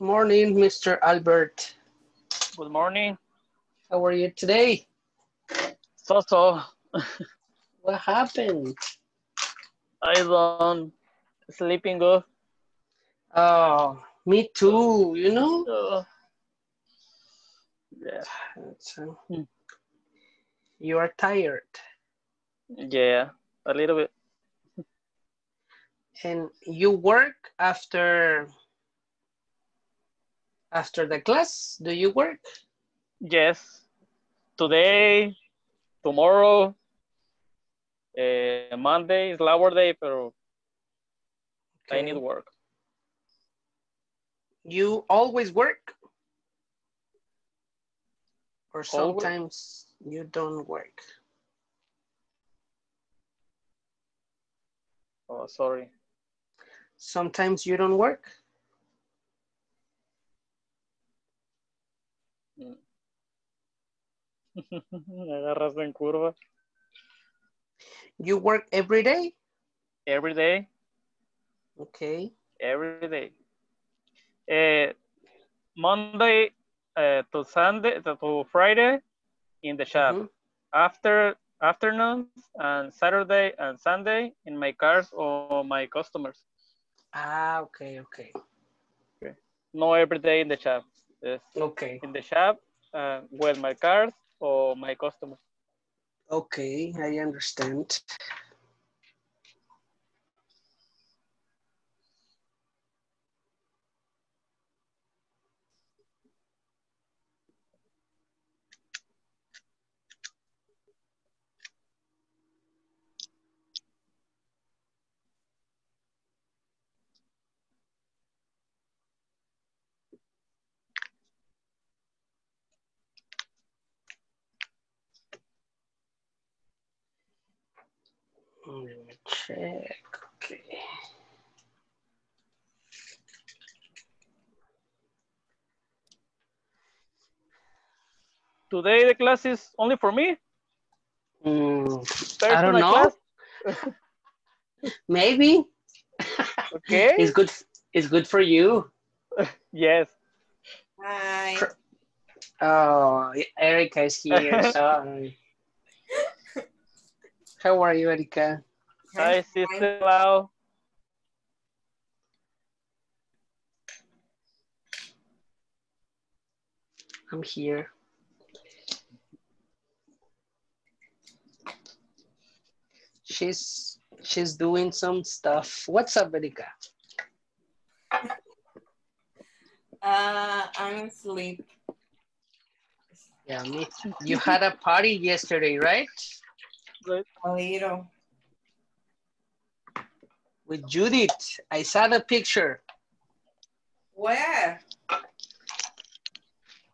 Morning, Mr. Albert. Good morning. How are you today? So so. What happened? I don't sleeping good. Oh, me too, you know? Uh, yeah. Uh, you are tired. Yeah. A little bit. And you work after after the class? Do you work? Yes. Today, tomorrow, uh, Monday is Labor Day, pero I need work. You always work? Or Always. sometimes you don't work? Oh, sorry. Sometimes you don't work? agarras en curva. You work every day? Every day, Okay. every day. Uh, Monday uh, to Sunday to Friday in the shop. Mhm. after afternoons and Saturday and Sunday in my cars or my customers. Ah, okay, okay. No every day in the shop. It's Okay. in the shop uh, with my cars or my customer. Okay, I understand. Let me check. Okay. Today the class is only for me. Mm, I don't know. Maybe Okay. it's good. It's good for you. yes. Hi. Oh, Erica is here. Sorry. How are you, Erica? Hi, Sister Lau. I'm here. She's she's doing some stuff. What's up, Erica? Uh, I'm asleep. Yeah, me. too. You had a party yesterday, right? A little. With Judith. I saw the picture Where?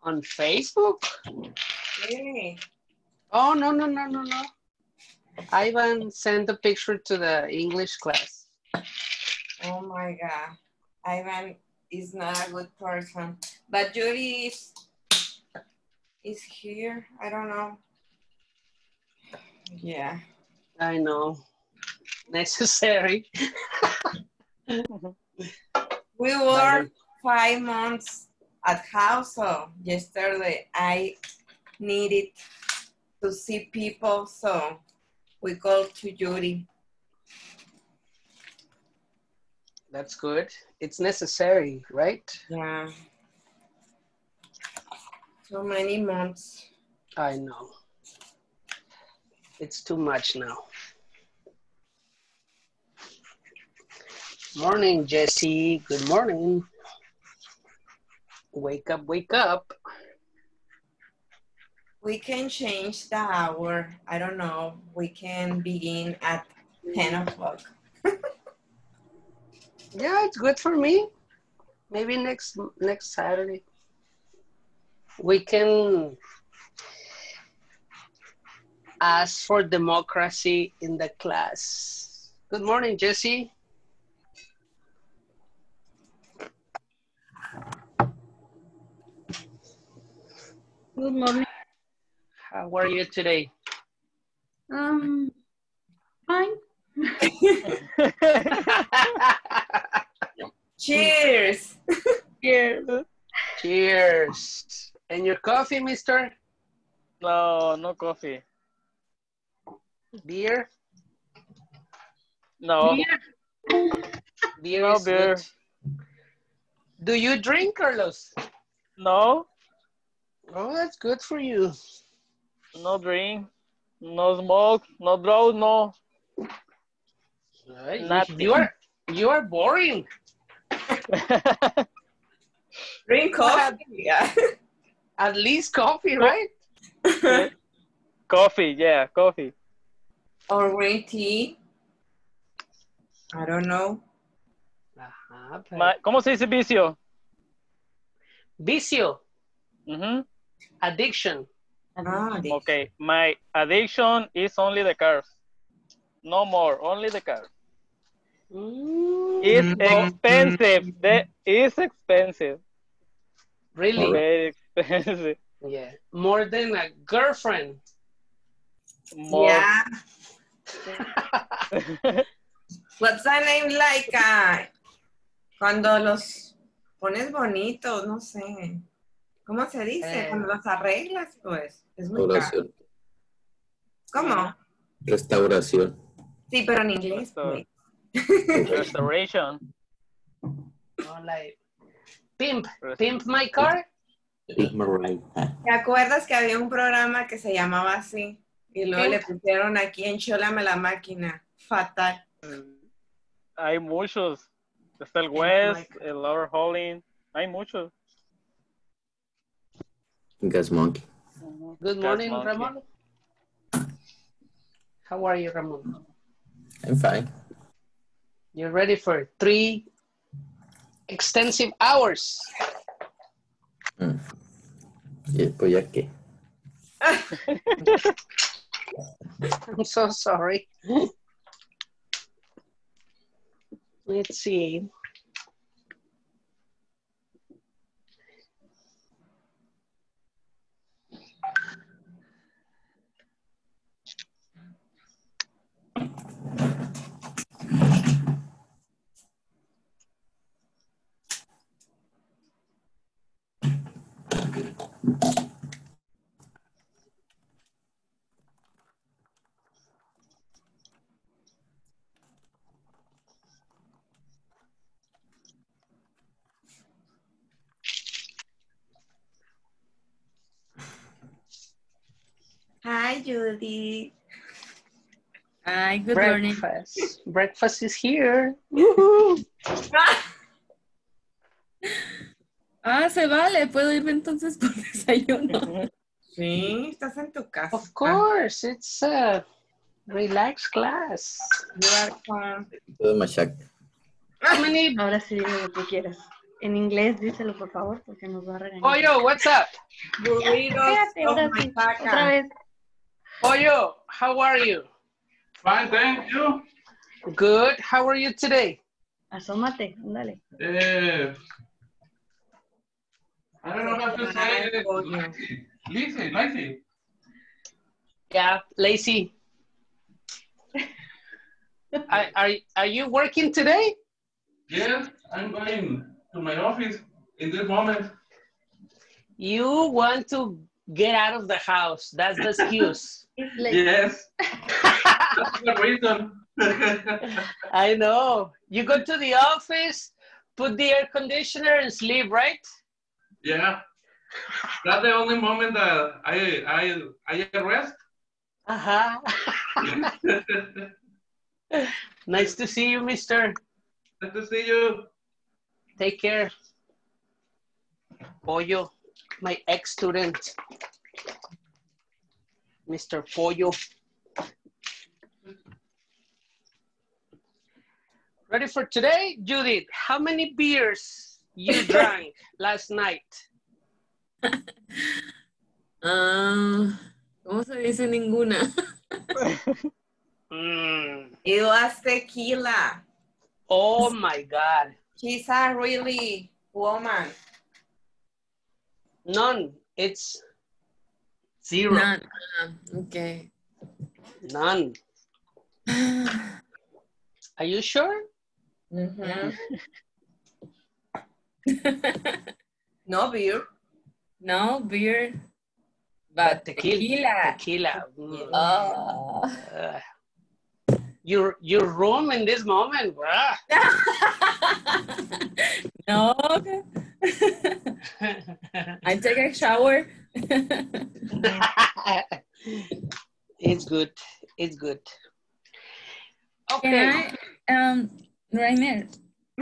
on Facebook. Really? Oh no no no no no. Ivan sent the picture to the English class. Oh my God. Ivan is not a good person. But Judy is, is here. I don't know. Yeah. I know. Necessary. We were five months at house. So yesterday I needed to see people. So we go to Judy. That's good. It's necessary, right? Yeah. So many months. I know. It's too much now. Morning, Jesse. Good morning. Wake up, wake up. We can change the hour. I don't know. We can begin at 10 o'clock. Yeah, it's good for me. Maybe next next Saturday. We can ask for democracy in the class. Good morning, Jesse. Good morning. How are you today? Um, fine. Cheers. Cheers. Cheers. And your coffee, mister? No, no coffee. Beer? No. Beer No is beer. good. Do you drink, Carlos? No. Oh, that's good for you. No drink. No smoke. No draw. No. Right, Nothing. You are you are boring. Drink coffee. Yeah. At least coffee, right? coffee. Yeah, coffee. or green tea. I don't know. Ajá, pero- Ma- ¿Cómo se dice vicio? Vicio, Mhm. addiction. Ah, Okay. My addiction is only the cars. No more. Only the cars. Mm, It's Mm. expensive. The is expensive. really? Very expensive. Yeah. More than a girlfriend. More. Yeah. What's the name like? ah, cuando los pones bonitos, no sé. ¿Cómo se dice? Eh. Cuando los arreglas, pues. Es muy caro. Restauración. ¿Cómo? Restauración. Sí, pero en inglés, pues. Restoration. No, like, pimp. Pimp my car. ¿Te acuerdas que había un programa que se llamaba así? Y luego le pusieron aquí en Cholame la máquina. Fatal. Hay muchos. Está el West, el Lower Holling. Hay muchos. Gas monkey. Good morning, monkey. Ramon. How are you, Ramon? I'm fine. You're ready for three extensive hours. Mm. Y pues ya que. I'm so sorry. Let's see. Hi, Judy. Hi, good morning. Breakfast. Breakfast is here. Ah, se vale. Puedo irme entonces por desayuno. Sí, estás en tu casa. Of course, it's a relaxed class. You are. Todo machaca. Ahora sí, dime lo que quieras. En inglés, díselo, por favor, porque nos va a regañar. Pollo, what's up? Burritos ahora sí. Otra vez. Pollo, how are you? Fine, thank you. Good. How are you today? Asómate, ándale. Uh, I don't know how to say. Yeah. Lazy, lazy. Yeah, lazy. are, are, are you working today? Yes, I'm going to my office in this moment. You want to get out of the house. That's the excuse. Yes, that's the reason. I know. You go to the office, put the air conditioner and sleep, right? yeah, that's the only moment that I I I rest. Uh-huh. nice to see you, mister. Nice to see you. Take care. Pollo, my ex-student. Mr. Pollo. Ready for today? Judith, how many beers you drank last night? Ah, ¿Cómo se dice ninguna? Mm. It was tequila. Oh my God. She's a really woman. None. It's zero. None. Ah, ok. None. Are you sure? Mhm. No beer. No beer, But but tequila. tequila. Tequila. Oh. Uh, your your room in this moment. no. I take a shower. it's good. It's good. Can Okay. I, um, Rayner,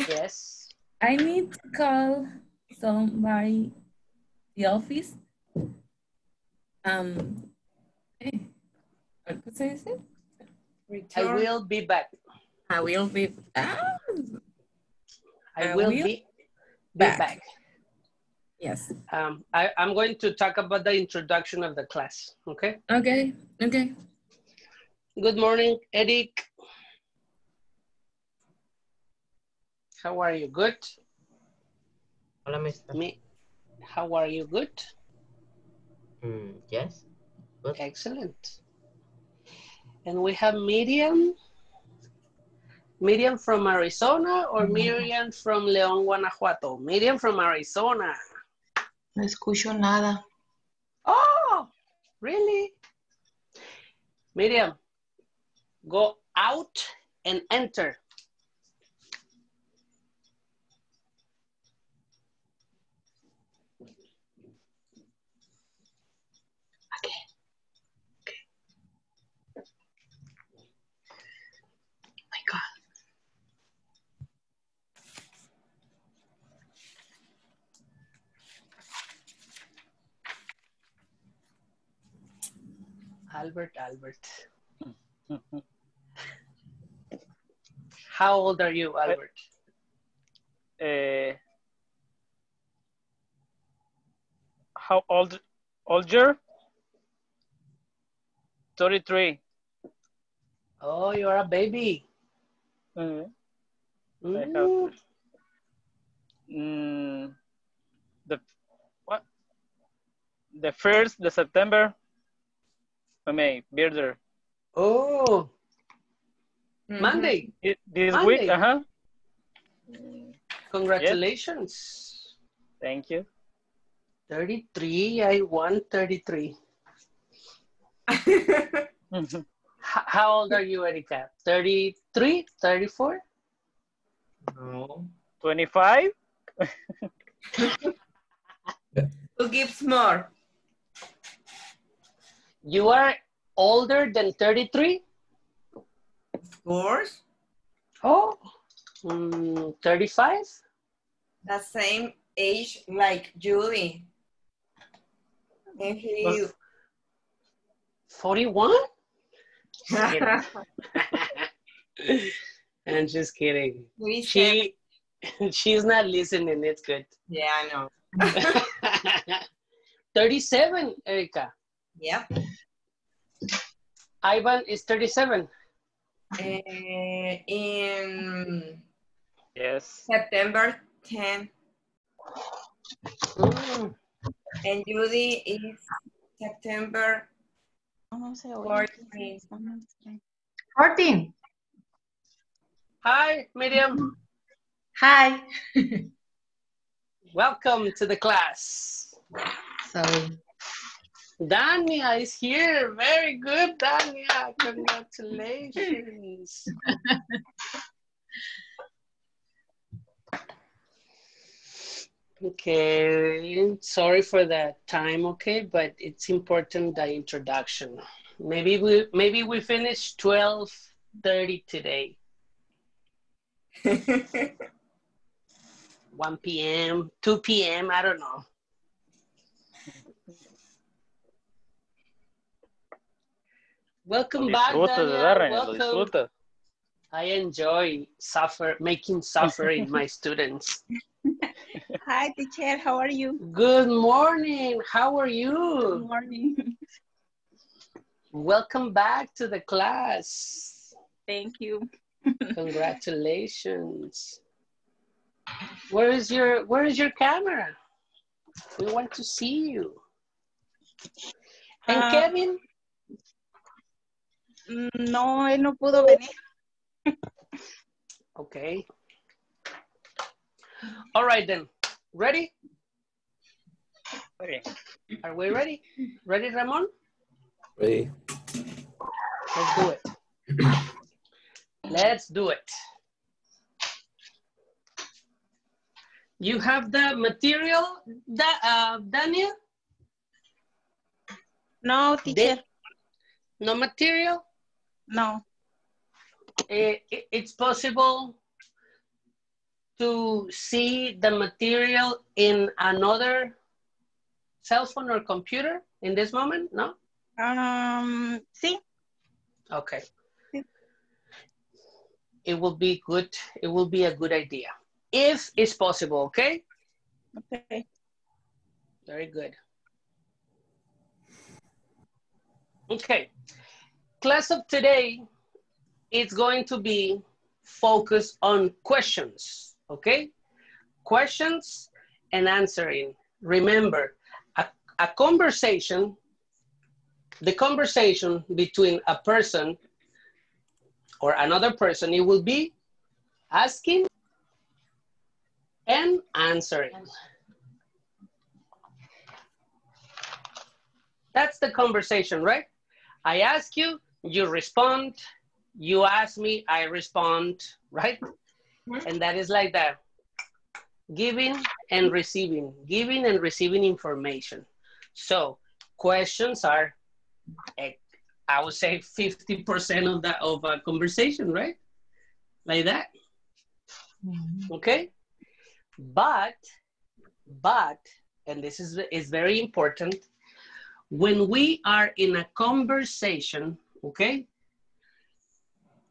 Yes. I need to call somebody, the office. Um, ¿qué se dice? I will be back. I will be, ah, I I will will be, be back. back. yes. Um, I, I'm going to talk about the introduction of the class. Okay. Okay, okay. Good morning, Eric. How are you? Good. Hola, mister. Me. How are you? Good. Mm, yes. Good. Excellent. And we have Miriam. Miriam from Arizona or Miriam from León, Guanajuato? Miriam from Arizona. No escucho nada. Oh, really? Miriam, go out and enter. Albert, Albert. How old are you, Albert? Uh, how old? Older? 33. Oh, you're a baby. Mhm. I Mm, have mm, the what? The first, the September. I mean, birthday. Oh, Mhm. Monday. It- This Monday. week, uh huh. Congratulations. Thank you. 33, I won 33. How old are you, Erika? 33, 34? No. 25. Who gives more? You are older than 33? Of course. Oh, mm, 35? The same age like Julie. And he 41? I'm just kidding. we She, she's not listening. It's good. yeah, I know. 37, Erika. Yep. Ivan is 37. Uh, in Yes. September 10, Mm, and Judy is September No 14. 14. Hi, Miriam. Hi. Welcome to the class. Sorry. Dania is here. Very good, Dania. Congratulations. okay, sorry for that time, okay, but it's important the introduction. Maybe we maybe we finish 12:30 today. 1 p.m., 2 p.m., I don't know. Welcome Lo back, disfrutas, Dania. ¿verdad, Reina? Lo Welcome. disfrutas. I enjoy suffer making suffering my students. Hi, teacher. How are you? Good morning. How are you? Good morning. Welcome back to the class. Thank you. Congratulations. Where is your where is your camera? We want to see you. And Ah. Kevin? No, él no pudo venir. Okay. All right then. Ready? Okay. Are we ready? Ready, Ramon? Ready? Let's do it. Let's do it. You have the material, da, uh, Daniel? No, teacher. No material? No. Eh, i- it's possible to see the material in another cell phone or computer in this moment? No? Um, sí. Okay. Sí. It will be good. It will be a good idea. If it's possible, okay? Okay. Very good. Okay. Class of today is going to be focused on questions, okay? Questions and answering. Remember, a, a conversation, the conversation between a person or another person, it will be asking and answering. That's the conversation, right? I ask you, you respond. You ask me, I respond, right? And that is like that. Giving and receiving, giving and receiving information. So questions are, eh, I would say 50% of that of a conversation, right? Like that. Okay? But, but, and this is, is very important, when we are in a conversation, okay,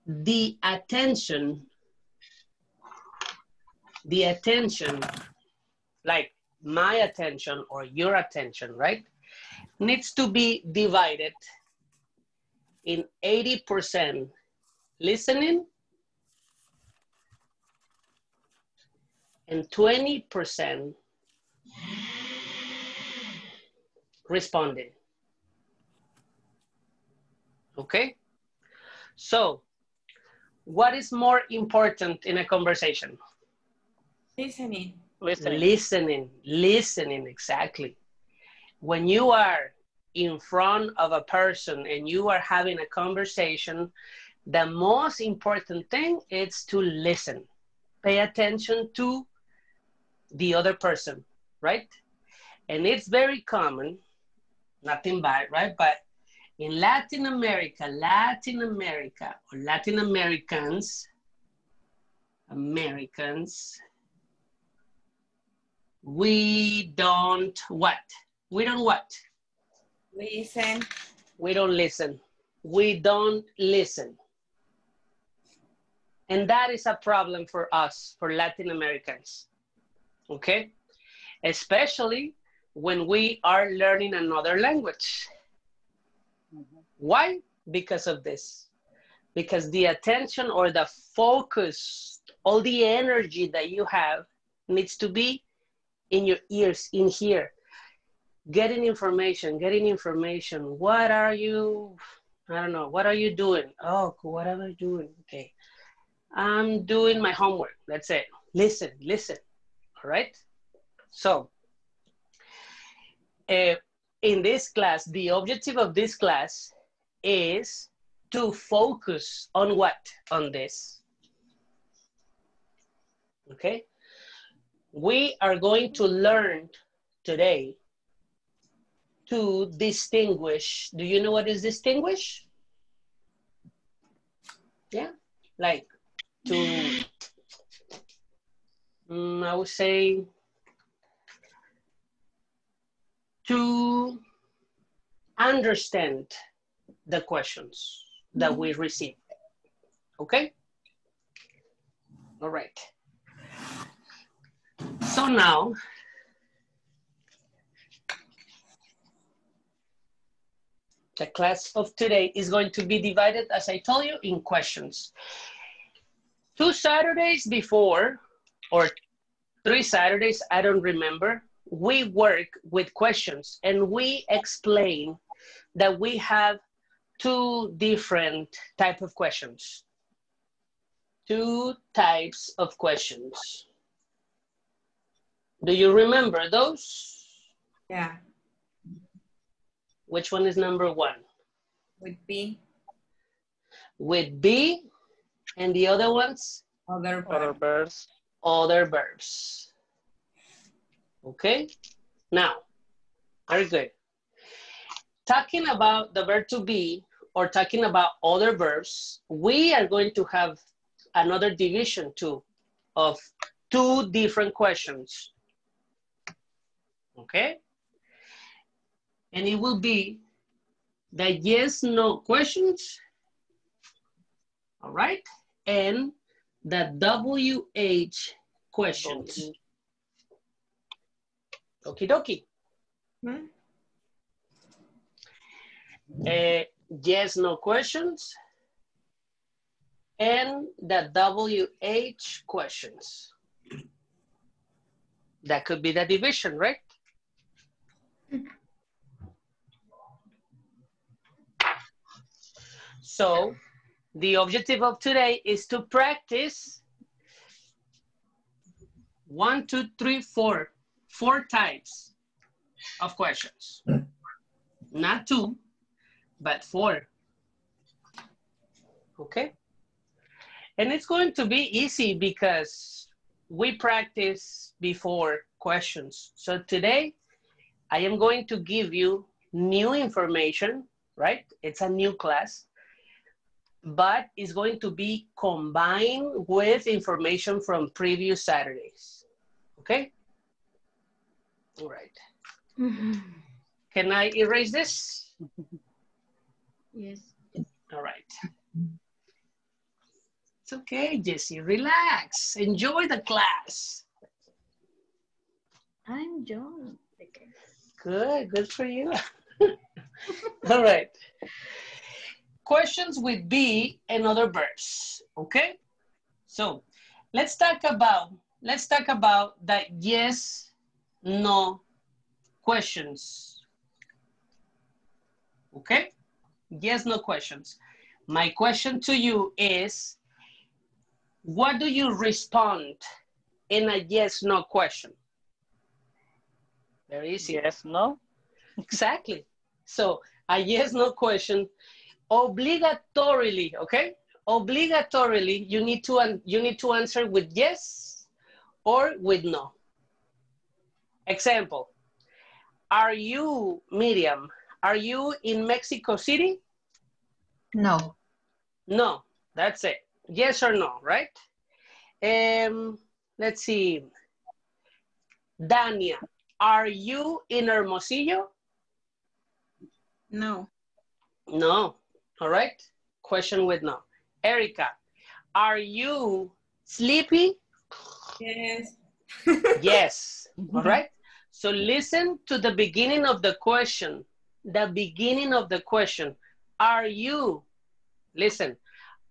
the attention, the attention, like my attention or your attention, right, needs to be divided in 80% listening and 20% responding. Okay? So, what is more important in a conversation? Listening. Listening. Listening, listening, exactly. When you are in front of a person and you are having a conversation, the most important thing is to listen. Pay attention to the other person, right? And it's very common, nothing bad, right? But in Latin America, Latin America, or Latin Americans, Americans, we don't what? We don't what? Listen. We don't listen. We don't listen. And that is a problem for us, for Latin Americans. Okay? Especially when we are learning another language. Why? Because of this. Because the attention or the focus, all the energy that you have needs to be in your ears, in here. Getting information, getting information. What are you, I don't know, what are you doing? Oh, what am I doing? Okay. I'm doing my homework. That's it. Listen, listen. All right? So, uh, in this class, the objective of this class is to focus on what? On this. Okay? We are going to learn today to distinguish. Do you know what is distinguish? Yeah, like to, mm, I would say, to understand the questions that we receive. Okay? All right. So now, the class of today is going to be divided, as I told you, in questions. Two Saturdays before, or three Saturdays, I don't remember, we work with questions and we explain that we have two different type of questions. Two types of questions. Do you remember those? Yeah, Which one is number one? with B, With B, and the other ones? other Other verbs. other verbs. Okay? Now, very good. Talking about the verb to be or talking about other verbs, we are going to have another division too of two different questions. Okay? And it will be the yes, no questions. All right? And the WH questions. Okie dokie. Hmm? Eh, yes, no questions. And the WH questions. That could be the division, right? So the objective of today is to practice one, two, three, four, four types of questions. Not two, but four. Okay? And it's going to be easy because we practice before questions. So today, I am going to give you new information, right? It's a new class, but it's going to be combined with information from previous Saturdays. Okay? All right. Mm-hmm. Can I erase this? Yes. All right. It's okay, Jesse. Relax. Enjoy the class. I'm John. Good, good for you. All right. Questions with be and other verbs. Okay? So let's talk about let's talk about that yes, no questions. Okay? Yes, no questions. My question to you is what do you respond in a yes, no question? Very easy. Yes, no. Exactly. So a yes, no question, obligatorily, okay? Obligatorily, you need to you need to answer with yes or with no. Example: Are you Miriam? Are you in Mexico City? No. No. That's it. Yes or no, right? Um, let's see. Dania, are you in Hermosillo? No. No. All right. Question with no. Erica, are you sleepy? Yes. Yes. All right. So listen to the beginning of the question. The beginning of the question. Are you, listen,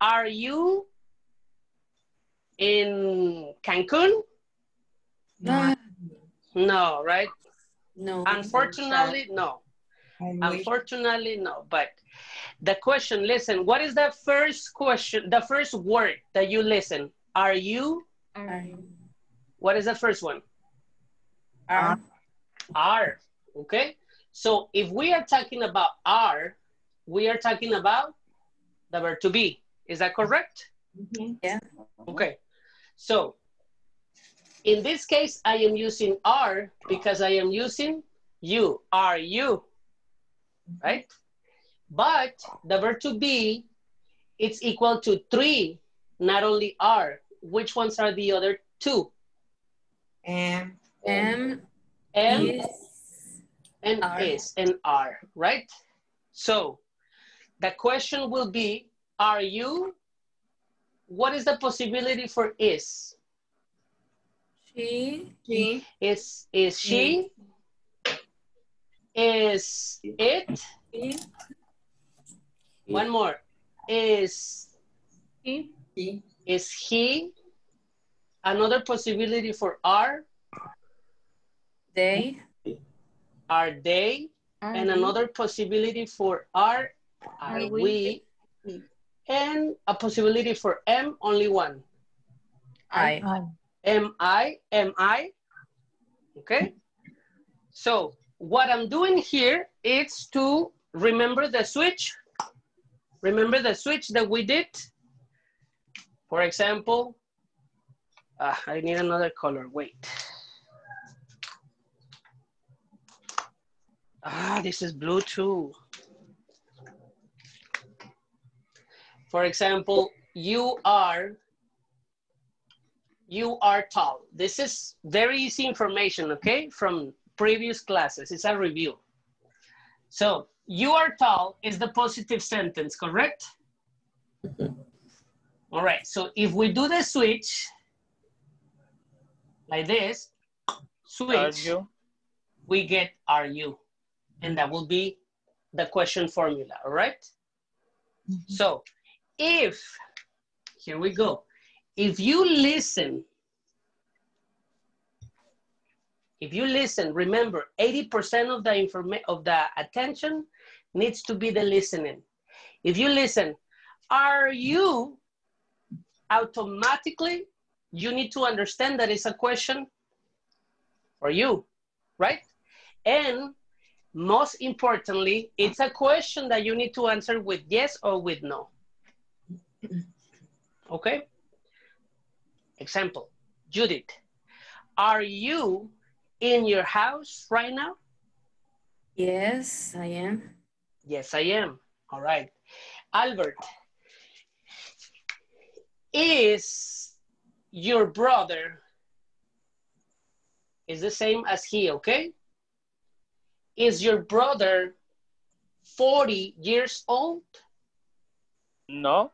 are you in Cancun? Ah, No, right? no. Unfortunately, no. Unfortunately, no. But the question, listen, what is the first question, the first word that you listen? Are you? Are. What is the first one? Are. Are. Okay. So if we are talking about are, we are talking about the verb to be. Is that correct? Mhm. Okay. So in this case, I am using are because I am using you. Are you? Right? But the verb to be, it's equal to three, not only are. Which ones are the other two? And Am. M Is. and are. is and are, right? So the question will be, are you? What is the possibility for is? She. she, Is is she? Is it? He. One more. Is he, is he? Another possibility for are, They. are they? And another possibility for are, are Are we? we? And a possibility for M, only one. I. Am I? Am I? Okay? So what I'm doing here is to remember the switch. Remember the switch that we did? For example, ah, I need another color, wait. Ah, this is blue too. For example, you are you are tall. This is very easy information, okay, from previous classes. It's a review. So, you are tall is the positive sentence, correct? All right, so if we do the switch, like this, switch, you? we get are you? And that will be the question formula, all right? Mm-hmm. So, if, here we go, if you listen, if you listen, remember 80% of the information of the attention needs to be the listening. If you listen, are you automatically you need to understand that it's a question for you, right? And most importantly, it's a question that you need to answer with yes or with no. Okay? Example, Judith, are you in your house right now? Yes, I am. Yes, I am. All right. Albert, is your brother is the same as he, okay? Is your brother 40 years old? No.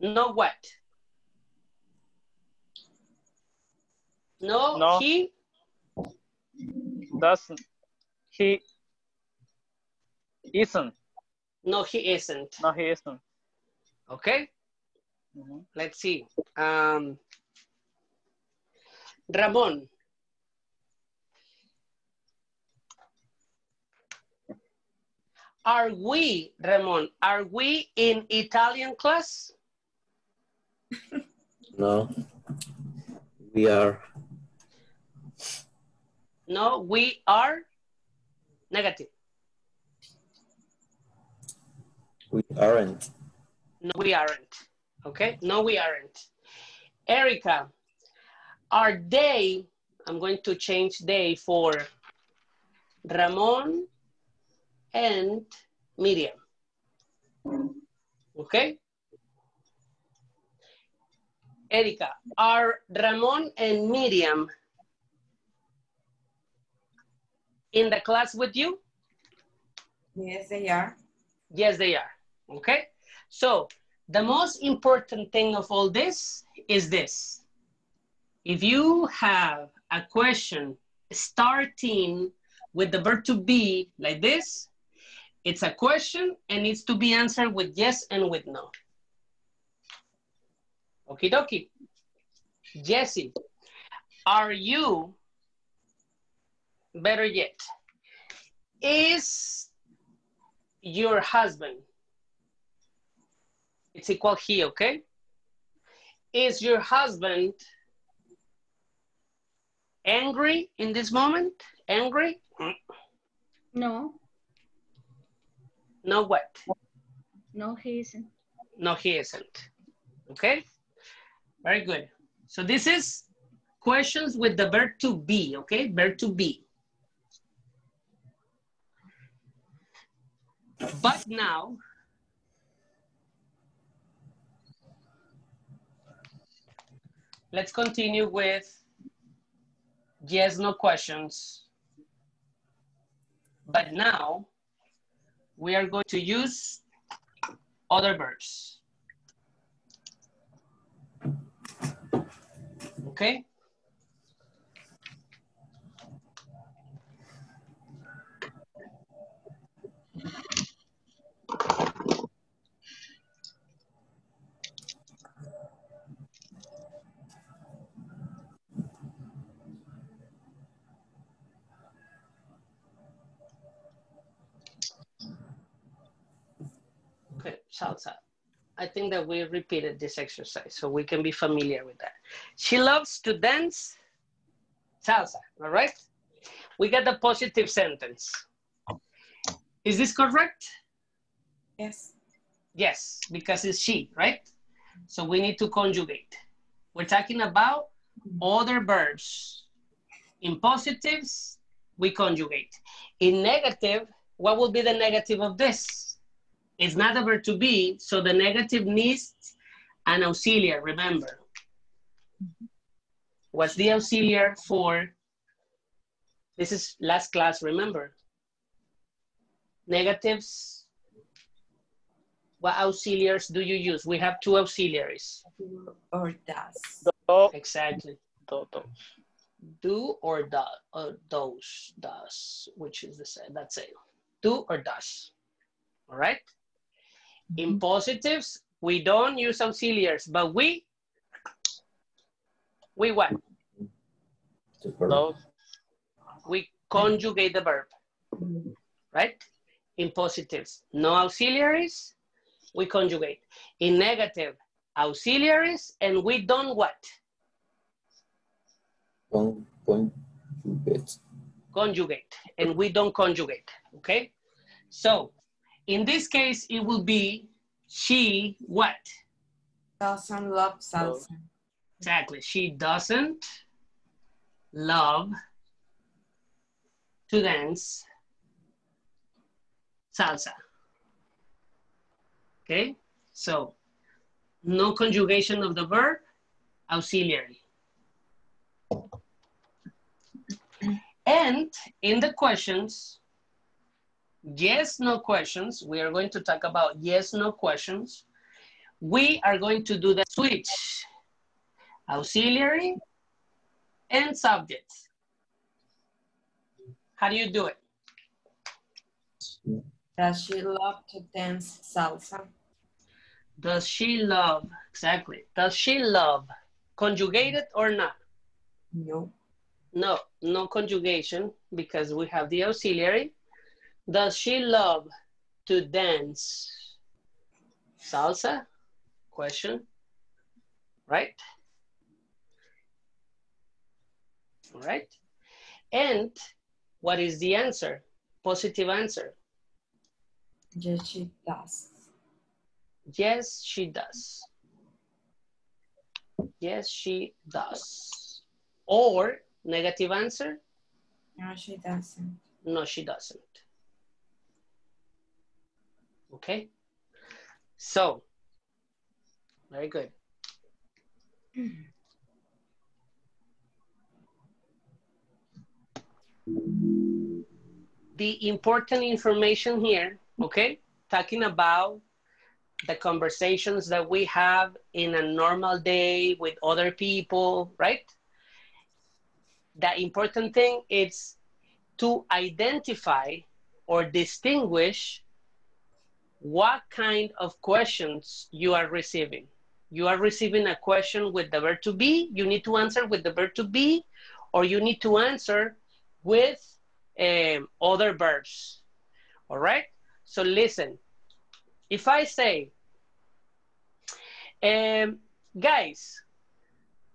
No what? No, No. he, Doesn't. He isn't. no, he isn't. No, he isn't. Okay, Mhm. let's see. Um, Ramon. Are we, Ramon, are we in Italian class? No. We are. No, we are negative. We aren't. No, we aren't. Okay, no, we aren't. Erica, are they, I'm going to change they for Ramon and Miriam. Okay? Erica, are Ramon and Miriam in the class with you? Yes, they are. Yes, they are. Okay. So the most important thing of all this is this. If you have a question starting with the verb to be like this, it's a question and needs to be answered with yes and with no. Okie dokie. Jesse, are you, better yet, is your husband, it's equal he, okay? Is your husband angry in this moment? Angry? No, No what? no, he isn't. No, he isn't. Okay? Very good. So this is questions with the verb to be, okay? Verb to be. But now, let's continue with yes, no questions. But now, we are going to use other verbs. Okay? Okay, salsa. I think that we repeated this exercise so we can be familiar with that. She loves to dance. salsa, all right? We got the positive sentence. Is this correct? Yes. Yes, because it's she, right? So we need to conjugate. We're talking about other verbs. In positives, we conjugate. In negative, what will be the negative of this? It's not a verb to be, so the negative needs an auxiliary, remember. What's the auxiliary for? This is last class, remember. Negatives, what auxiliaries do you use? We have two auxiliaries. Or does. Do, Exactly. do, do. Do or do, or those, does, which is the same, that's it. Do or does, all right? Mm-hmm. In positives, we don't use auxiliaries, but we, we what? The We conjugate the verb, right? In positives, no auxiliaries, we conjugate. In negative, auxiliaries, and we don't what? Con- conjugate. Conjugate, and we don't conjugate, okay? So, in this case, it will be she what? Doesn't love salsa. Exactly, she doesn't love to dance salsa. Okay, so no conjugation of the verb, auxiliary. And in the questions, yes, no questions, we are going to talk about yes, no questions. We are going to do the switch, auxiliary and subject. How do you do it? Does she love to dance salsa? Does she love, exactly, does she love conjugated or not? No. No, no conjugation because we have the auxiliary. Does she love to dance salsa? Question, right? Right? And what is the answer? Positive answer. Yes, she does. Yes, she does. Yes, she does. Or negative answer? No, she doesn't. No, she doesn't. Okay. So, very good. The important information here, okay, talking about the conversations that we have in a normal day with other people, right? The important thing is to identify or distinguish what kind of questions you are receiving. You are receiving a question with the verb to be, you need to answer with the verb to be, or you need to answer with um, other verbs. All right? So listen, if I say, um, guys,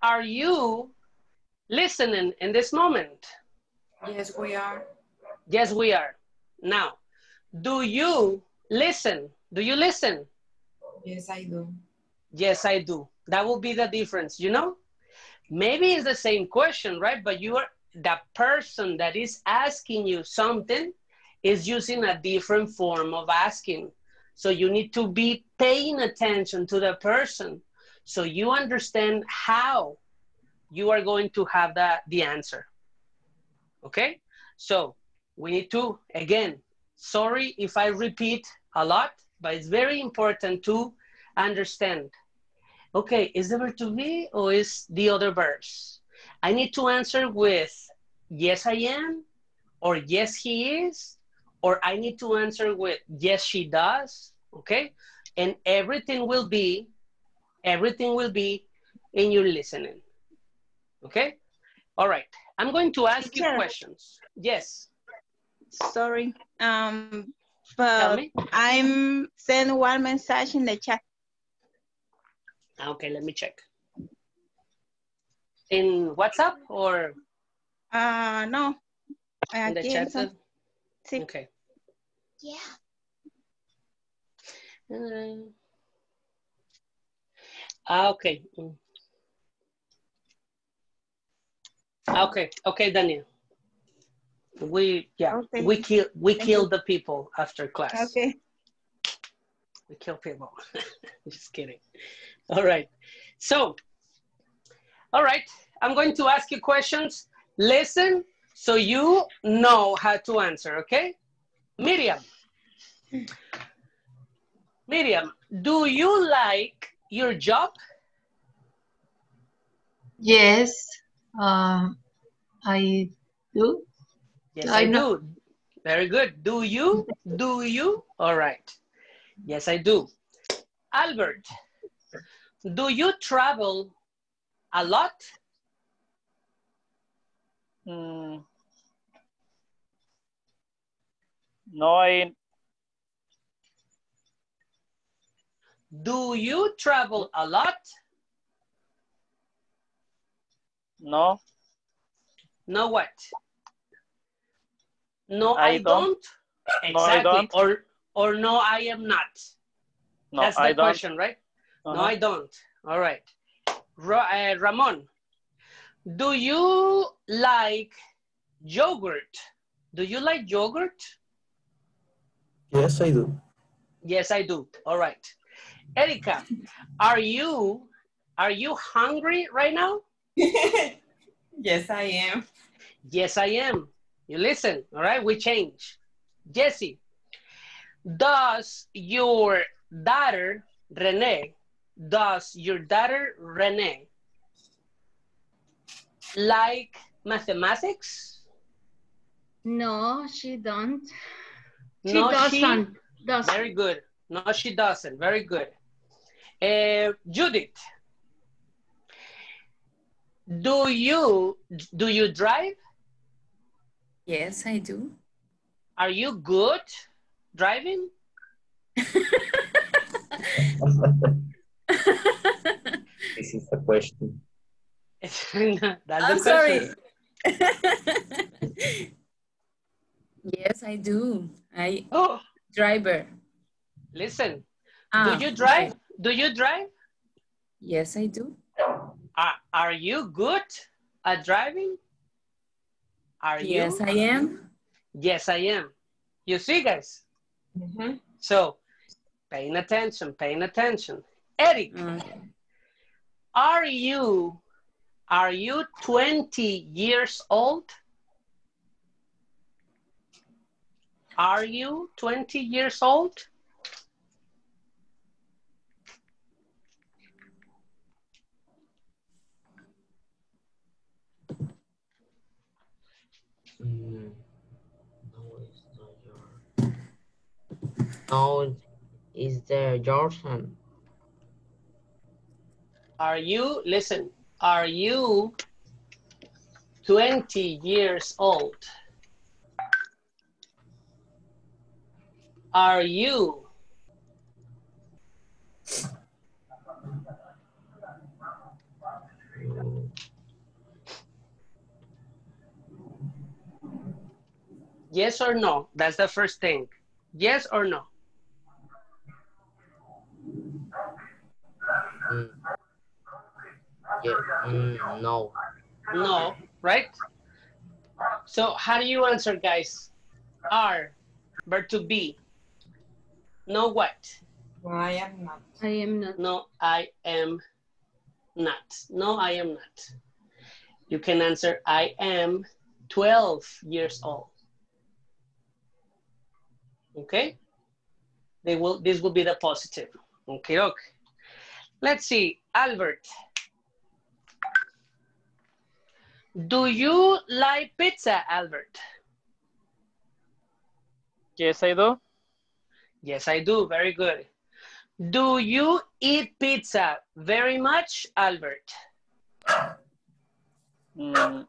are you listening in this moment? Yes, we are. Yes, we are. Now, do you listen? Do you listen? Yes, I do. Yes, I do. That will be the difference, you know? Maybe it's the same question, right? But you are the person that is asking you something is using a different form of asking. So you need to be paying attention to the person so you understand how you are going to have the, the answer. Okay? So we need to, again, sorry if I repeat a lot, but it's very important to understand. Okay, is the verb to be or is the other verbs? I need to answer with yes, I am, or yes, he is, or I need to answer with yes, she does. Okay, and everything will be, everything will be in your listening. Okay, all right. I'm going to ask you questions. Yes, Sorry. Um, but me. I'm send one message in the chat. Okay, let me check. In WhatsApp or Ah, no. In the Aquí chat. son- sí. Okay. Yeah. Mm. Ah, okay. Mm. Ah, Okay, okay, Daniel. We yeah, Okay. we kill we Thank kill you. the people after class. Okay. We kill people. Just kidding. All right. So, all right. I'm going to ask you questions. Listen so you know how to answer, okay? Miriam. Miriam, do you like your job? Yes, um, I do. Yes, I I, know. do. Very good. Do you? Do you? All right. Yes, I do. Albert, do you travel a lot? Mm. No, I Do you travel a lot? no, No what? No, I I, don't. don't. No, I Exactly. don't. Or or no, I am not. no, That's the I don't. question, right? No, Uh-huh. I don't. All right. Ra- uh, Ramon, do you like yogurt? Do you like yogurt? Yes, I do. Yes, I do. All right. Erica, are you are you hungry right now? yes, I am. Yes, I am. You listen, all right? We change. Jesse, does your daughter, Renee, does your daughter, Renee, like mathematics? No, she don't. She No, doesn't. Doesn't. Very good. No, she doesn't. Very good. Uh, Judith, do you do you drive? Yes, I do. Are you good driving? This is the question. That's I'm question. sorry. yes, I do. I Oh, driver. listen. Ah, do you drive? Do you drive? Yes, I do. Are, are you good at driving? Are you? Yes, I am. Yes, I am. You see, guys? Mhm. So, paying attention, paying attention. Eric, Uh, are you, are you 20 years old? Are you 20 years old? No. No, it's the Jordan. Are you, listen, are you 20 years old? Are you yes or no? That's the first thing. Yes or no? mm. Yeah, mm, no. No, right? So how do you answer, guys? Are, verb to be. No what? I am not. I am not. No, I am not. No, I am not. You can answer, I am 12 years old. Okay? They will, this will be the positive. Okay, okay. Let's see, Albert. Do you like pizza, Albert? Yes, I do. Yes, I do. Very good. Do you eat pizza very much, Albert? Mm.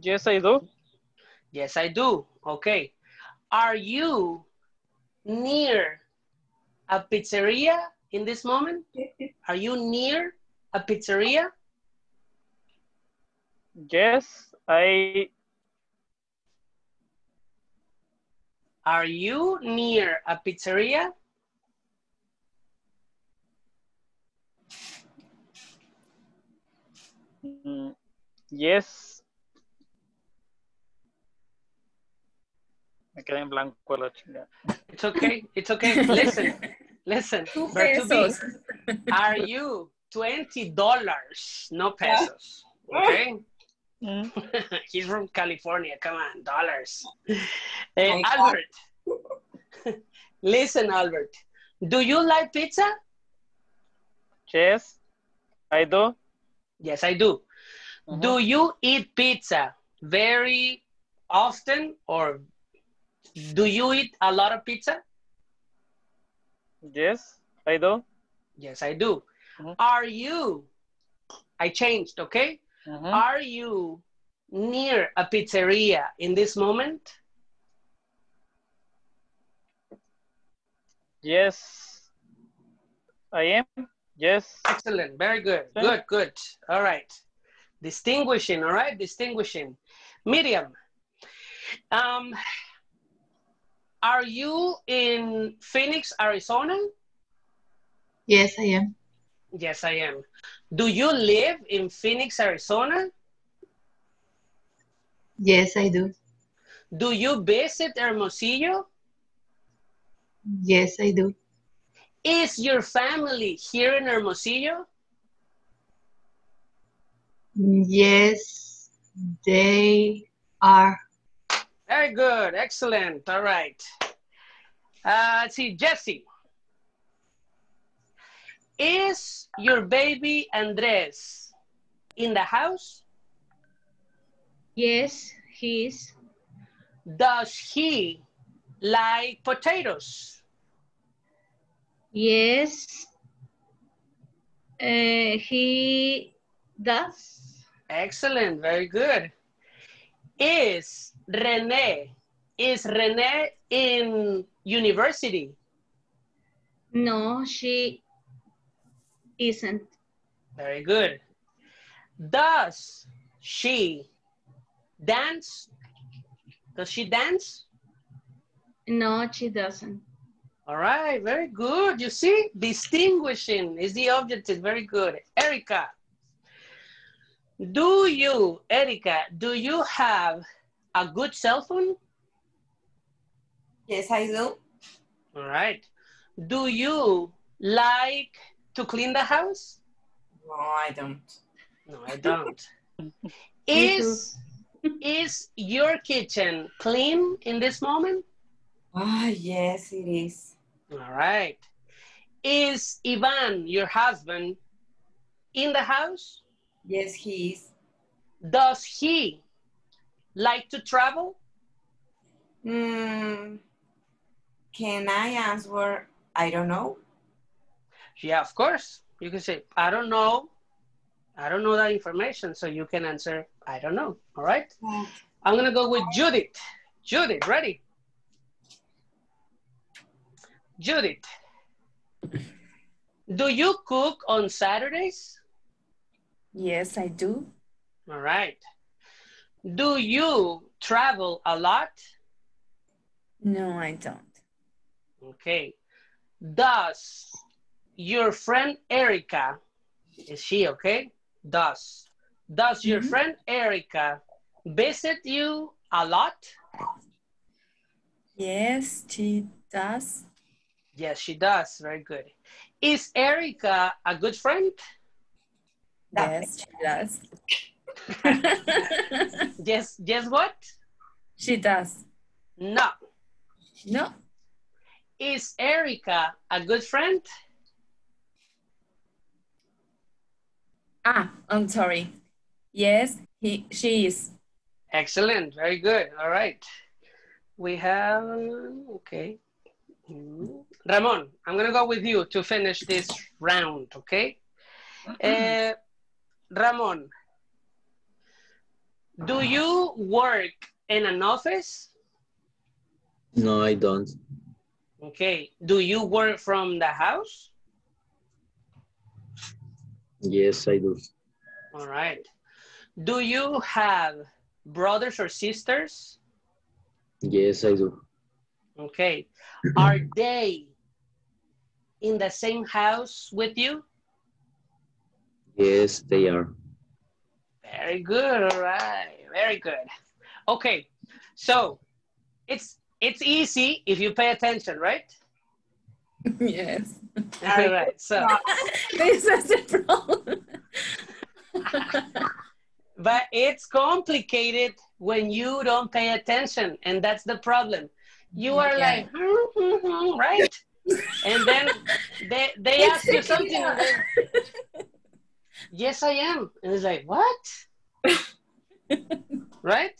Yes, I do. Yes, I do. Okay. Are you near a pizzeria in this moment? Are you near a pizzeria? Yes, I Are you near a pizzeria? mm, yes. Me quedé en blanco la chingada. It's okay. It's okay. Listen, listen. Two Verb to be. pesos. Are you twenty dollars? No pesos. Okay. Mm, He's from California. Come on, dollars. Eh, My God. Albert. Listen, Albert. Do you like pizza? Yes, I do. Yes, I do. Mhm. Do you eat pizza very often or do you eat a lot of pizza? Yes, I do. Yes, I do. Mhm. Are you, I changed, okay? Mhm. Are you near a pizzeria in this moment? Yes, I am. Yes. Excellent. Very good. Good, good. All right. Distinguishing, all right? Distinguishing. Miriam, um, are you in Phoenix, Arizona? Yes, I am. Yes, I am. Do you live in Phoenix, Arizona? Yes, I do. Do you visit Hermosillo? Yes, I do. Is your family here in Hermosillo? Yes, they are. Very good. Excellent. All right. Uh, let's see, Jesse. Is your baby Andres in the house? Yes, he is. Does he like potatoes? Yes, uh, he does. Excellent. Very good. Is Rene, is Rene in university? No, she isn't. Very good. Does she dance? Does she dance? No, she doesn't. All right, very good. You see, distinguishing is the objective. Very good. Erica, do you, Erica, do you have a good cell phone? Yes, I do. All right. Do you like to clean the house? No, I don't. No, I don't. is, is your kitchen clean in this moment? Ah, yes, it is. All right. Is Ivan, your husband, in the house? Yes, he is. Does he like to travel? Hmm. can I answer? I don't know. Yeah, of course. You can say, I don't know. I don't know that information. So you can answer, I don't know. All right. I'm going to go with Judith. Judith, ready? Judith, do you cook on Saturdays? Yes, I do. All right. Do you travel a lot? No, I don't. Okay. Does your friend Erica, is she okay? Does. Does your Mhm. friend Erica visit you a lot? Yes, she does. Yes, she does. Very good. Is Erica a good friend? Yes, she does. Yes, yes, what? she does. No. No. Is Erica a good friend? Ah, I'm sorry. Yes, he, she is. Excellent. Very good. All right. We have, okay. Ramon, I'm going to go with you to finish this round, okay? Uh, Ramon, do you work in an office? No, I don't. Okay. Do you work from the house? Yes, I do. All right. Do you have brothers or sisters? Yes, I do. Okay. Are they in the same house with you? Yes, they are. Very good. All right. Very good. Okay. So it's it's easy if you pay attention, right? Yes. All right. So This is the problem. but it's complicated when you don't pay attention, and that's the problem. You are Yeah. like, "Hmm, hmm, hmm," right? And then they they ask you something, yes, I am, and it's like, what? right?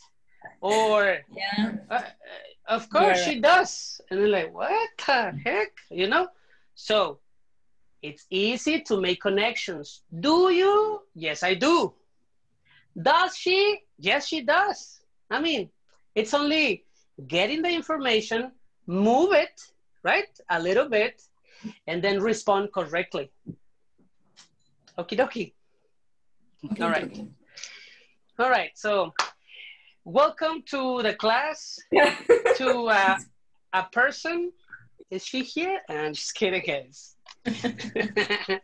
Or Yeah. uh, of course Yeah. she does, and they're like, what the heck? You know? So it's easy to make connections. Do you? Yes, I do. Does she? Yes, she does. I mean, it's only getting the information, move it, right? A little bit, and then respond correctly. Okie dokie. All right. All right. So, welcome to the class. to uh, a person. Is she here? I'm just kidding, guys.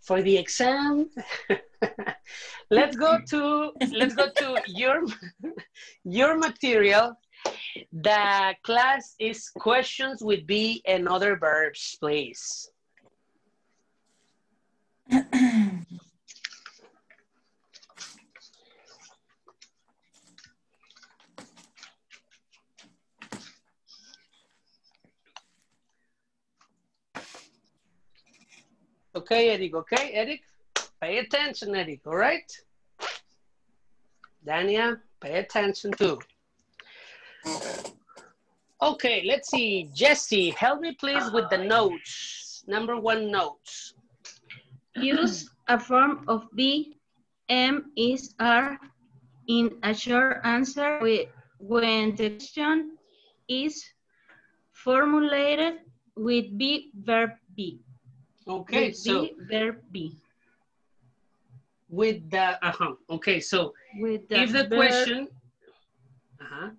For the exam, let's go to let's go to your your material. The class is questions with be and other verbs, please. Okay, Eric, okay, Eric? Pay attention, Eric, all right? Dania, pay attention too. Okay, let's see. Jesse, help me please with the notes. Number one notes. Use a form of be, am, is, are in a short answer with, when the question is formulated with be, verb be. Okay, with so be, verb be. with the, uh-huh, okay, so With the if the question uh-huh,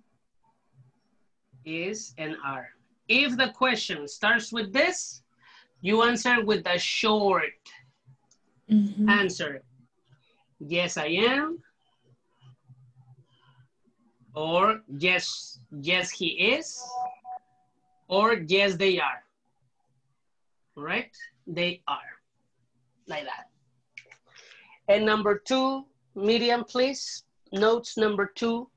is an R. If the question starts with this, you answer with a short Mhm. answer. Yes, I am. Or yes, yes, he is. Or yes, they are. All right? They are. Like that. And number two, Miriam, please. Notes number two.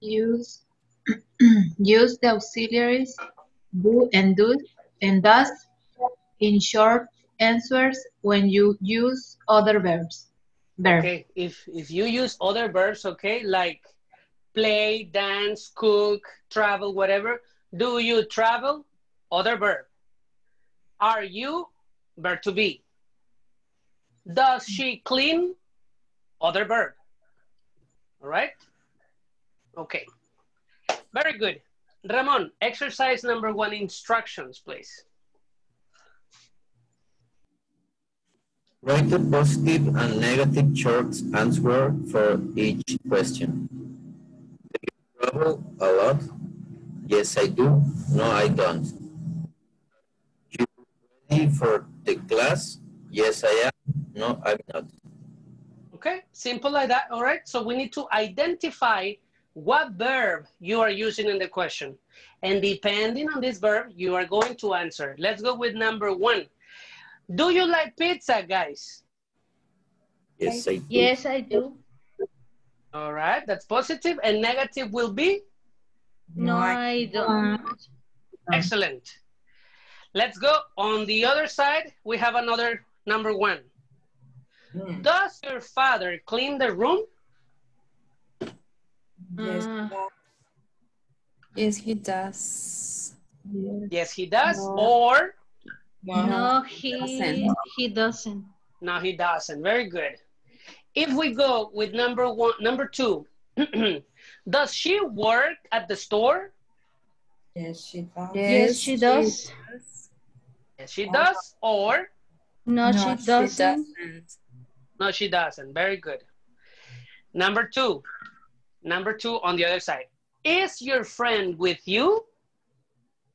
Use use the auxiliaries do and do and does in short answers when you use other verbs. Verb. Okay, if if you use other verbs, okay, like play, dance, cook, travel, whatever, do you travel? Other verb. Are you? Verb to be. Does she clean? Other verb. All right? Okay. Very good. Ramon, exercise number one, instructions, please. Write the positive and negative short answer for each question. Do you travel a lot? Yes, I do. No, I don't. You ready for the class? Yes, I am. No, I'm not. Okay, simple like that. All right, so we need to identify what verb you are using in the question. And depending on this verb, you are going to answer. Let's go with number one. Do you like pizza, guys? Yes, I do. Yes, I do. All right, that's positive. And negative will be No, I don't. excellent. Let's go on the other side. We have another number one. Does your father clean the room? Yes. Uh, Yes, he does. Yes, he does. No. Or no, he Doesn't. he doesn't. No, he doesn't. Very good. If we go with number one, number two, does she work at the store? Yes, she does. Yes, she does. Yes, she does. Or No, No, she doesn't. doesn't. No, she doesn't. Very good. Number two. Number two on the other side. Is your friend with you?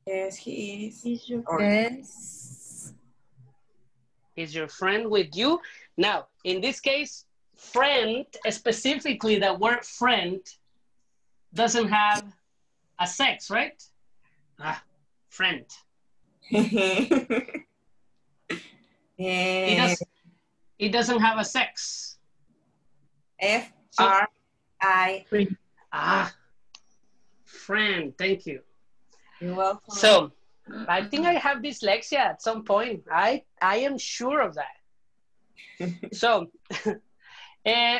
Yes, he is. Is your Or- Yes. Is your friend with you? Now, in this case, friend, specifically the word friend, doesn't have a sex, right? Ah, friend. Eh, does, it doesn't have a sex. F R I. Ah, friend, thank you. You're welcome. So, I think I have dyslexia at some point. I, I am sure of that. so, eh,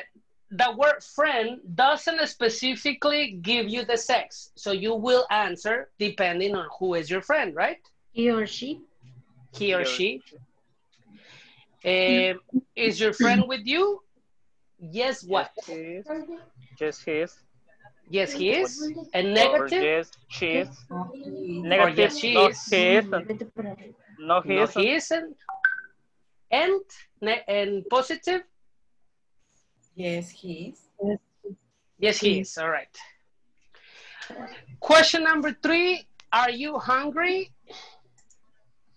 the word friend doesn't specifically give you the sex. So you will answer depending on who is your friend, right? He or she? He or she. Eh, is your friend with you? Yes, what? Yes, he is. Yes, he is. Yes, he is. And Or negative? yes, she is. Oh, he- Negative. yes, she no, is. he isn't. No, he no, isn't. he isn't. And, and positive? Yes, he is. Yes, he is. All right. Question number three. Are you hungry?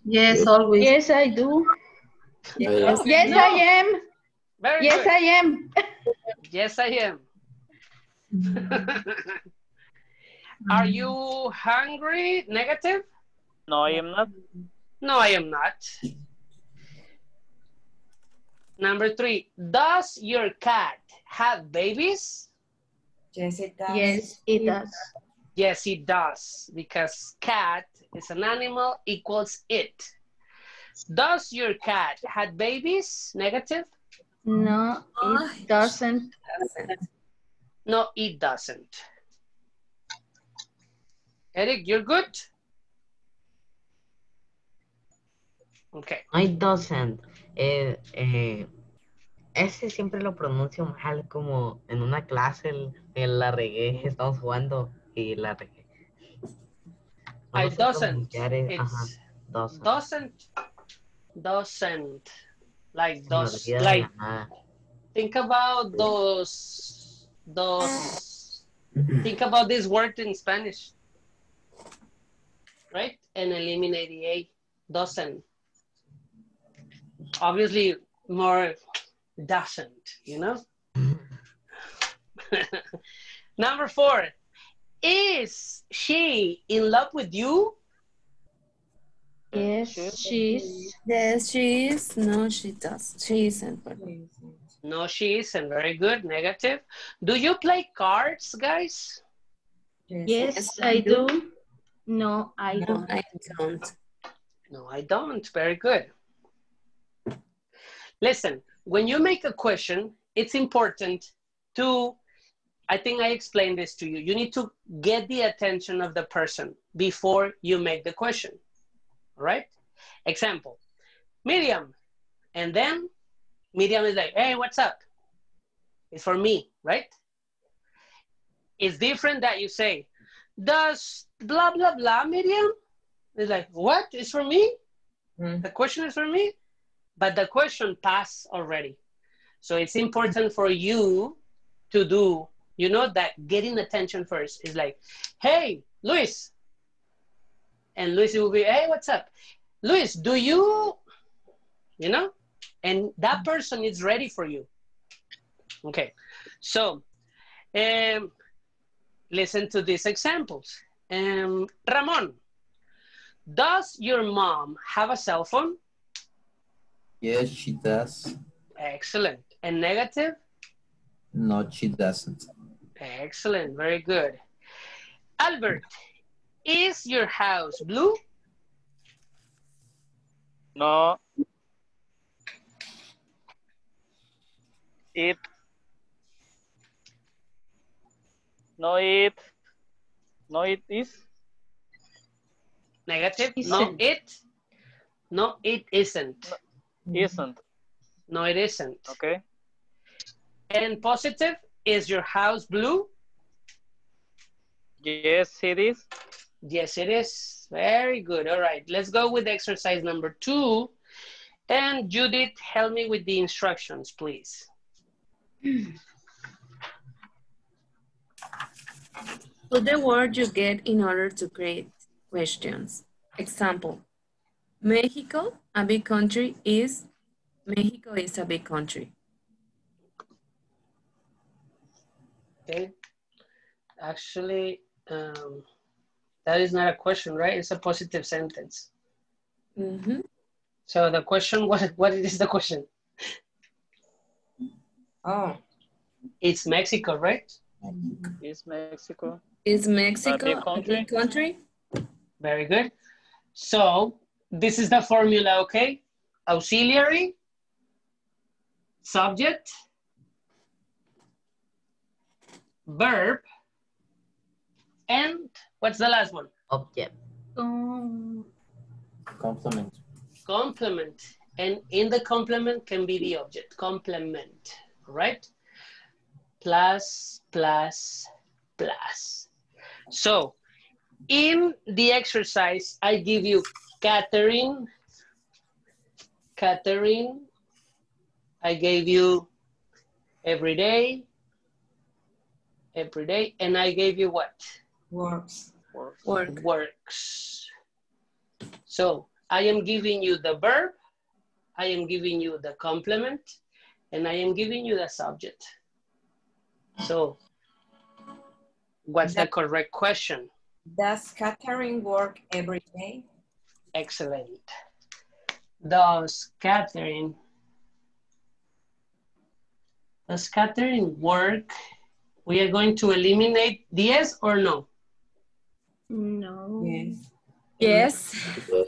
Yes, always. Yes, I do. Yes. Yes, No. I am. Very Yes, good. I am. Yes, I am. Are you hungry? Negative? No, I am not. No, I am not. Number three. Does your cat have babies? Yes, it does. Yes, it does. Yes, it does. Because cat is an animal equals it. Does your cat have babies? Negative? No, it doesn't. No, it doesn't. Eric, you're good? Okay. No, it doesn't. Eh, eh, ese siempre lo pronuncio mal, como en una clase el- el la regué, estamos jugando y la regué. No I doesn't. pronunciar es- ajá, It's doesn't. doesn't. Doesn't. Like dos. olvida de Like la nada. think about those those think about this word in Spanish. Right? And eliminate the A. Doesn't. Obviously more doesn't, you know? Mm-hmm. Number four. Is she in love with you? Yes, she's. Yes, she is. No, she does. She isn't. But No, she isn't. Very good. Negative. Do you play cards, guys? Yes, I do. No, I no, don't. I don't. No, I don't. Very good. Listen, when you make a question, it's important to, I think I explained this to you. You need to get the attention of the person before you make the question. All right? Example Miriam. And then Miriam is like, hey, what's up? It's for me, right? It's different that you say, does blah, blah, blah, Miriam? It's like, what? It's for me? Mm. The question is for me? But the question passed already. So it's important for you to do, you know, that getting attention first is like, hey, Luis. And Luis will be, hey, what's up? Luis, do you, you know? And that person is ready for you. Okay. So um, listen to these examples. Um, Ramon, does your mom have a cell phone? Yes, she does. Excellent. And negative? No, she doesn't. Excellent. Very good. Albert, is your house blue? No. It. No, it. No, it is. Negative? No, Isn't. it? No, it isn't. Isn't. No, it isn't. Okay. And positive, is your house blue? Yes, it is. Yes, it is. Very good. All right. Let's go with exercise number two. And Judith, help me with the instructions, please. Put the word you get in order to create questions. Example, Mexico, a big country, is Mexico is a big country. Okay. Actually, um, that is not a question, right? It's a positive sentence. Mhm. So the question, what, what is the question? Oh, It's Mexico, right? Is Mexico? Is Mexico big a country? big country? Very good. So this is the formula, okay? Auxiliary, subject, verb, and what's the last one? Object. Um, Complement. Complement. And in the complement can be the object, complement, right? Plus, plus, plus. So in the exercise, I give you Catherine, Catherine, I gave you every day, every day, and I gave you what? works. Work. Works. So I am giving you the verb, I am giving you the complement, and I am giving you the subject. So what's the correct question? Does Catherine work every day? Excellent. Does Catherine, does Catherine work? We are going to eliminate the yes or no? no. Yes. Yes.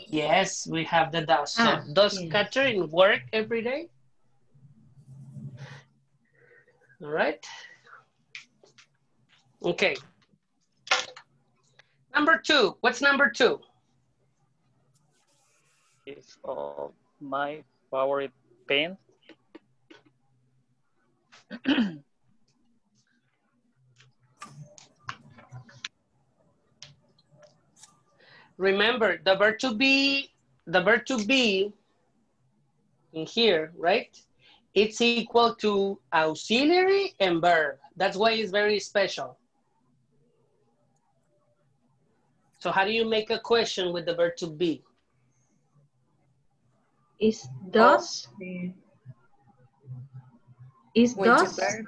Yes, we have the does. So Ah, does yes. Catherine work every day? All right. Okay. Number two, what's number two? Is uh, my favorite pen. Remember, the verb to be, the verb to be in here, right? It's equal to auxiliary and verb. That's why it's very special. So how do you make a question with the verb to be? Is does? Is does? verb.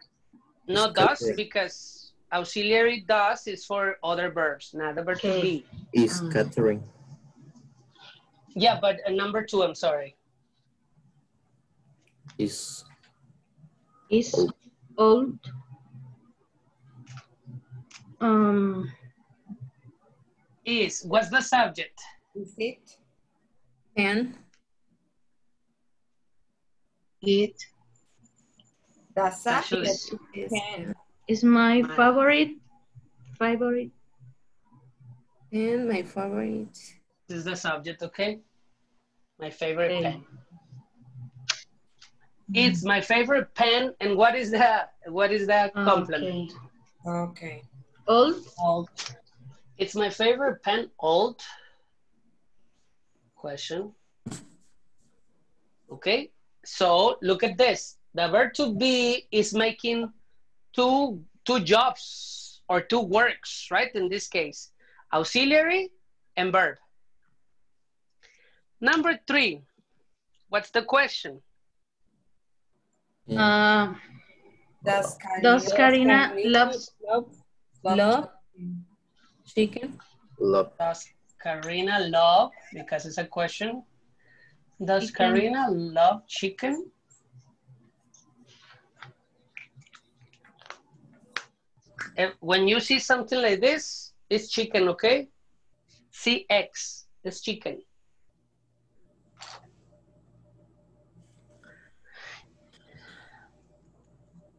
No does because auxiliary does is for other verbs, not the verb to be. Is Um, Catherine. Yeah, but uh, number two, I'm sorry. Is Is old? Um, Is, what's the subject? Is it? And It. Does that? Actually, is Can. Is my My- favorite favorite and my favorite. This is the subject, okay? My favorite Okay. pen. It's my favorite pen, and what is the what is the compliment? complement? Okay. old Old. It's my favorite pen. Old. Question. Okay, so look at this. The verb to be is making two two jobs or two works, right? In this case, auxiliary and verb. Number three. What's the question? uh, Does Karina, does Karina loves Love, love chicken. love. Does Karina love, because it's a question, does Chicken. Karina love chicken? When you see something like this, it's chicken, okay? CX, it's chicken.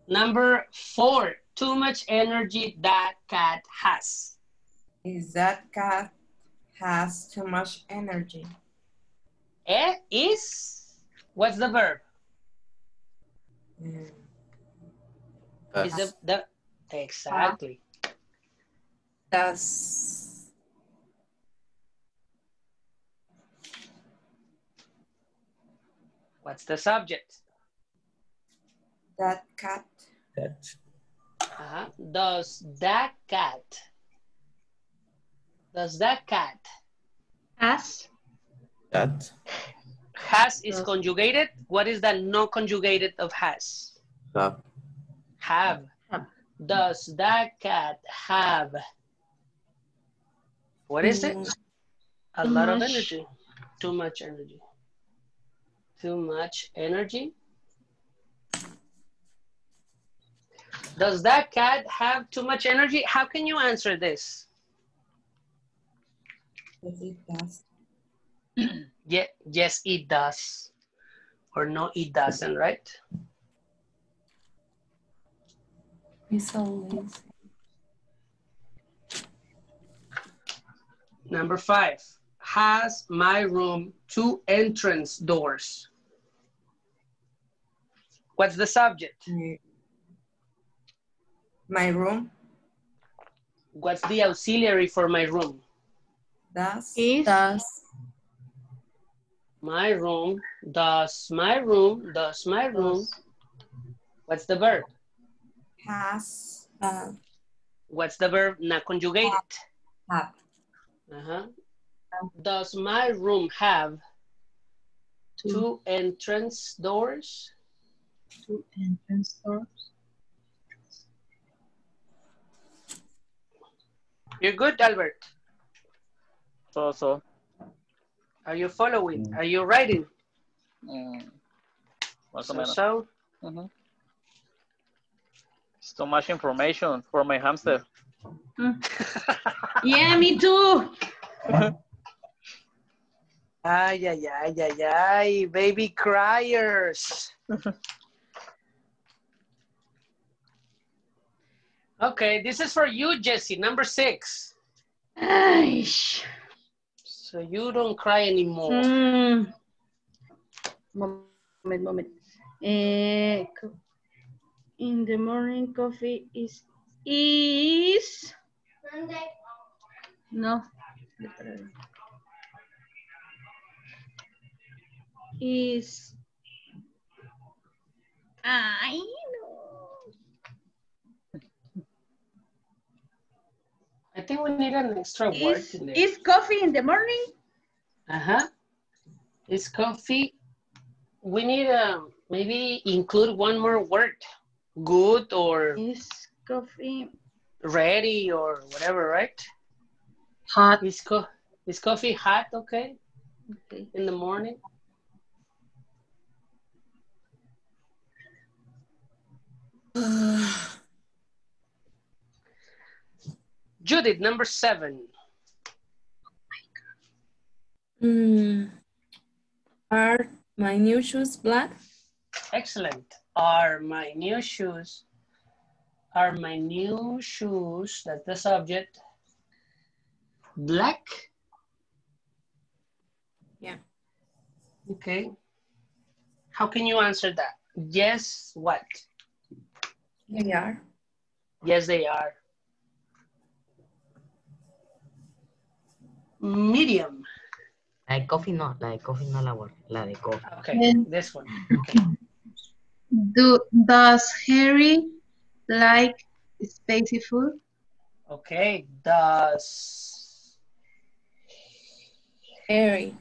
Number four, too much energy that cat has. Is that cat has too much energy? Eh, is, what's the verb? Mm. Is the, the, exactly. Does What's the subject? That cat That. Uh-huh. Does that cat, does that cat Has. That. has is conjugated? What is the non-conjugated of has? Have. Have. Have. Does that cat have? What is it? Mm. A Too lot of energy. Too much energy. Too much energy. Does that cat have too much energy? How can you answer this? Yes, it does. Yeah, yes, it does. Or no, it doesn't, right? It's always. Number five, has my room two entrance doors? What's the subject? My room What's the auxiliary for my room? does. Is. Does. My room, does my room, does my room. What's the verb? Has. Uh, What's the verb not conjugated? Have. Uh-huh. Does my room have Two, two entrance doors? two entrance doors. You're good, Albert. So, so. Are you following? Are you writing? Mm, más So, menos. so, Mhm. It's too much information for my hamster. Yeah, me too. Ay, ay, ay, ay, ay, baby criers. okay, this is for you, Jesse, number six. Ay. So you don't cry anymore. Mm. Moment, moment. Eh, co- in the morning coffee is is Monday. no is I know. I think we need an extra word Is, in there. is coffee in the morning? Uh-huh. Is coffee, we need to maybe include one more word. Good or Is coffee ready or whatever, right? Hot. Is, co- is coffee hot, okay, okay? in the morning? Judith, number seven. mm, are my new shoes black? Excellent. Are my new shoes, are my new shoes, that's the subject, black? Yeah. Okay. How can you answer that? Yes, what? They are. Yes, they are. Medium. La de coffee no, la de coffee no la la de coffee. Okay, this one. Okay. Do, does Harry like spicy food? Okay, does Harry.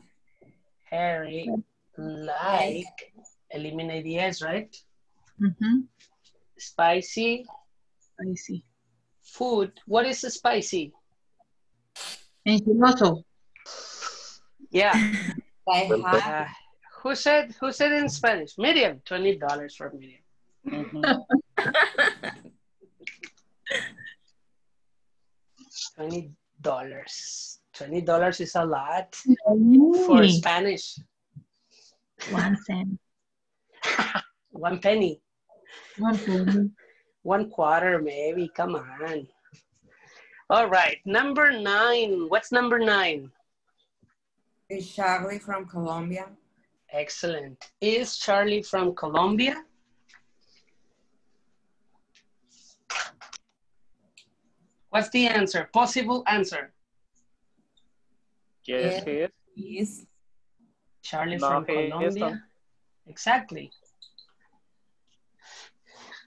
Harry like, eliminate the S, right? Mm-hmm. Spicy Spicy. food. What is spicy? Enchiloso. Yeah. I Well, have. Who said who said in Spanish? Medium. Twenty dollars for medium. Mhm. Twenty dollars. Twenty dollars is a lot for Spanish. One cent. One penny. One penny. One quarter, maybe. Come on. All right. Number nine. What's number nine? Is Charlie from Colombia? Excellent. Is Charlie from Colombia? What's the answer? Possible answer. Yes, he is. Yes. Charlie No, from he is Colombia. not. Exactly.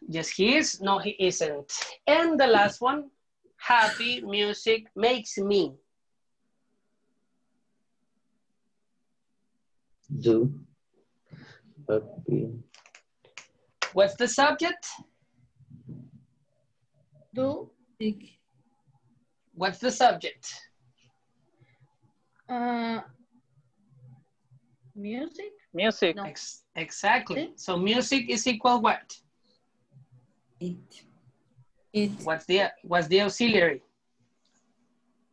Yes, he is. No, he isn't. And the last one, happy music makes me. Do. Happy. What's the subject? Do. What's the subject? Uh, music? Music. No. Ex- exactly. So music is equal what? It. It. What's the what's the auxiliary?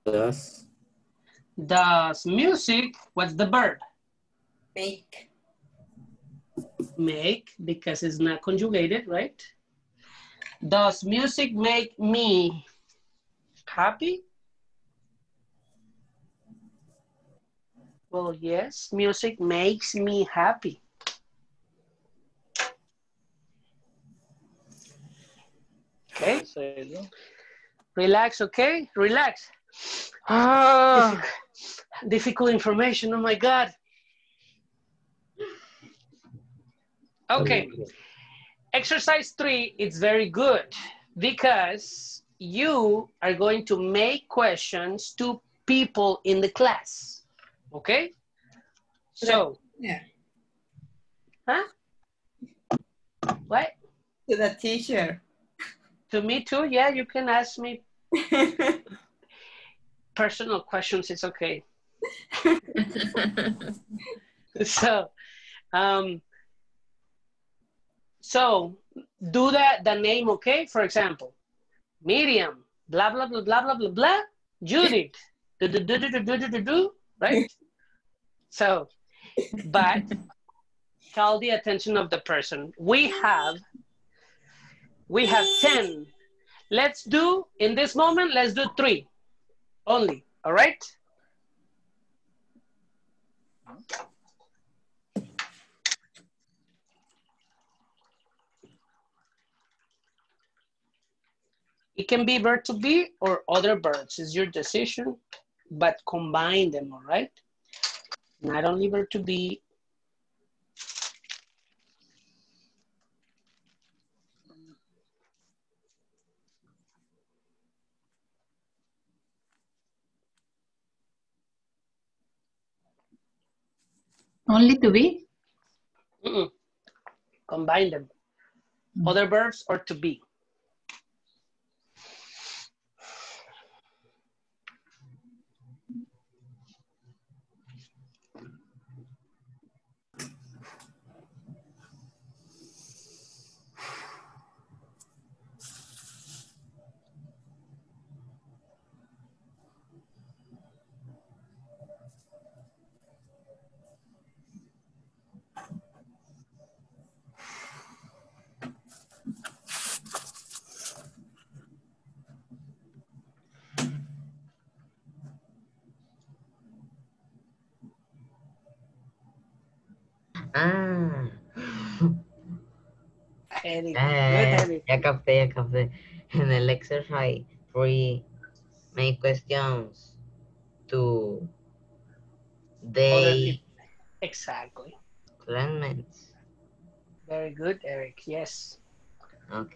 Does. Does music, what's the verb? Make. Make, because it's not conjugated, right? Does music make me happy? Well, yes, music makes me happy. Okay, relax, okay? Relax. Ah, difficult information, oh my God. Okay, exercise three, it's very good because you are going to make questions to people in the class, okay? So, Yeah. huh? What? To the teacher. To me too, yeah, you can ask me personal questions, it's okay. so, um, so do that the name, okay? For example, Miriam, blah blah blah blah blah blah blah. Judith, do do do do do do do do do, right? So, but call the attention of the person. We have we have ten. Let's do in this moment. Let's do three only. All right. It can be verb to be or other verbs. It's your decision, but combine them, all right? Not only verb to be. Only to be? Mm-mm. Combine them. Other verbs or to be. Ah. Eric, good, Eh, Eric. ya capté, ya capté. En el exercise three, make questions to they. Exactly. claimants. Very good, Eric. Yes. Ok.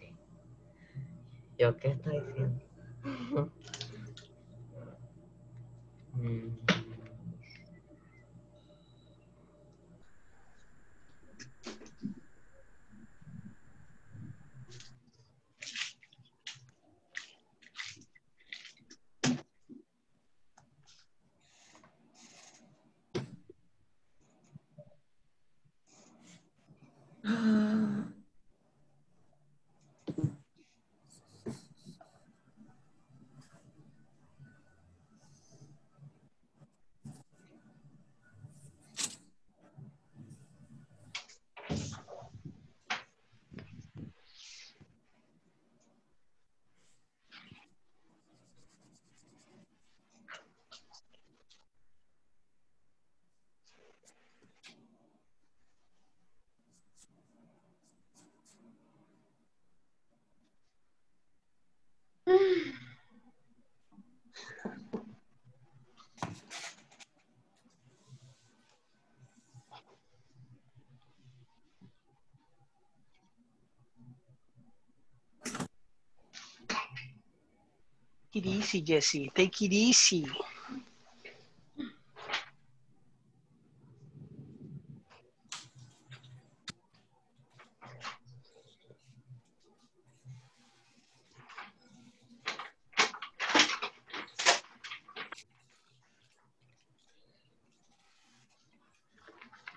¿Yo qué estoy diciendo? Mm, it easy, Jesse. Take it easy.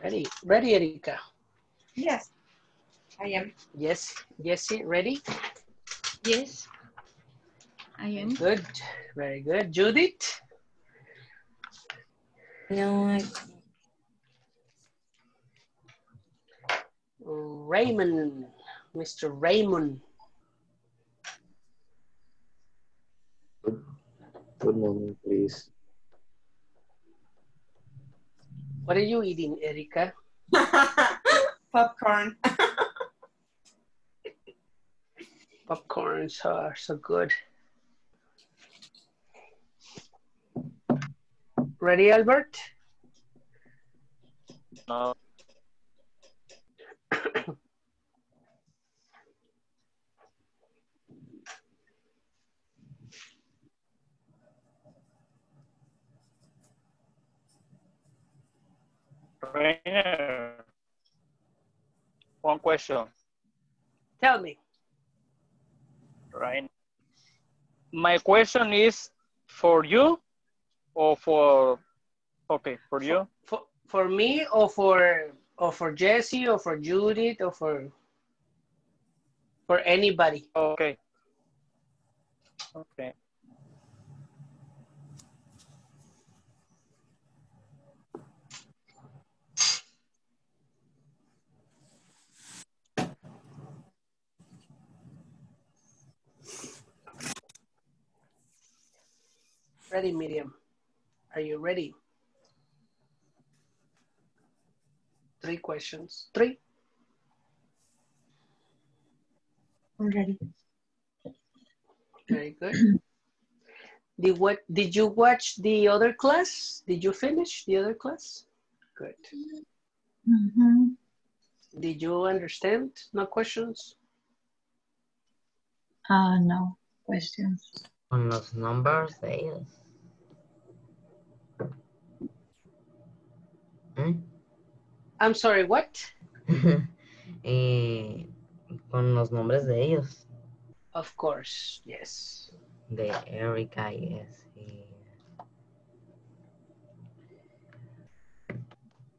Ready, ready, Erika. Yes, I am. Yes, Jesse, ready? Yes. I am. Good, very good. Judith? No, I, Raymond, Mr. Raymond. Good morning, please. What are you eating, Erika? Popcorn. Popcorns are so good. Ready, Albert? No. Rayner, one question, Tell me. right? My question is for you or for, okay, for you? For, for me or for or for Jesse or for Judith or for for anybody. Okay. Okay. Ready, Miriam? Are you ready? Three questions. Three. I'm ready. Very good. Did what? Did you watch the other class? Did you finish the other class? Good. Mhm. Did you understand? No questions. Uh, no questions. Con los numbers de ellos. ¿Eh? I'm sorry. What? Eh, con los nombres de ellos. Of course. Yes. De Erika, yes. y-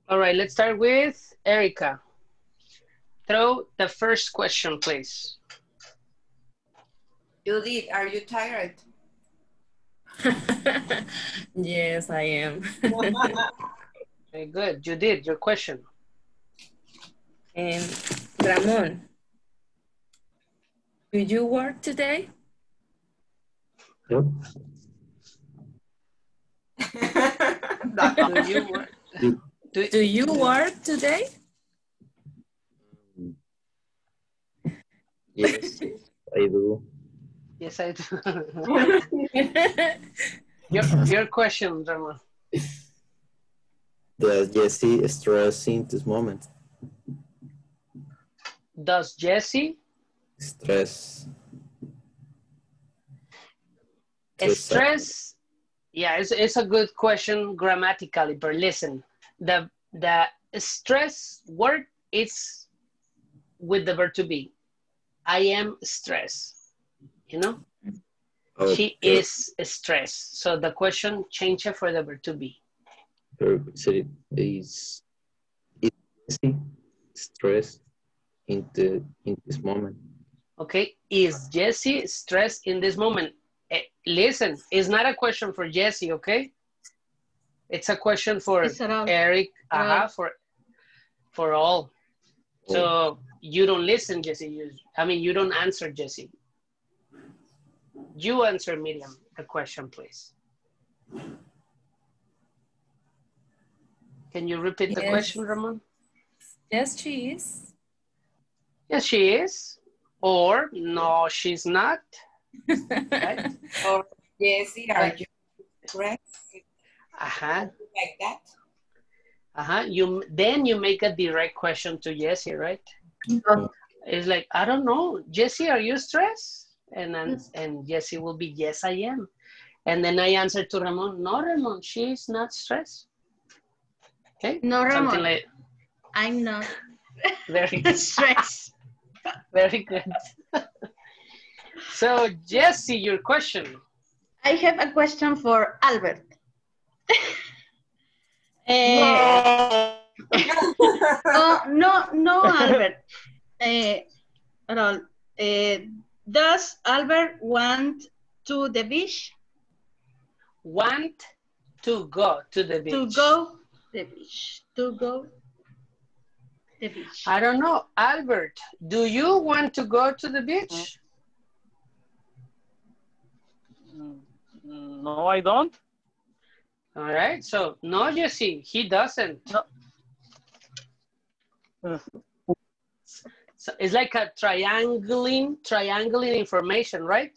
All right. Let's start with Erica. Throw the first question, please. Judith, are you tired? yes, I am. Very good. You did your question. And Ramon, do you work today? Yep. Do you work? Do, Do you work today? Yes, I do. Yes, I do. your, your question, Ramon. Does Jesse stress in this moment? Does Jesse Stress. stress? Yeah, it's, it's a good question grammatically, but listen, the the stress word is with the verb to be. I am stressed. You know, she is stressed. So the question change it for the verb to be. Perfect. So it is is Jesse stressed in the in this moment? Okay, is Jesse stressed in this moment? Eh, listen, it's not a question for Jesse, okay? It's a question for It's around. Eric, Right. uh for for all. So you don't listen, Jesse. You, I mean, you don't answer, Jesse. You answer, Miriam, the question, please. Can you repeat the question, Ramon? Yes, she is. Yes, she is. Or no, she's not. Right? Or Jesse, are you stressed? Uh-huh. Like that? Uh-huh. You then you make a direct question to Jesse, right? It's like, I don't know. Jesse, are you stressed? And then, and Jessie will be, yes, I am. And then I answer to Ramon, no, Ramon, she's not stressed. Okay? No, Something Ramon. like, I'm not very good. stressed. Very good. so, Jesse, your question. I have a question for Albert. Eh, oh, no, no, Albert. Eh, at all. Eh, does Albert want to the beach? Want to go to the beach. To go the beach. To go the beach. I don't know. Albert, do you want to go to the beach? No, I don't. All right. So, no, Jesse, he doesn't. So it's like a triangling, triangling information, right?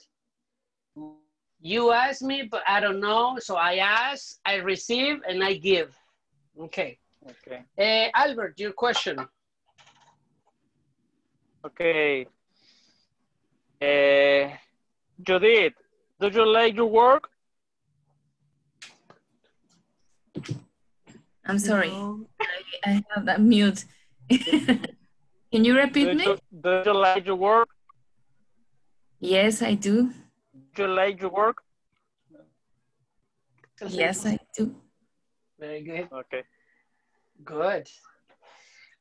Mm. You ask me, but I don't know. So I ask, I receive, and I give. Okay. Okay. Uh, Albert, your question. Okay. Uh, Judith, do you like your work? I'm sorry. I, I have that mute. Can you repeat Do me? you, do you like your work? Yes, I do. Do you like your work? Yes, I do. Very good. Okay. Good.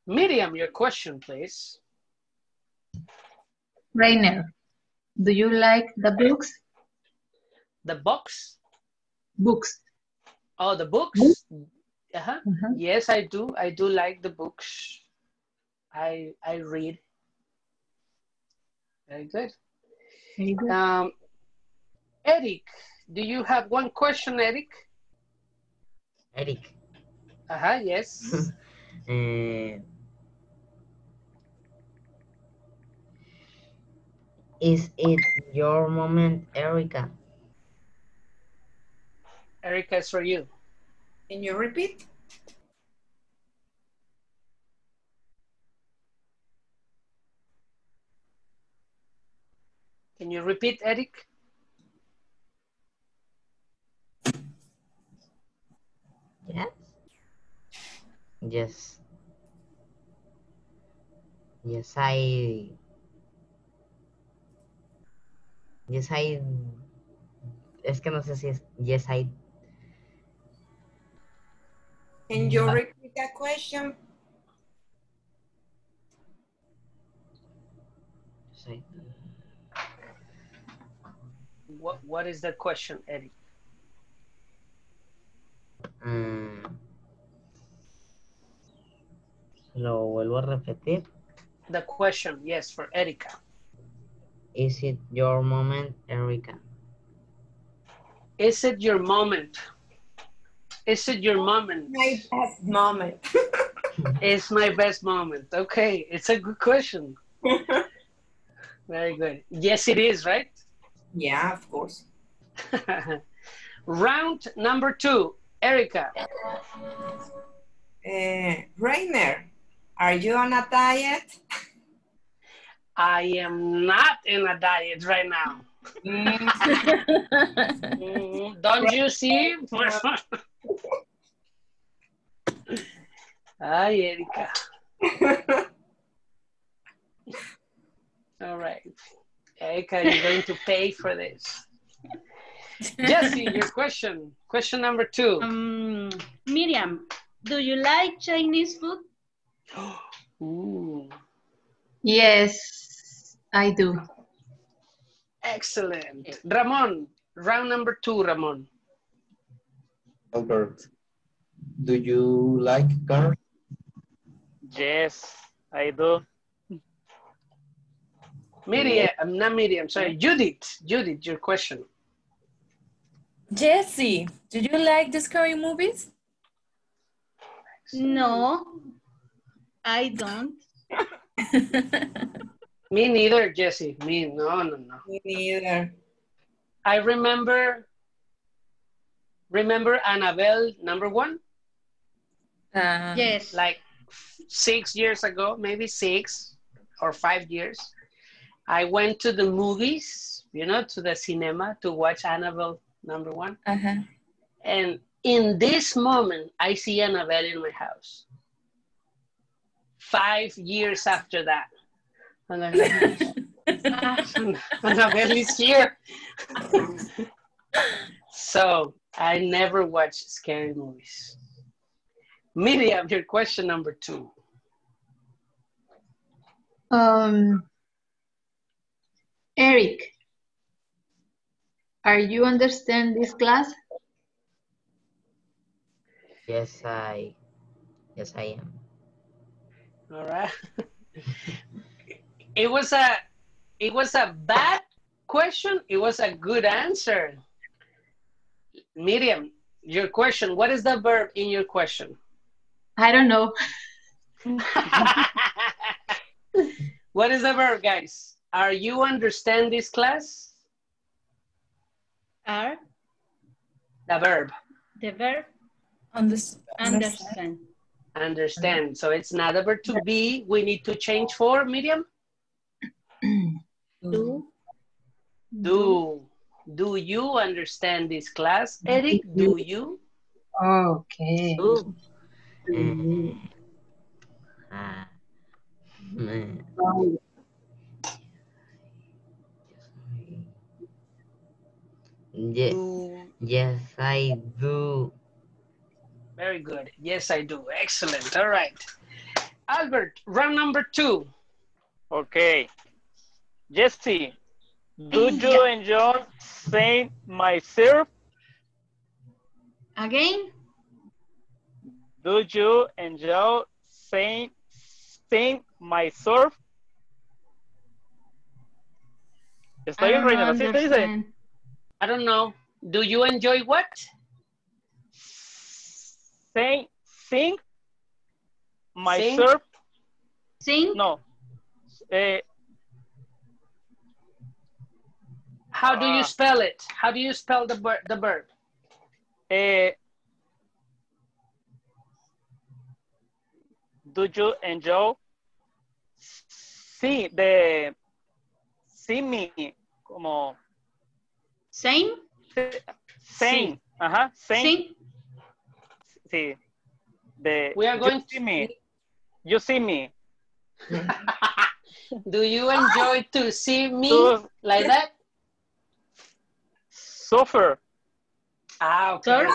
Miriam, your question, please. Rayner, do you like the books? The box. Books. Oh, the books. Uh-huh. Mhm. Yes, I do. I do like the books. I I read. Very good. Very good. Um, Eric, do you have one question, Eric? Eric, Uh-huh, yes. eh, is it your moment, Erica? Erica, it's for you. Can you repeat? Can you repeat, Eric? Yes. Yes. Yes, I. Yes, I. Es que no sé si es. Yes, I. Can you repeat that question? What What is the question, Eric? Mm. Lo vuelvo a repetir. The question, yes, for Erica. Is it your moment, Erica? Is it your moment? Is it your moment? My best moment. It's my best moment. Okay, it's a good question. Very good. Yes, it is, right? yeah, of course. Round number two. Erica, Uh, Rayner, are you on a diet? I am not in a diet right now. Mm, Don't you see? Ay, Erika. All right. Erika, you're going to pay for this. Jesse, your question. Question number two. Um, Miriam, do you like Chinese food? Ooh, Yes, I do. excellent. Ramon, round number two, Ramon. Albert, do you like cars? Yes, I do. Miriam, I'm not Miriam, sorry. Judith, Judith, your question. Jesse, do you like the scary movies? No, I don't. Me neither, Jesse. Me, no, no, no. Me neither. I remember, remember Annabelle number one? Uh, Yes. like six years ago, maybe six or five years. I went to the movies, you know, to the cinema to watch Annabelle number one. Ajá. And in this moment, I see Annabelle in my house. Five years after that. And I'm like, Annabelle is here. so I never watch scary movies. Miriam, your question number two. Um, Eric, are you understand this class? Yes, I. Yes, I am. All right. it was a it was a bad question. It was a good answer. Miriam, your question. What is the verb in your question? I don't know. what is the verb, guys? Are you understand this class? Are The verb. the verb Understand. understand. Understand. So it's not a verb to be. We need to change for Miriam. Do Do. Do you understand this class, Eric? Do you? Okay. Tú. Eh, ah, me- Ye- Do. yes, I do. Very good. Yes, I do. Excellent. All right. Albert, round number two. Okay. Jesse, do you enjoy saying myself? again. Do you enjoy saying, saying myself? Está I bien, don't Reina, ¿así se dice? I don't know. Do you enjoy what? Sing, sing myself. Sing. No. Eh, How do you Ah. spell it? How do you spell the, ver- the verb? eh, do you enjoy see the see me como Same. saying ajá saying Sing. sí the We are you going see me you see me Do you enjoy to see me to like that? suffer Ah, okay. Sorry?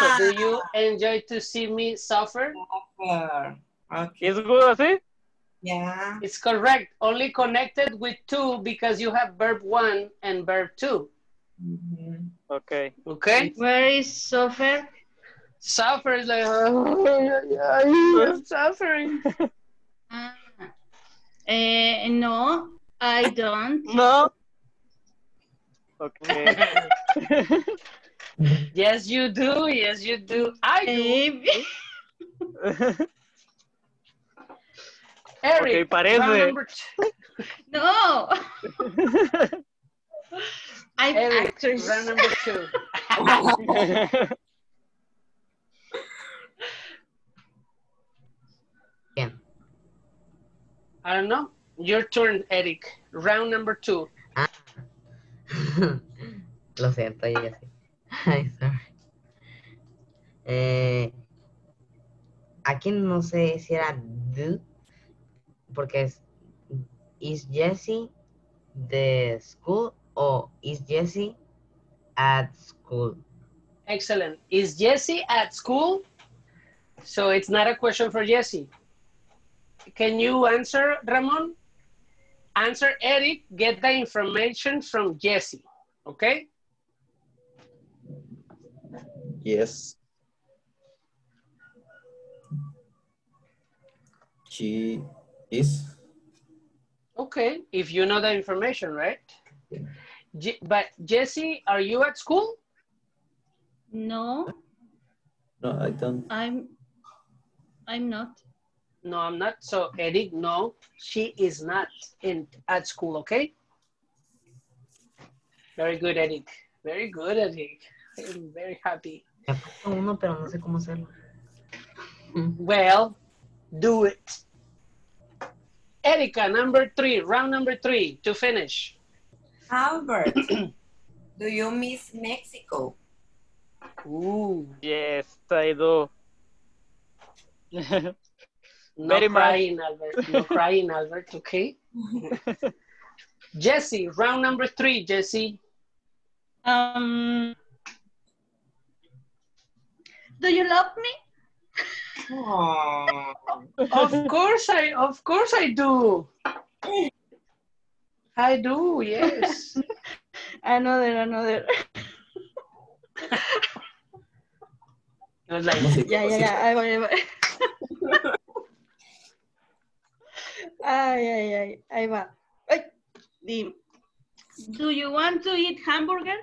So do you enjoy to see me suffer? Suffer. Okay. is good así Yeah. It's correct. Only connected with two because you have verb one and verb two. Okay Okay? Where is suffer? Suffer is like, oh, I'm suffering. Ah. Eh, no, I don't. no okay Yes, you do. Yes, you do. I do. Eric, Okay, parece. number two. No. I'm Eric, actress. round number two. Bien. I don't know. Your turn, Eric. Round number two. Ah. Lo siento, ya sí. Ay, sorry. Eh, aquí no sé si era do, porque es is Jessie the school o is Jesse at school. Excellent. Is Jesse at school? So it's not a question for Jesse. Can you answer, Ramon? Answer Eric, get the information from Jesse. Okay? Yes. She is. Okay, if you know the information, right? Je- but Jesse, are you at school? No, No, I don't. I'm. I'm not. No, I'm not. So Eric, no, she is not in at school, okay? Very good, Eric. Very good, Eric. I'm very happy. Me falta uno, pero no sé cómo hacerlo. Well, do it. Erica, number three, round number three to finish. Albert, do you miss Mexico? Ooh, Yes, I do. no Very much. crying, Albert. No crying, Albert. Okay. Jesse, round number three, Jesse. Um, do you love me? Of course I, of course I do. I do, yes. Another, another. It was like, Ya, ya, ya. Ahí voy, ahí voy. Ay, ay, ay. Ahí va. Ay. Di- Do you want to eat hamburger?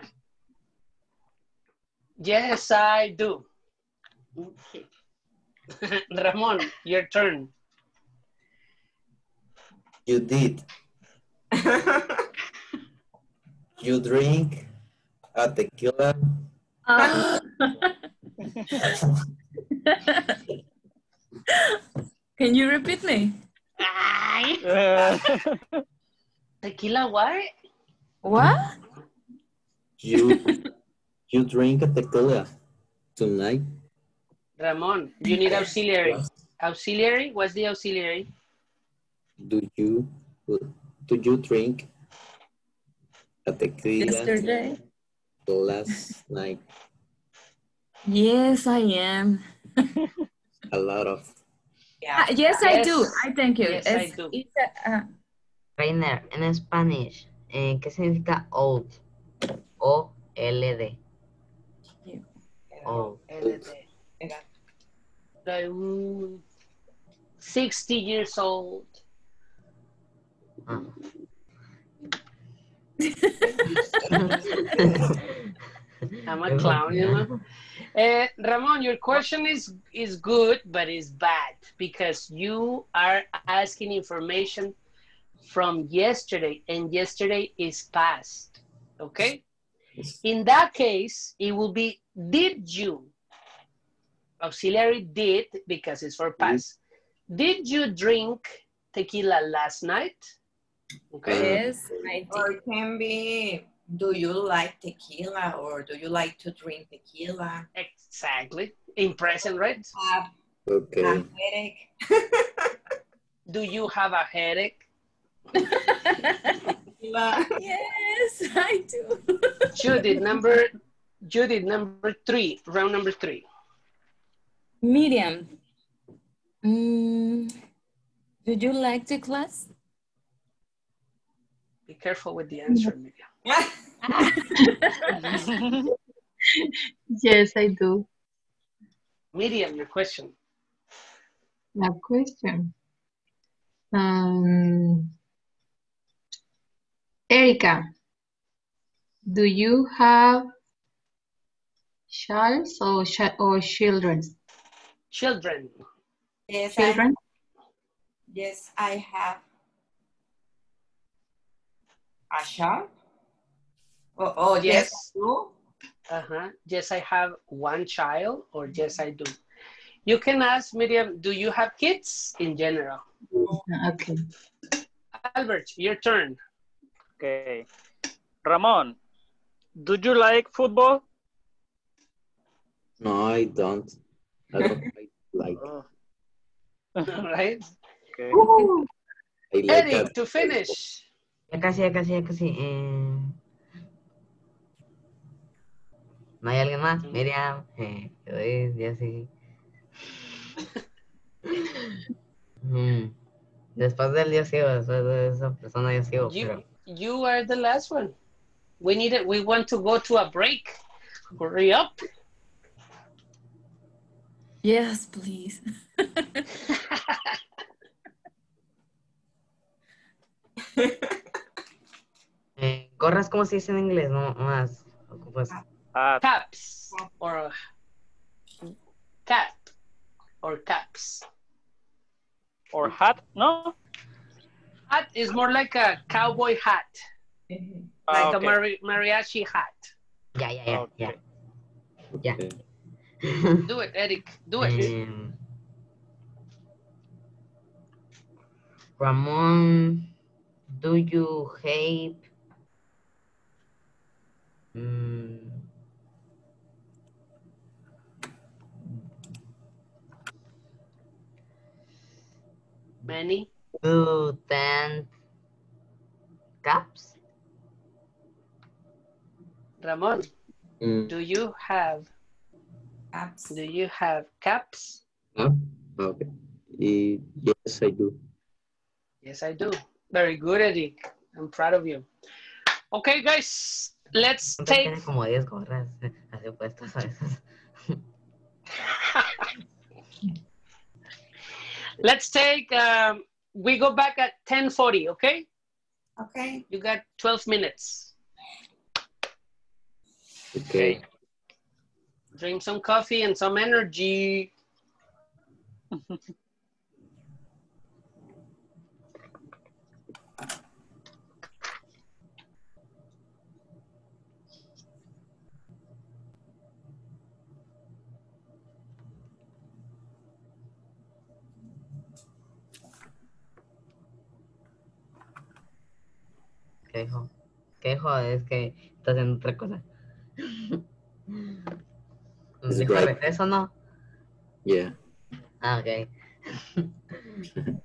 yes, I do. Okay. Ramon, your turn. You did. You drink a tequila. Ah. Can you repeat me? Ay. Tequila what? What? You you drink a tequila tonight. Ramon, you need auxiliary. Auxiliary? What's the auxiliary? Do you do you drink a tequila Yesterday? last night? Yes, I am. A lot of Ah, yes, I do. I thank you. Yes, I do. it's a- ah, Rayner, en Spanish, eh, ¿qué significa old? O-L-D. Old. LD. Like, mm, 60 years old. Ah. I'm a clown, you know. Uh, Ramon, your question is is good, but it's bad because you are asking information from yesterday, and yesterday is past. Okay. In that case, it will be did you? Auxiliary did because it's for past. Did you drink tequila last night? Okay. yes, I or it can be, do you like tequila or do you like to drink tequila? Exactly. In present, right? Have okay. a headache? Do you have a headache? Yes, I do. Judith, number Judith, number three, round number three. Medium. mm, do you like the class? Be careful with the answer, Miriam. Yes, I do. Miriam, your question. La question. Um, Erica, do you have child or, chi- or children? Children. yes, I, Children? yes, I have a child. Oh, oh yes, Yes. I do. Uh-huh. Yes, I have one child, or yes, I do. You can ask Miriam, do you have kids in general? Okay. Albert, your turn. Okay. Ramon, do you like football? No, I don't. I don't like. Oh, All right. okay. I like Eric, to finish. Ya casi, ya casi, ya casi. eh. ¿No hay alguien más? Miriam, eh, Luis, Jessy. Mm. Después del yo sigo, después de esa persona yo sigo, You, pero you are the last one. We need it. We want to go to a break. Hurry up. Yes, please. gorras, ¿cómo se dice en inglés? No, más. Ocupas. Ah, Caps or cap or caps. or hat? No? Hat is more like a cowboy hat, Ah, like okay. a mari- mariachi hat. Ya, ya, ya, ya. Okay. Ya. Okay. Do it, Eric. Do it. Em, Ramon, do you hate mm, Many. do dance caps? Ramon, Mm, do you have Apps. do you have caps? ah, okay. Yes, I do. Yes, I do. Very good, Eric. I'm proud of you. Okay, guys, let's Siempre take tiene como 10 gorras eh, así puestas a veces. let's take um, we go back at 10:40, okay? Okay. You got 12 minutes. Okay. Drink some coffee and some energy. ¿Qué dijo? Es que está haciendo otra cosa. ¿Dijo regreso no? Yeah. Ah, ok.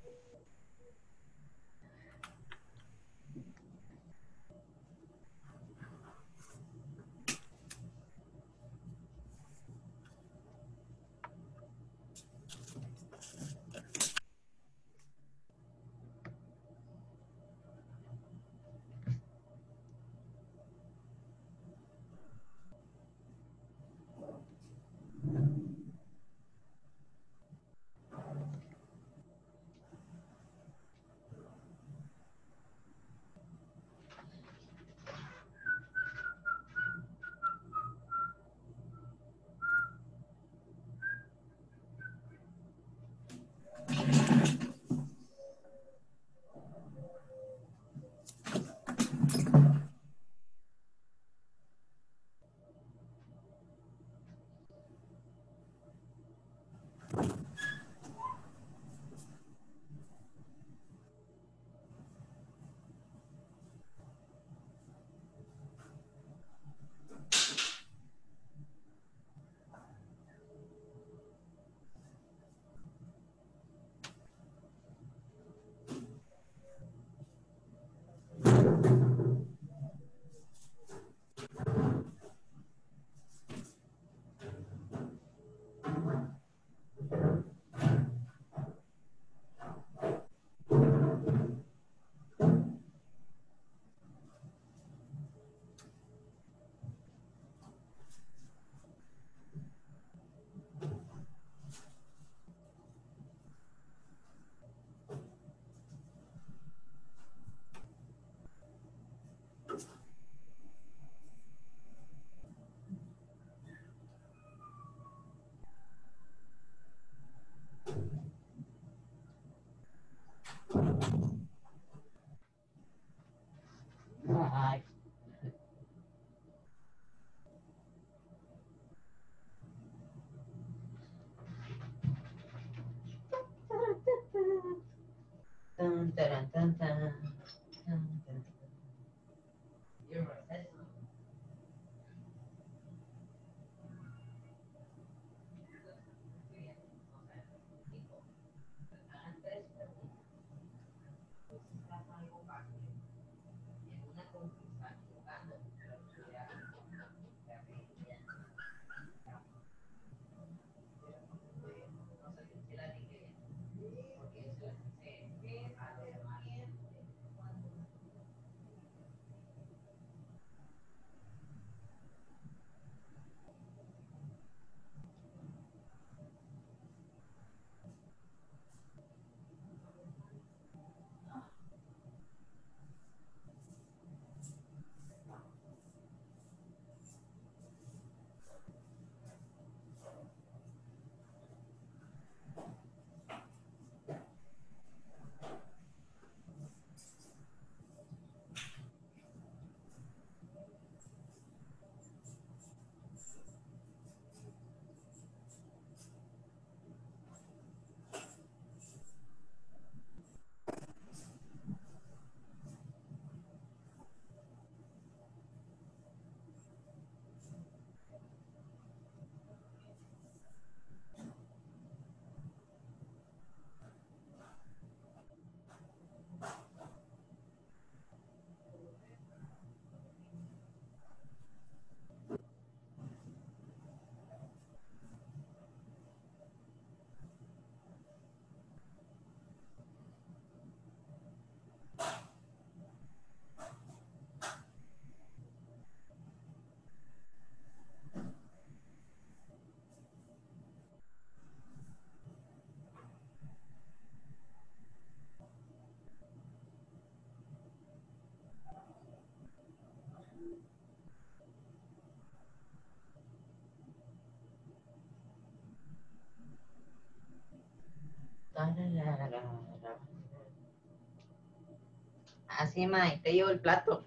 Así, ma, te llevo el plato.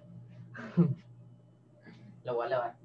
Lo voy a lavar.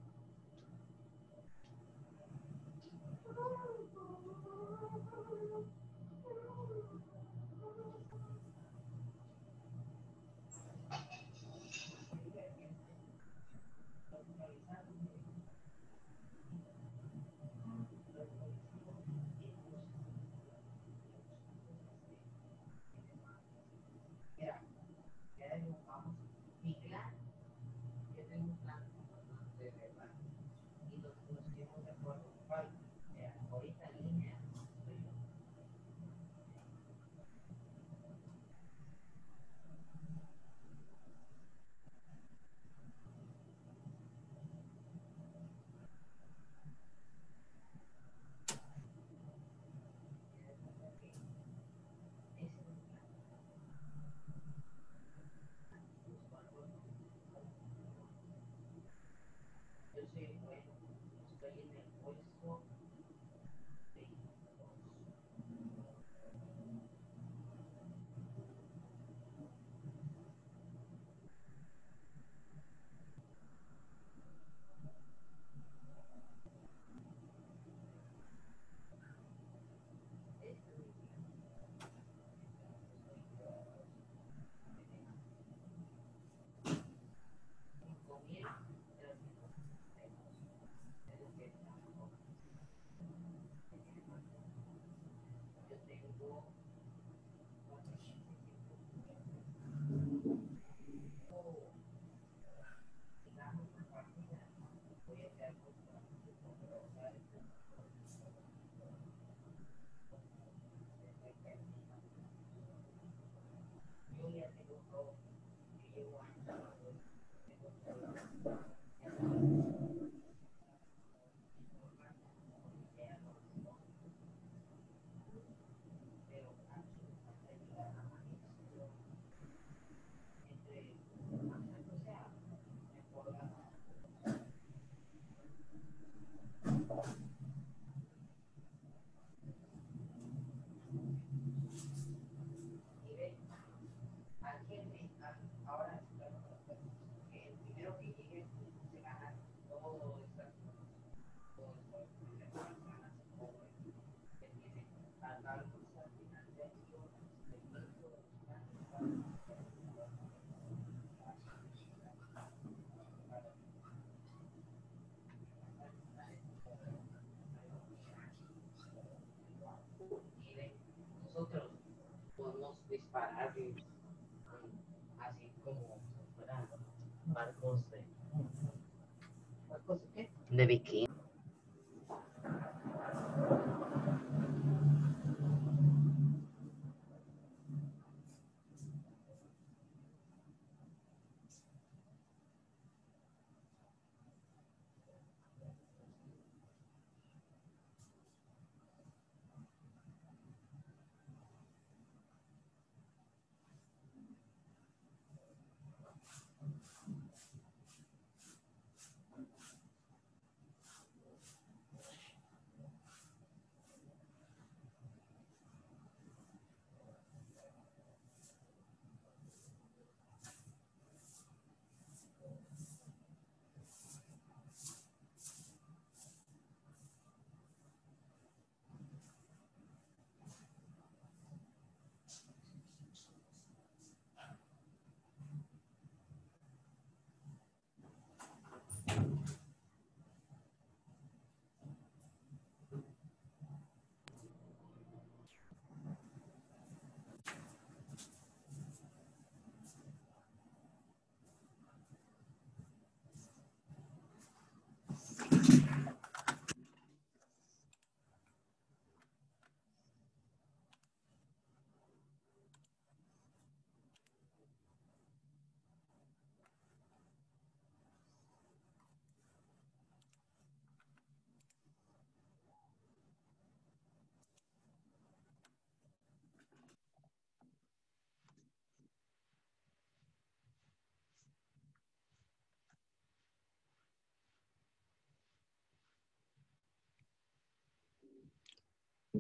Barcos de barcos de qué? De bikini.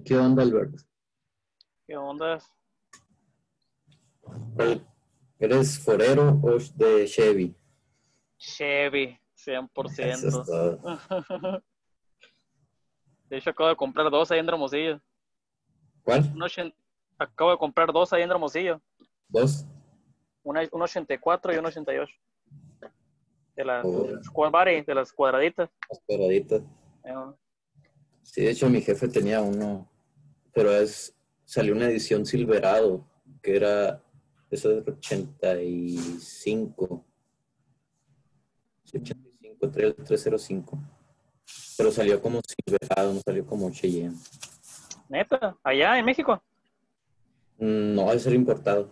¿Qué onda, Alberto? ¿Qué onda? ¿Cuál- ¿Eres forero o de Chevy? Chevy, Eso 100%. es todo. De hecho, acabo de comprar dos ahí en Hermosillo. ¿Cuál? Acabo de comprar dos ahí en Hermosillo. ¿Dos? Una, un 84 y un 88. De las Oh. squad body, de las cuadraditas. Las cuadraditas. Eh, Sí, de hecho mi jefe tenía uno, pero es salió una edición Silverado, que era esa de 85. Sí, 85, traía el 305. Pero salió como Silverado, no salió como Cheyenne. Neta, allá en México. Mm, No, es ser importado.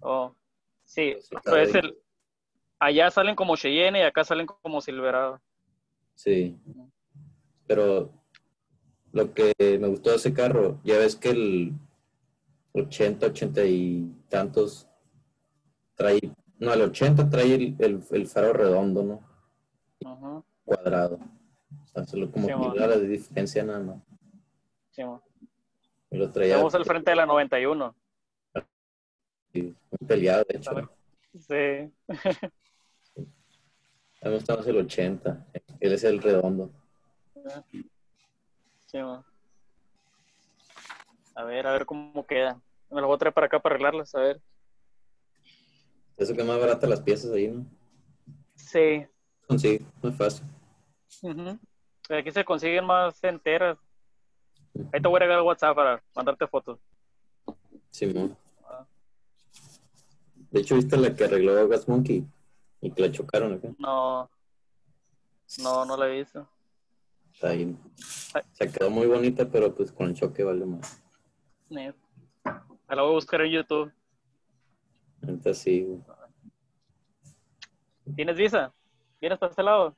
Oh, sí, pero es está bien. el, allá salen como Cheyenne y acá salen como Silverado. Sí. Pero lo que me gustó de ese carro, ya ves que el 80, 80 y tantos trae, no, el 80 trae el, el- el faro redondo, ¿no? Ujú, Cuadrado. O sea, solo como Sí, de diferencia nada más. sí. Y lo traía Estamos al frente de la 91. muy peleado, de hecho. Sí. Gusta más el 80. Él es el redondo. Sí, mo. A ver, a ver cómo queda. Me los voy a traer para acá para arreglarlas, a ver. Eso que más barata las piezas ahí, ¿no? Sí. Sí, muy fácil. ujú. Aquí se consiguen más enteras. Ahí te voy a agregar WhatsApp para mandarte fotos. Simón. De hecho, ¿viste la que arregló Gas Monkey? Y que la chocaron acá. No, no, no la he visto. Está ahí. Se quedó muy bonita, pero pues con el choque vale más. Net. Ahí La voy a buscar en YouTube. Entonces sí, güey. ¿Tienes visa? ¿Vienes para este lado?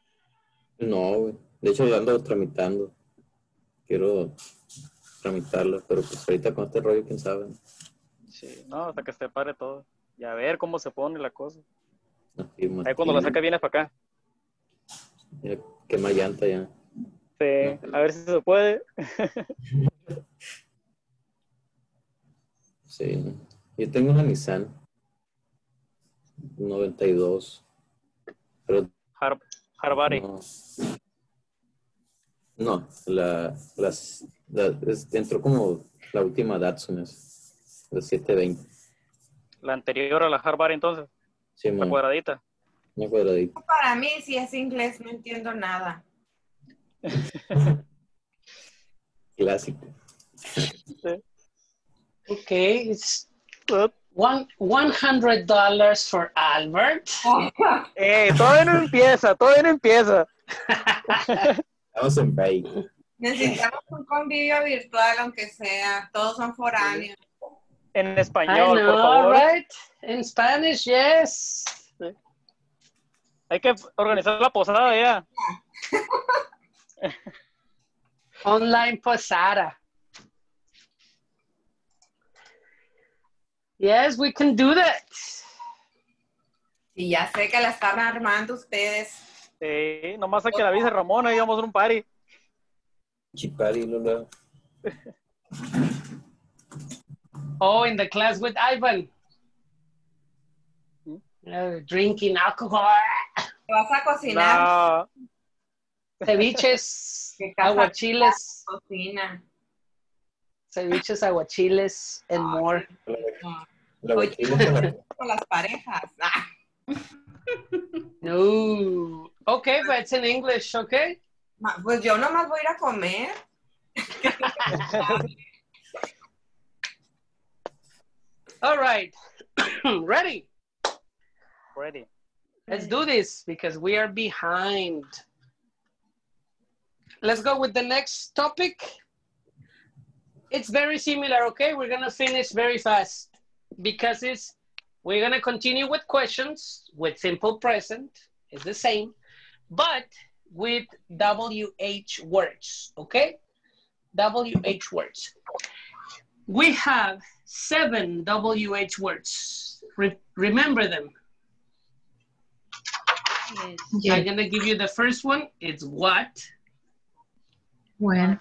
No, güey. De hecho, yo ando tramitando. Quiero tramitarla, pero pues ahorita con este rollo, quién sabe. Sí, no, hasta que se pare todo. Y a ver cómo se pone la cosa. Ahí cuando la saca vienes para acá. Mira, quema llanta ya. Sí, a ver si se puede. Sí. Yo tengo una Nissan 92. Pero Har Harvari. no. No, la, las, la- es- entró como la última Datsun, es la 720. La anterior a la Harvari entonces, Sí, la cuadradita. una cuadradita. Para mí, si es inglés, no entiendo nada. Clásico. Okay, it's one one hundred dollars for Albert. Eh, todavía no empieza, todavía no empieza. Estamos en break. Necesitamos un convivio virtual, aunque sea. Todos son foráneos. En español, por know, favor. right? In Spanish, yes. Hay que organizar la posada ya. Online posada. Yes, we can do that. Y ya sé que la están armando ustedes. Sí, nomás a que la avise Ramón, ahí vamos a un party. Chipari, Lola. Oh, in the class with Ivan. Uh, drinking alcohol, ¿Te vas a cocinar? No, ceviches, ¿Qué casa aguachiles, Cocina. ceviches, aguachiles, and more. La Oye. con la- Con las parejas. Ah, No. Okay, but it's in English, okay? ma- Pues yo nomás voy a ir a comer. All right. Ready? ready. Let's do this because we are behind. Let's go with the next topic. It's very similar, okay? We're gonna finish very fast because it's we're gonna continue with questions with simple present, it's the same, but with WH words, okay? WH words. We have seven WH words. Re- remember them. Yes. I'm gonna give you the first one. It's what, When,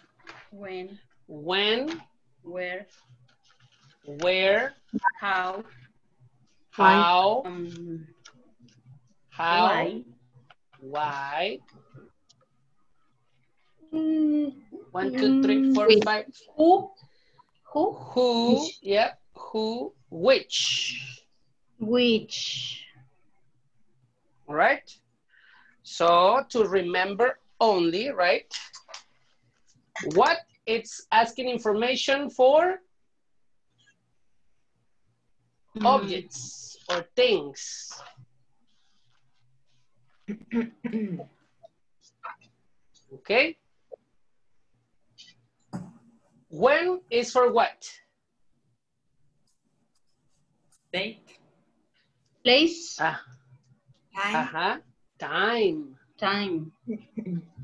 When, when, where, where, how? How, Um, how, why? why, Mm, one, two, three, four, Wait. five. Who? Who? Who, yep, who, which, Which? all right? So to remember only, right? What it's asking information for Mm, objects or things. Okay? When is for what? Date. Place. Ah, Time. uh-huh. Time. Time.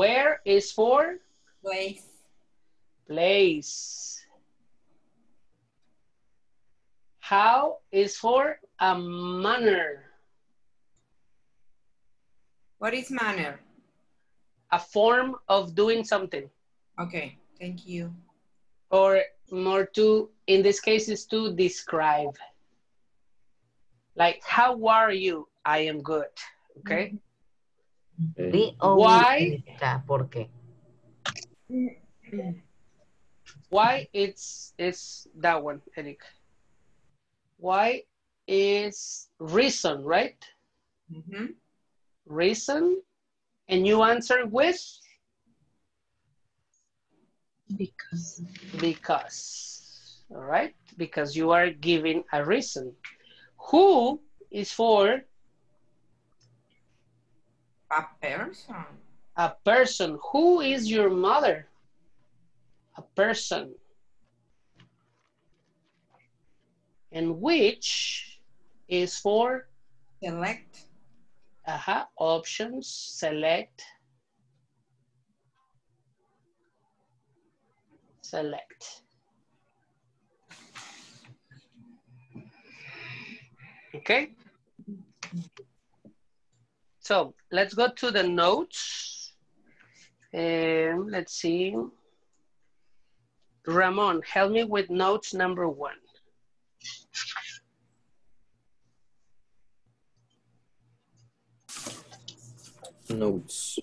Where is for Place. place. How is for a manner, What is manner? a form of doing something. Okay, thank you. Or more to, in this case, is to describe. Like, how are you? I am good. Okay. Mm-hmm. Di o Why? está, ¿Por qué? Why it's it's that one, Eric. Why is reason, right? Mm -hmm. Reason. And you answer with Because. because. All right? Because you are giving a reason. Who is for A person. a person. Who is your mother? A person. And which is for Select. uh options, select, select. Okay. So let's go to the notes. Um, let's see. Ramon, help me with notes number one. Notes.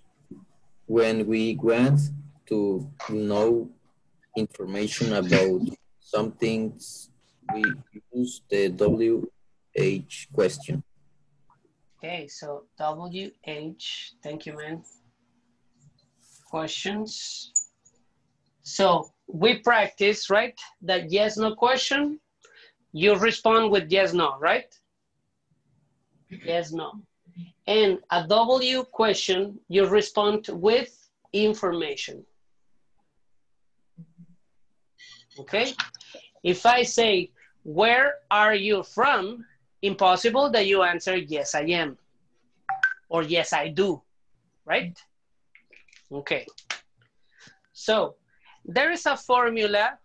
When we want to know information about some things, we use the WH question. Okay, so WH, thank you, man. Questions. So we practice, right? That yes, no question. You respond with yes, no, right? Yes, no. And a W question, you respond with information. Okay? If I say, where are you from? Impossible that you answer, yes, I am. Or yes, I do, right? Okay. So there is a formula.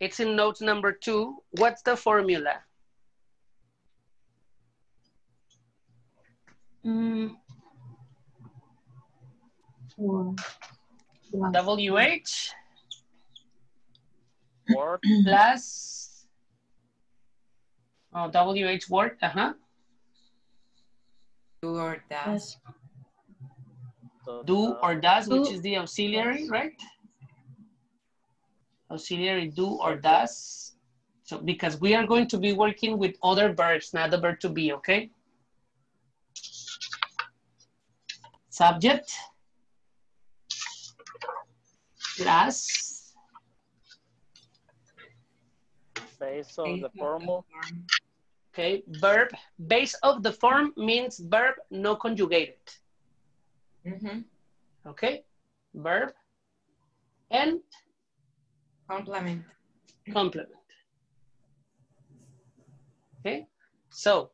It's in note number two. What's the formula? Mm, Or. WH plus oh, WH word, uh-huh. Do or does. Do or does, which is the auxiliary, right? Auxiliary do or does. So because we are going to be working with other verbs, not the verb to be, okay? Subject plus Based on the formal. Okay, verb, base of the form means verb no conjugated. Mhm. Okay, verb and Complement. complement. Okay, so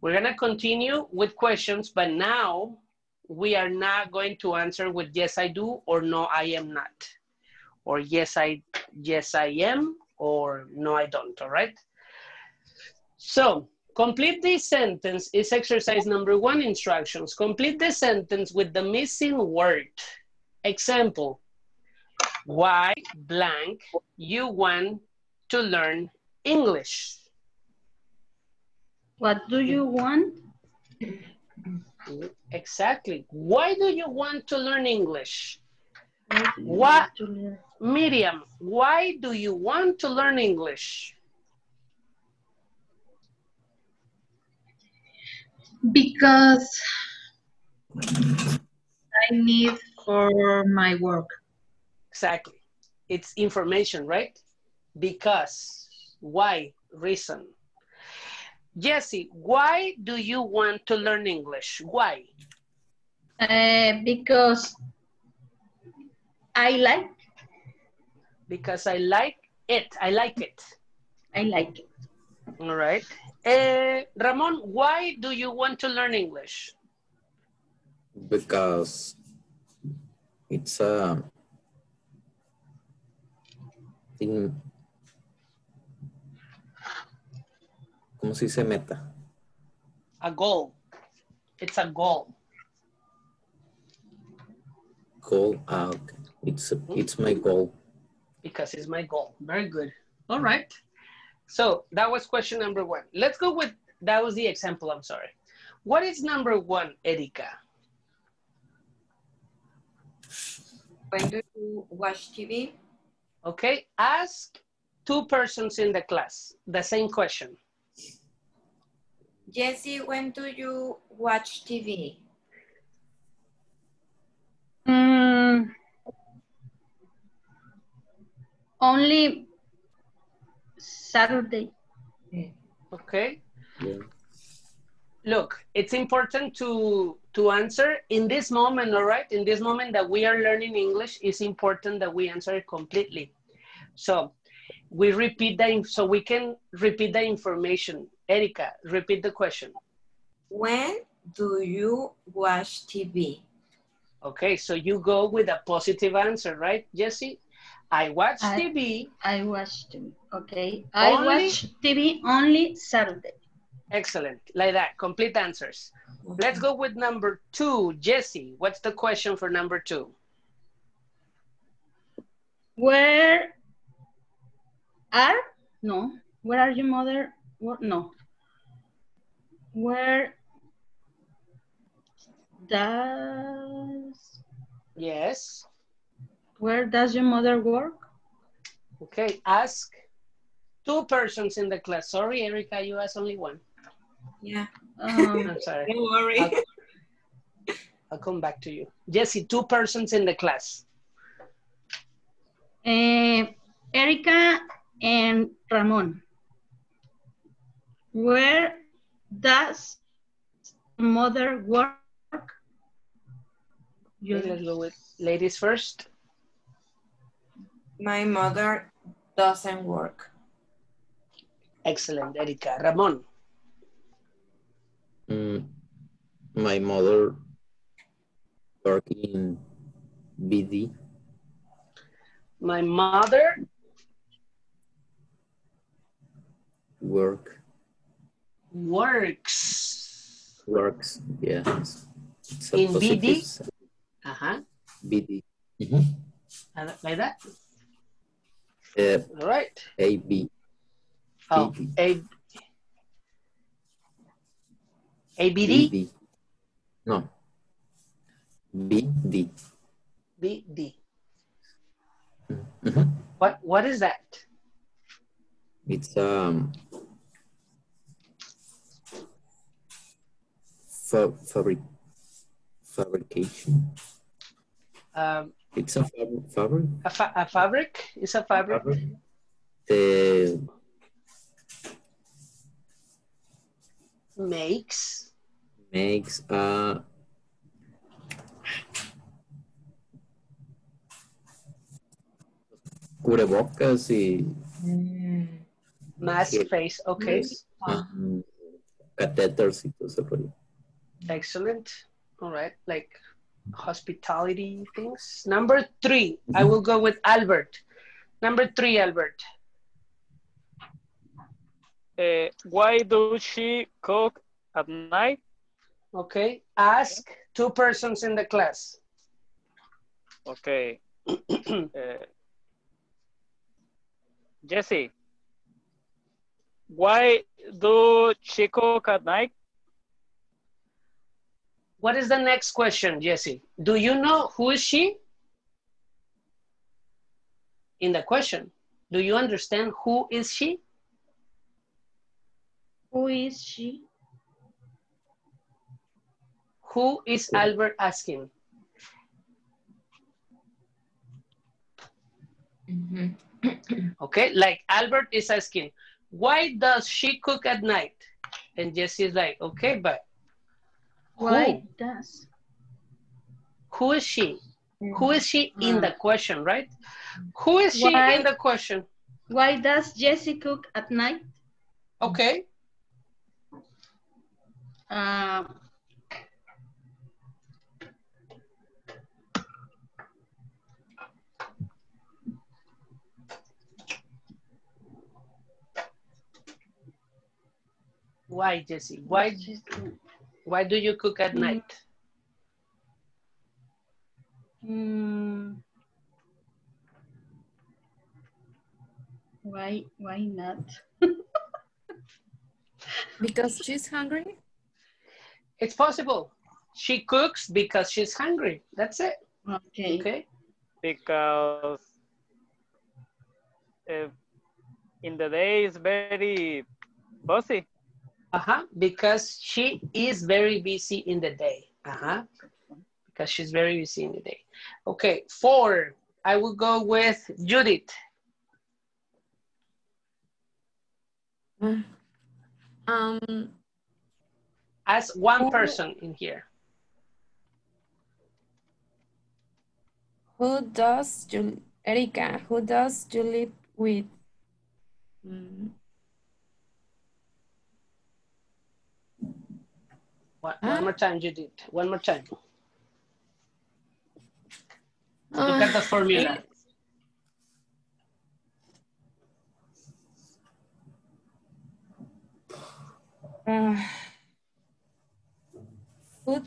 we're gonna continue with questions, but now we are not going to answer with yes I do or no I am not, or yes I yes I am or no I don't. All right. So complete this sentence is exercise number one instructions. Complete the sentence with the missing word. Example, why blank you want to learn English? What do you want? Exactly. Why do you want to learn English? What, Miriam, why do you want to learn English? Because I need for my work. Exactly. It's information, right? Because, why, reason. Jesse, why do you want to learn English? Why? Uh, because I like, Because I like it. I like it. I like it. All right. Eh, Ramon, why do you want to learn English? because it's a thing. ¿Cómo se dice meta? A goal. It's a goal. Goal. Ah, okay. It's it's my goal. because it's my goal. Very good. All right. So that was question number one. Let's go with, that was the example, I'm sorry. What is number one, Erika? When do you watch TV? Okay, ask two persons in the class the same question. Jesse, when do you watch TV? Mm, only Saturday. Mm, okay. Yeah. Look, it's important to to answer in this moment, all right? In this moment that we are learning English, it's important that we answer it completely. So we repeat that, so we can repeat the information. Erika, repeat the question. When do you watch TV? Okay, so you go with a positive answer, right, Jesse? I watch I- TV. I watch TV. Okay. I Only- watch TV only Saturday. Excellent, like that, complete answers. Let's go with number two, Jesse. What's the question for number two? Where are no? Where are your mother? No. Where does Yes. Where does your mother work? Okay, ask two persons in the class. Sorry, Erica, you asked only one. Yeah. Um, I'm sorry. Don't worry. I'll, I'll come back to you. Jesse, two persons in the class. eh, Erica and Ramon. Where does mother work? Okay, let's go with ladies first. My mother doesn't work. Excellent, Erica. Ramon. Mm, my mother work in BD. My mother Work works. works. Yes. It's In BD? Uh-huh. BD. Mhm. Uh, Like that? Uh, All right. AB. Oh, BD. A, ABD? BD. No. BD. BD. Mhm. What, what is that? It's um fa fabric fabrication. Um, It's a fabric fabric. a, fa a fabric? It's a fabric? fabric. The Makes. makes a cubrebocas y Mask Sí. face. Okay. um, catheters y todo ese rollo. Excellent. All right. Like hospitality things. Number three, I will go with Albert. Number three, Albert. Uh, why does she cook at night? Okay. Ask two persons in the class. Okay. Uh, Jesse, Why do she cook at night? What is the next question, Jesse? Do you know who is she? In the question, do you understand who is she? Who is she? Who is Albert asking? Mm-hmm. Okay, like Albert is asking, why does she cook at night? And Jesse is like, okay, but Why does? who is she? Who is she in the question, right? Who is she Why- in the question? Why does Jessie cook at night? Okay, Uh, why, Jesse? Why, why do you cook at night? mm, why? Why not? Because she's hungry? It's possible. She cooks because she's hungry. That's it. Okay. Okay. Because uh, in the day it's very busy. Uh-huh. Because she is very busy in the day. Uh-huh. Because she's very busy in the day. Okay. Four. I will go with Judith. Um, As one person in here. who does you, Erica, who does you live with? Mm, One, one more time, Judith. One more time. Look at the formula. uh, who,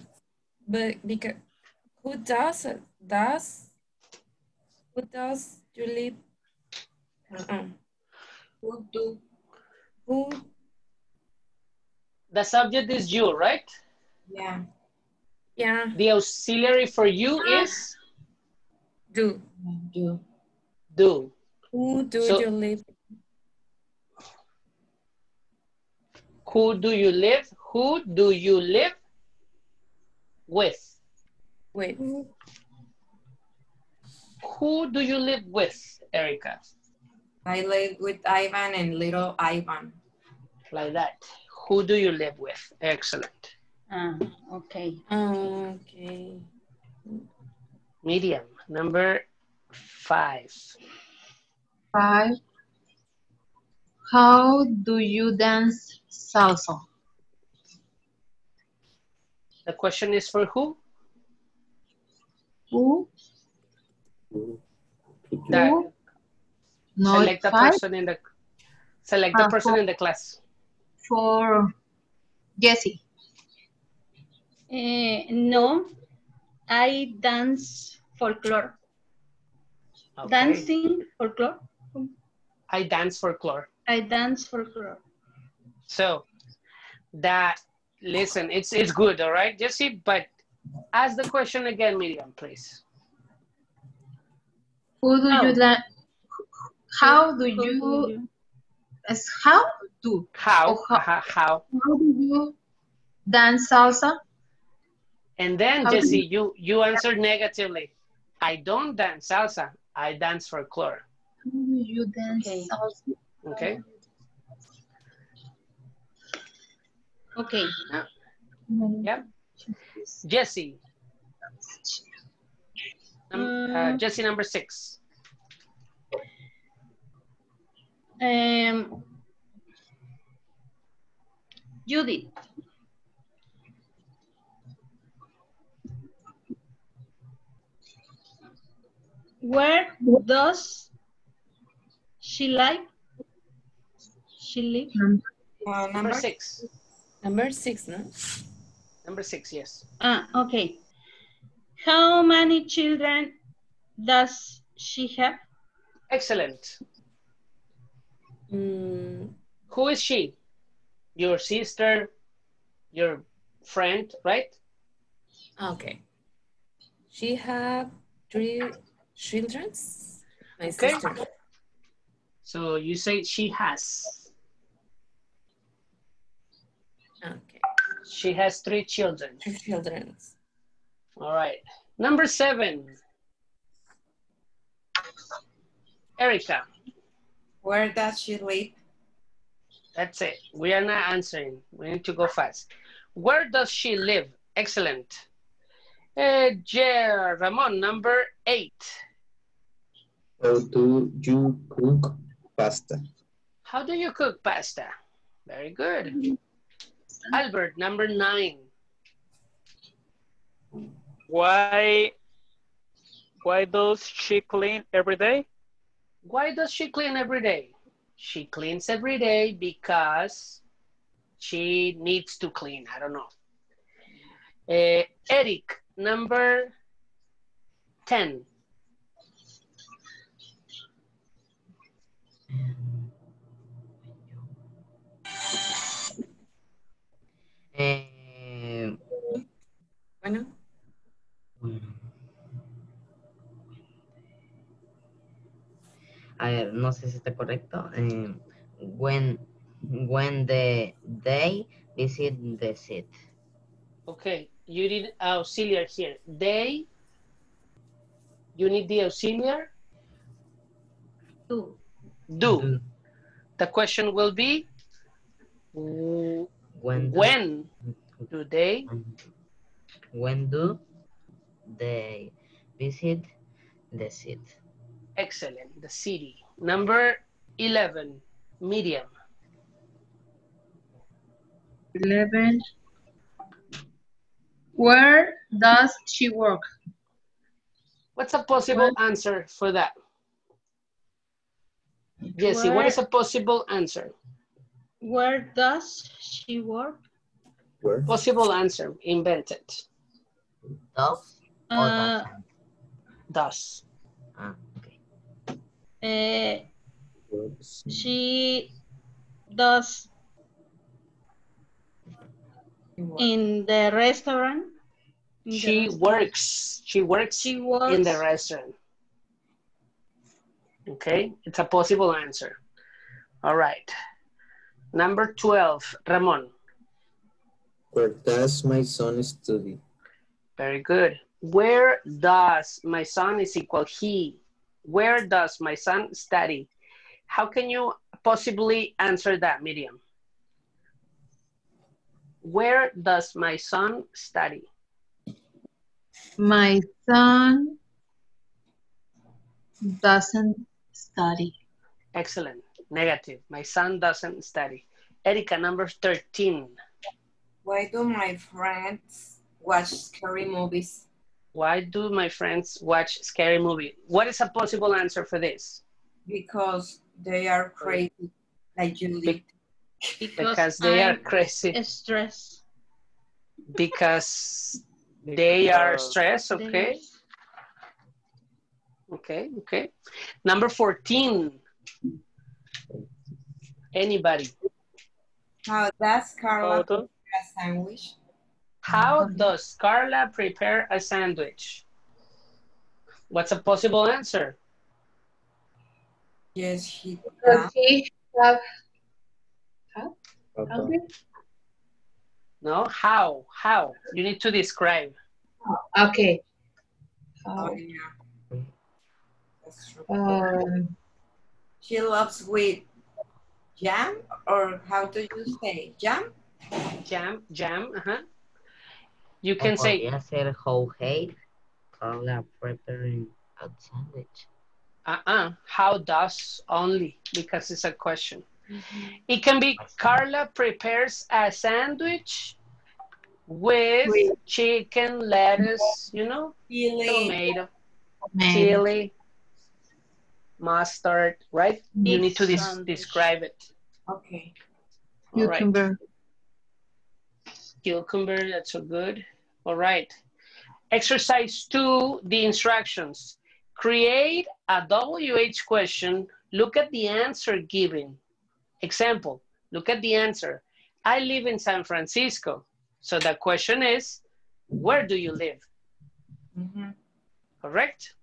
but because, who does, it- does, who does you live? Uh-uh. Who do? Who, The subject is you, right? Yeah. yeah, The auxiliary for you ah. is do, Do. do. who do So- you live? Who do you live? Who do you live with? with? Who do you live with, Erica? I live with Ivan and little Ivan. Like that. Who do you live with? Excellent. Ah, okay. Okay. Medium. Number five. Five. How do you dance salsa? The question is for who? Who? The, Not select the five person in the select the Ah, person four. in the class. for Jessie. Eh, no, I dance folklore. Okay. Dancing folklore. I dance folklore. I dance folklore. So that listen, it's it's good, all right, Jesse. But ask the question again, Miriam, please. Who do you How? dance? How do you? you- As how do? Oh, how- how? how? How do you dance salsa? And then How Jesse, you you answered negatively. I don't dance salsa. I dance folklore. How you dance Okay. salsa? Okay. Okay. Yep. Jesse. Um, uh, Mm. Jesse number six. Um, Judith. Where does she live? She live? Uh, Number number six. Number six, no? Number six, yes. Ah, okay. How many children does she have? Excellent. Mm, Who is she? Your sister, your friend, right? Okay. She have three children. My Okay. sister. So you say she has. Okay. She has three children. Three children. All right. Number seven. Erica, Where does she live? that's it. We are not answering. We need to go fast. Where does she live? Excellent. Uh, yeah, Ramon, number eight. How do you cook pasta? How do you cook pasta? Very good. Albert, number nine. Why why does she clean every day? Why does she clean every day? She cleans every day because she needs to clean. I don't know. Uh, Eric, number 10. Bueno, a ver, no sé si está correcto. Eh, when, when the they visit the seat. Okay, you need auxiliary here. They, you need the auxiliary? Do. Do. The question will be, w- When do, when do they when do they visit the city? Excellent. The city. Number 11, medium. 11. Where does she work? What's a possible answer for that? Jesse, what Where- is a possible answer? Where does she work? Where? Possible answer, invented. Does or Uh, doesn't? Does. Ah, okay. uh, she does in the restaurant. In the She restaurant. works. She works She works in the restaurant. Okay, it's a possible answer. All right. Number 12, Ramon. Where does my son study? Very good. Where does my son is equal he? Where does my son study? How can you possibly answer that, Miriam? Where does my son study? My son doesn't study. Excellent. Negative. My son doesn't study. Erica, number 13. Why do my friends watch scary movies? Why do my friends watch scary movie? What is a possible answer for this? Because they are crazy, like you did. Because they are I'm crazy. stressed. Because they are Because- stressed, okay? Okay, okay. Number 14. Anybody? How does Carla How a sandwich? How does Carla prepare a sandwich? What's a possible answer? Yes, he Does does. he have Papa. No? How? How? You need to describe. Okay. Oh, Uh, yeah. That's true. um, She loves with jam, or how do you say jam? Jam, jam, uh-huh. You can O say, podría ser how hey, Carla preparing a sandwich. uh-uh, how does only, because it's a question. It can be Carla prepares a sandwich with With- chicken, lettuce, you know, Chili. tomato, man, chili, mustard, right? You need to des- Sandwich. describe it. Okay. All right. cucumber. Cucumber, that's so good. All right. Exercise two, the instructions. Create a WH question. Look at the answer given. Example, Look at the answer. I live in San Francisco. So the question is, where do you live? Mhm. Correct?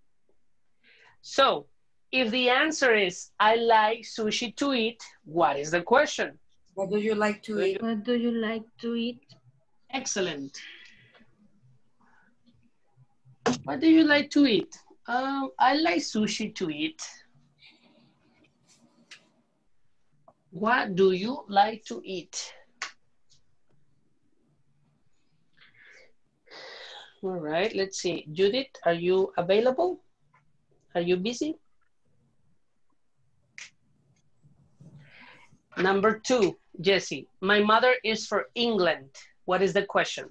So if the answer is, I like sushi to eat, what is the question? What do you like to eat? What do you like to eat? Excellent. What do you like to eat? Um, I like sushi to eat. What do you like to eat? All right, let's see. Judith, are you available? Are you busy? Number two, Jesse. My mother is for England. What is the question?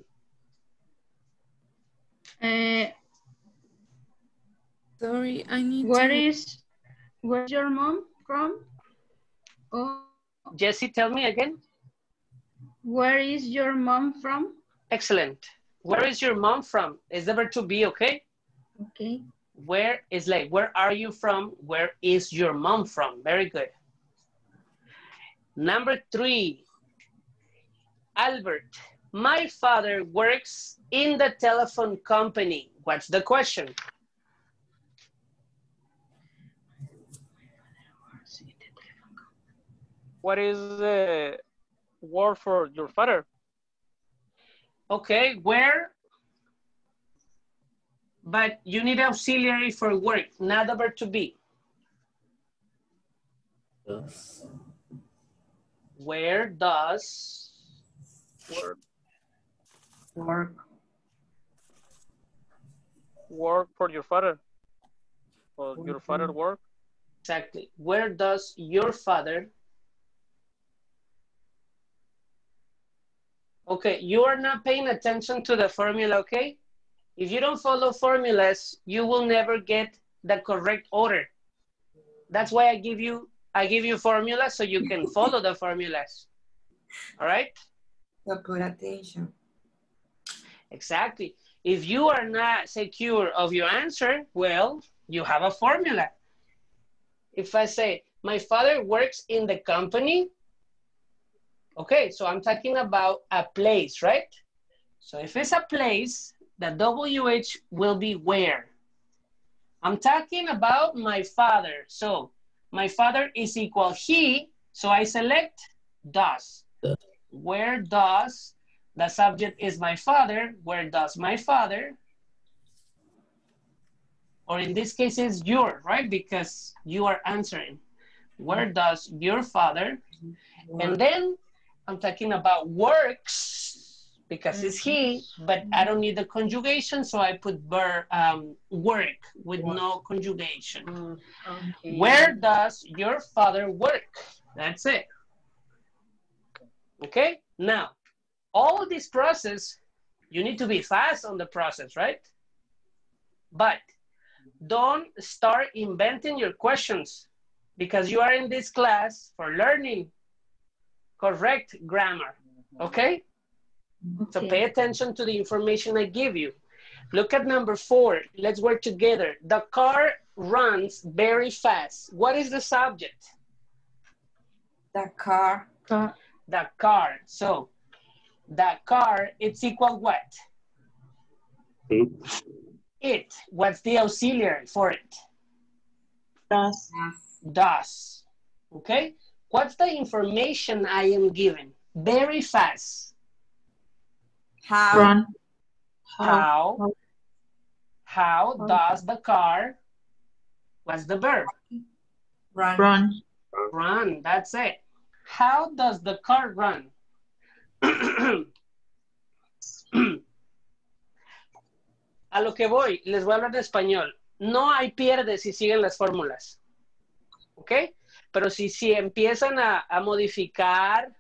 Uh, Sorry, I need where to... is where's your mom from? Oh, Jesse, tell me again. where is your mom from? Excellent. Where is your mom from? Is the verb to be okay? Okay. Where is like, where are you from? Where is your mom from? Very good. Number three, Albert. My father works in the telephone company. What's the question? What is the word for your father? Okay, where? But you need auxiliary for work, not the verb to be. Does. Where does Work, work? work for your father. Or your father mm-hmm. work. Exactly. Where does your father? Okay, you are not paying attention to the formula, okay? If you don't follow formulas, you will never get the correct order. That's why I give you I give you formulas so you can follow the formulas. All right? So put attention. Exactly. If you are not secure of your answer, well, you have a formula. If I say, my father works in the company, okay, so I'm talking about a place, right? So if it's a place, the WH will be where. I'm talking about my father. So my father is equal he, so I select does. Where does, the subject is my father, where does my father, or in this case it's your, right? Because you are answering. Where does your father, and then I'm talking about works because it's he, mm-hmm. but I don't mm-hmm. need the conjugation, so I put ver, um, work with no conjugation. Mm, Where does your father work? That's it. Okay, now, all this process, you need to be fast on the process, right? But don't start inventing your questions because you are in this class for learning correct grammar, okay? So pay attention to the information I give you. Look at number four. Let's work together. The car runs very fast. What is the subject? The car. Car. The car. So the car, it's equal what? It. It. What's the auxiliary for it? Does. Does. Okay? What's the information I am given? Very fast. How? Run. How? How does the car? What's the verb? Run. Run. Run. That's it. How does the car run? A lo que voy, les voy a hablar en español. No hay pierde si siguen las fórmulas. ¿Ok? Pero si, si empiezan a, a modificar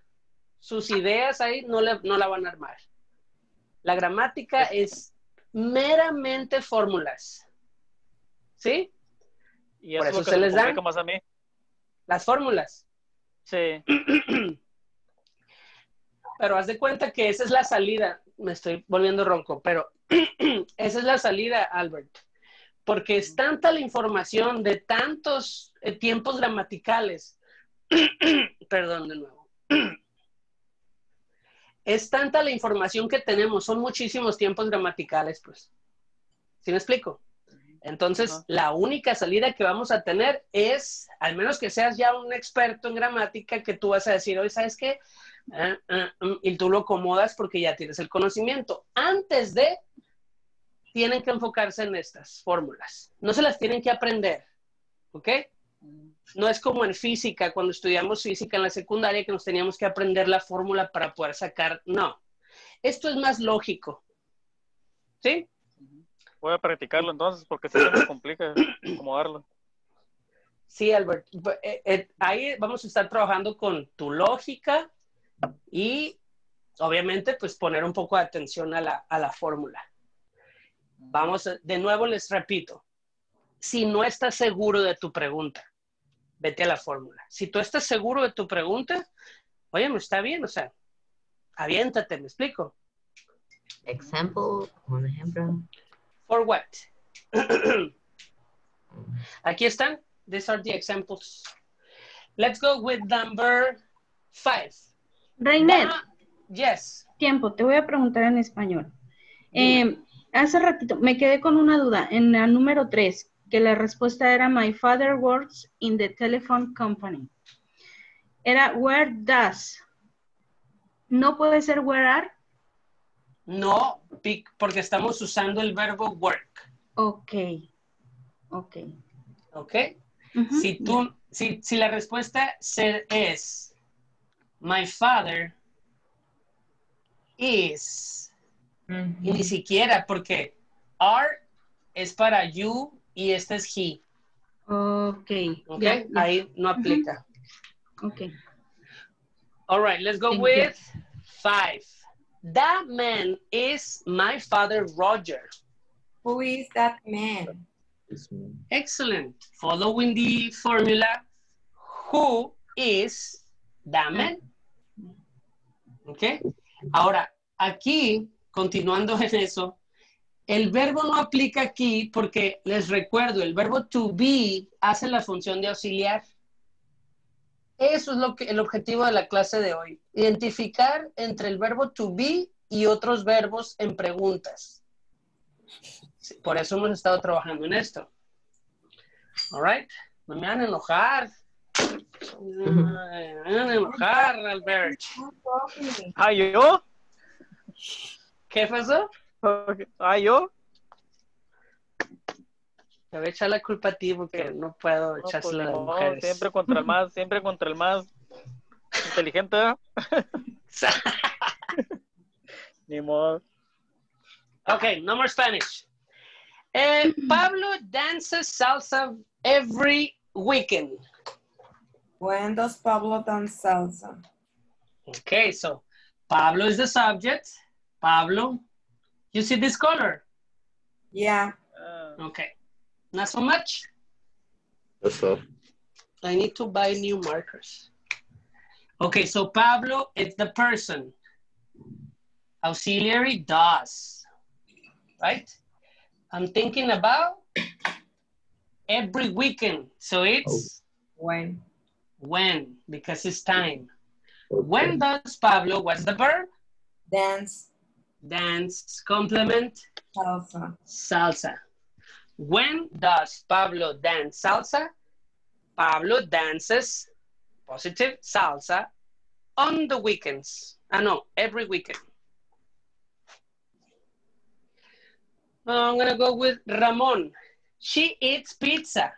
sus ideas ahí, no, le, no la van a armar. La gramática es meramente fórmulas. ¿Sí? Y Por eso, eso se les complica más a mí. Las fórmulas. Sí. Pero haz de cuenta que esa es la salida. Me estoy volviendo ronco, pero esa es la salida, Albert. Porque es tanta la información de tantos eh, tiempos gramaticales. Perdón de nuevo. es tanta la información que tenemos, son muchísimos tiempos gramaticales, pues. ¿Sí me explico? Entonces, la única salida que vamos a tener es, al menos que seas ya un experto en gramática, que tú vas a decir, oye, ¿sabes qué? Ah, ah, mm", y tú lo acomodas porque ya tienes el conocimiento. Antes de, tienen que enfocarse en estas fórmulas. No se las tienen que aprender, ¿ok? No es como en física, cuando estudiamos física en la secundaria, que nos teníamos que aprender la fórmula para poder sacar. No. Esto es más lógico. ¿Sí? Voy a practicarlo entonces porque se me complica acomodarlo. Sí, Albert. Eh, eh, ahí vamos a estar trabajando con tu lógica y obviamente pues poner un poco de atención a la, a la fórmula. Vamos, a- de nuevo les repito, si no estás seguro de tu pregunta, vete a la fórmula. Si tú estás seguro de tu pregunta, oye, me está bien, o sea, aviéntate, me explico. Example, un ejemplo. For what? Aquí están. These are the examples. Let's go with number five. Reinet, Ah, yes. tiempo, te voy a preguntar en español. Eh, hace ratito me quedé con una duda en la número 3, que la respuesta era My father works in the telephone company. Era where does. No puede ser where are. No, porque estamos usando el verbo work. Ok. Ok. ¿Ok? Si tú, si, si la respuesta es My father is, y ni siquiera porque are es para you y este es he. Ok. ¿Ok? ya, ya. Ahí no aplica. Ok. All right, let's go Thank you. with five. That man is my father, Roger. Who is that man? Excellent. Following the formula, who is that man? ¿Ok? Ahora, aquí, continuando en eso, el verbo no aplica aquí porque les recuerdo, el verbo to be hace la función de auxiliar. Eso es lo que, el objetivo de la clase de hoy. Identificar entre el verbo to be y otros verbos en preguntas. Por eso hemos estado trabajando en esto. All right. No me van a enojar. No me van a enojar, Albert. ¿Ah, yo? ¿Qué pasó? ¿Ah, yo? Te voy a echar la culpa a ti porque no puedo No, pues, echársela a las no, mujeres. siempre contra el más, siempre contra el más inteligente. ¿verdad? Ni modo. Okay, no more Spanish. Eh, Pablo dances salsa every weekend. When does Pablo dance salsa? Okay, so Pablo is the subject. Pablo, you see this color? Yeah. Uh, okay, not so much. That's all. I need to buy new markers. Okay, so Pablo is the person. Auxiliary does, right? I'm thinking about every weekend. So it's oh. When? when, because it's time. When does Pablo, what's the verb? Dance Dance, complement, salsa. salsa. When does Pablo dance salsa? Pablo dances positive salsa on the weekends. Ah, no, every weekend. I'm gonna go with Ramon. She eats pizza.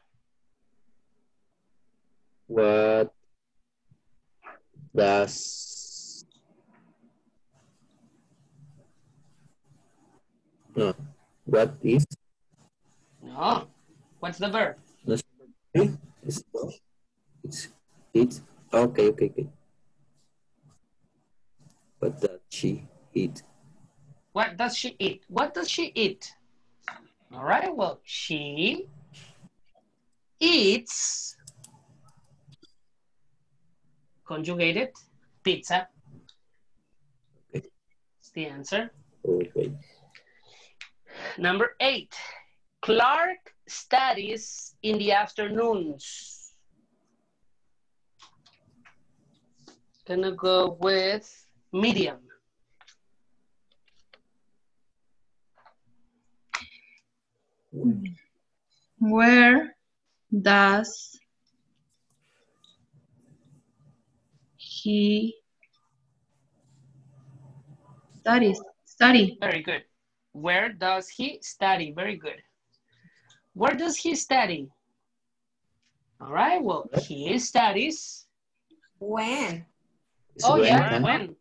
What does no? What is No. What's the verb? no, it's oh. it's it's okay okay okay. What does she eat? What does she eat? What does she eat? All right, well, she eats conjugated pizza. Okay. That's the answer. Okay. Number eight, Clark studies in the afternoons. Gonna go with medium. Where does he study? Study. Very good. Where does he study? Very good. Where does he study? All right, well, he studies. When? It's Oh, when yeah, time. when?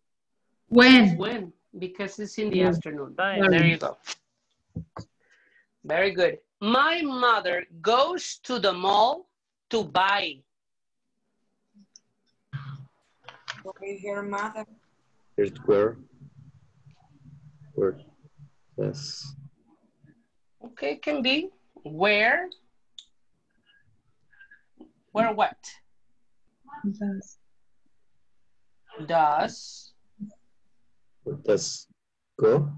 When? When? Because it's in the Yeah. afternoon. Time. There you go. Very good. My mother goes to the mall to buy. Where is your mother? Here's where. Where does Okay, can be where. Where what? Does. Does does go?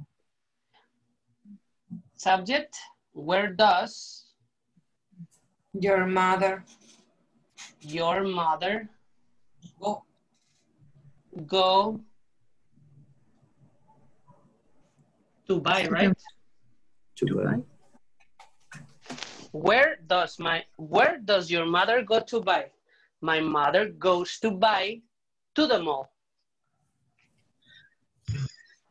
subject? Where does Your mother your mother go? go to buy, right? To buy. Where does my where does your mother go to buy? My mother goes to buy to the mall.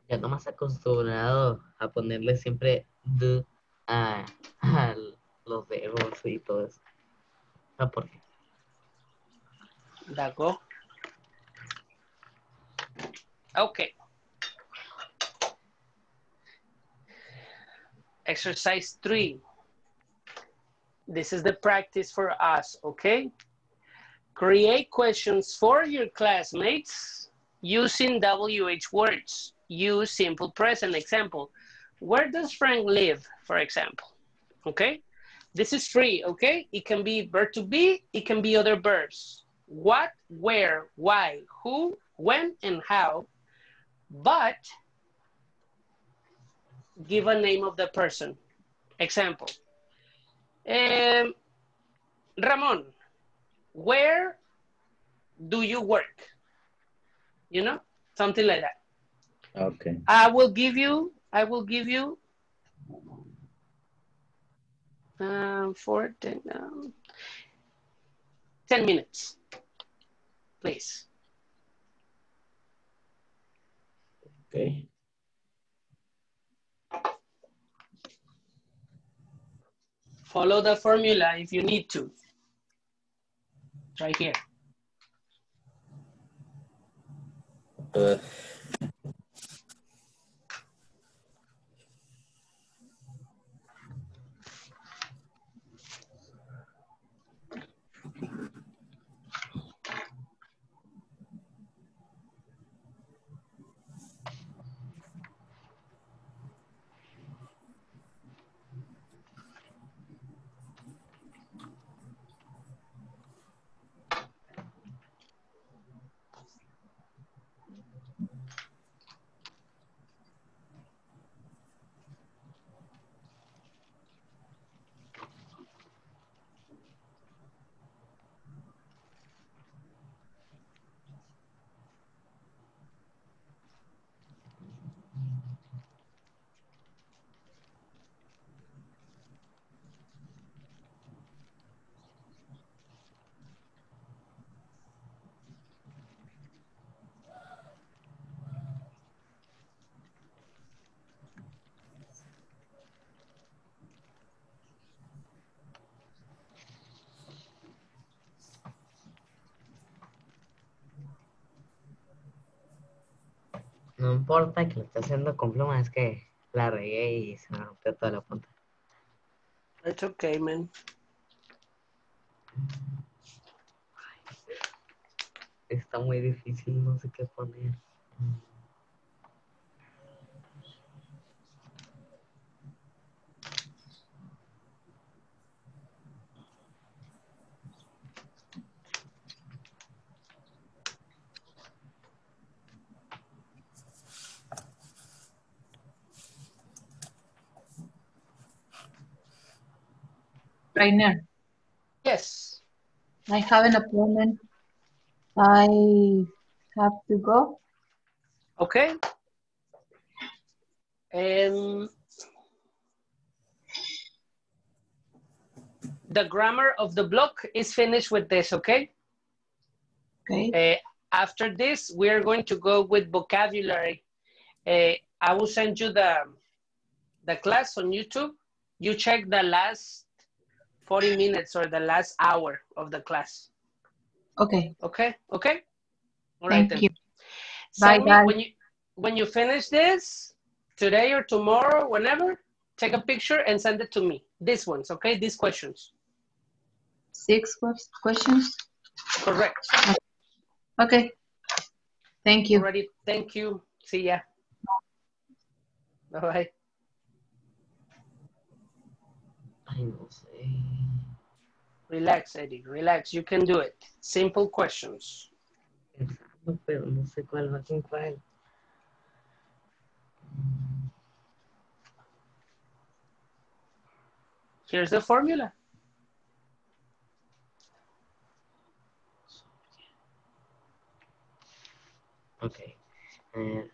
Ya nomás acostumbrado a ponerle siempre the a, a los verbos y todo eso. No, porque That go. Okay. Exercise three. This is the practice for us, okay? Create questions for your classmates using WH words. Use simple present example. Where does Frank live, for example? Okay? This is free, okay? It can be verb to be, it can be other verbs. What, where, why, who, when, and how. But give a name of the person. Example. Um, Ramon, where do you work? You know, something like that. Okay. I will give you, I will give you um, four, ten, um, 10 minutes, please. Okay. Follow the formula if you need to. Right here. Uh, importa que lo esté haciendo con pluma, es que la regué y se me rompió toda la punta. It's okay, man. Está muy difícil, no sé qué poner. Rayner, Yes. I have an appointment. I have to go. Okay. And the grammar of the block is finished with this, okay? Okay. Uh, after this, we are going to go with vocabulary. Uh, I will send you the, the class on YouTube. You check the last 40 minutes or the last hour of the class. Okay. Okay, okay? All Thank then. you. Send Bye, me- guys. When you, when you finish this, today or tomorrow, whenever, take a picture and send it to me. These ones, okay? These questions. Six questions. Correct. Okay. Thank you. Already, thank you. See ya. Bye-bye. Ay, no sé. Relax, Eddie, relax. You can do it. Simple questions. No, pero no sé cuál va con cuál. Here's the formula. Ok. Eh,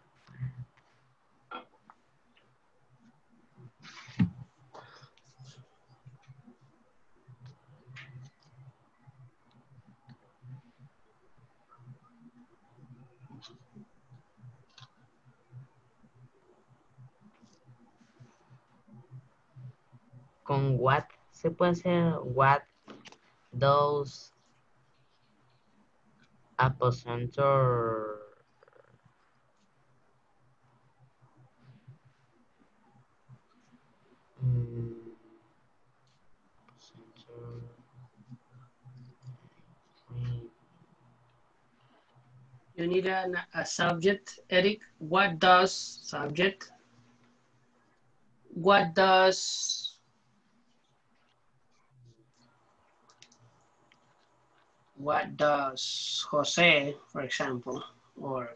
con what se puede hacer what those aposentor mm, You need a subject, Eric. What does subject? What does what does Jose, for example, or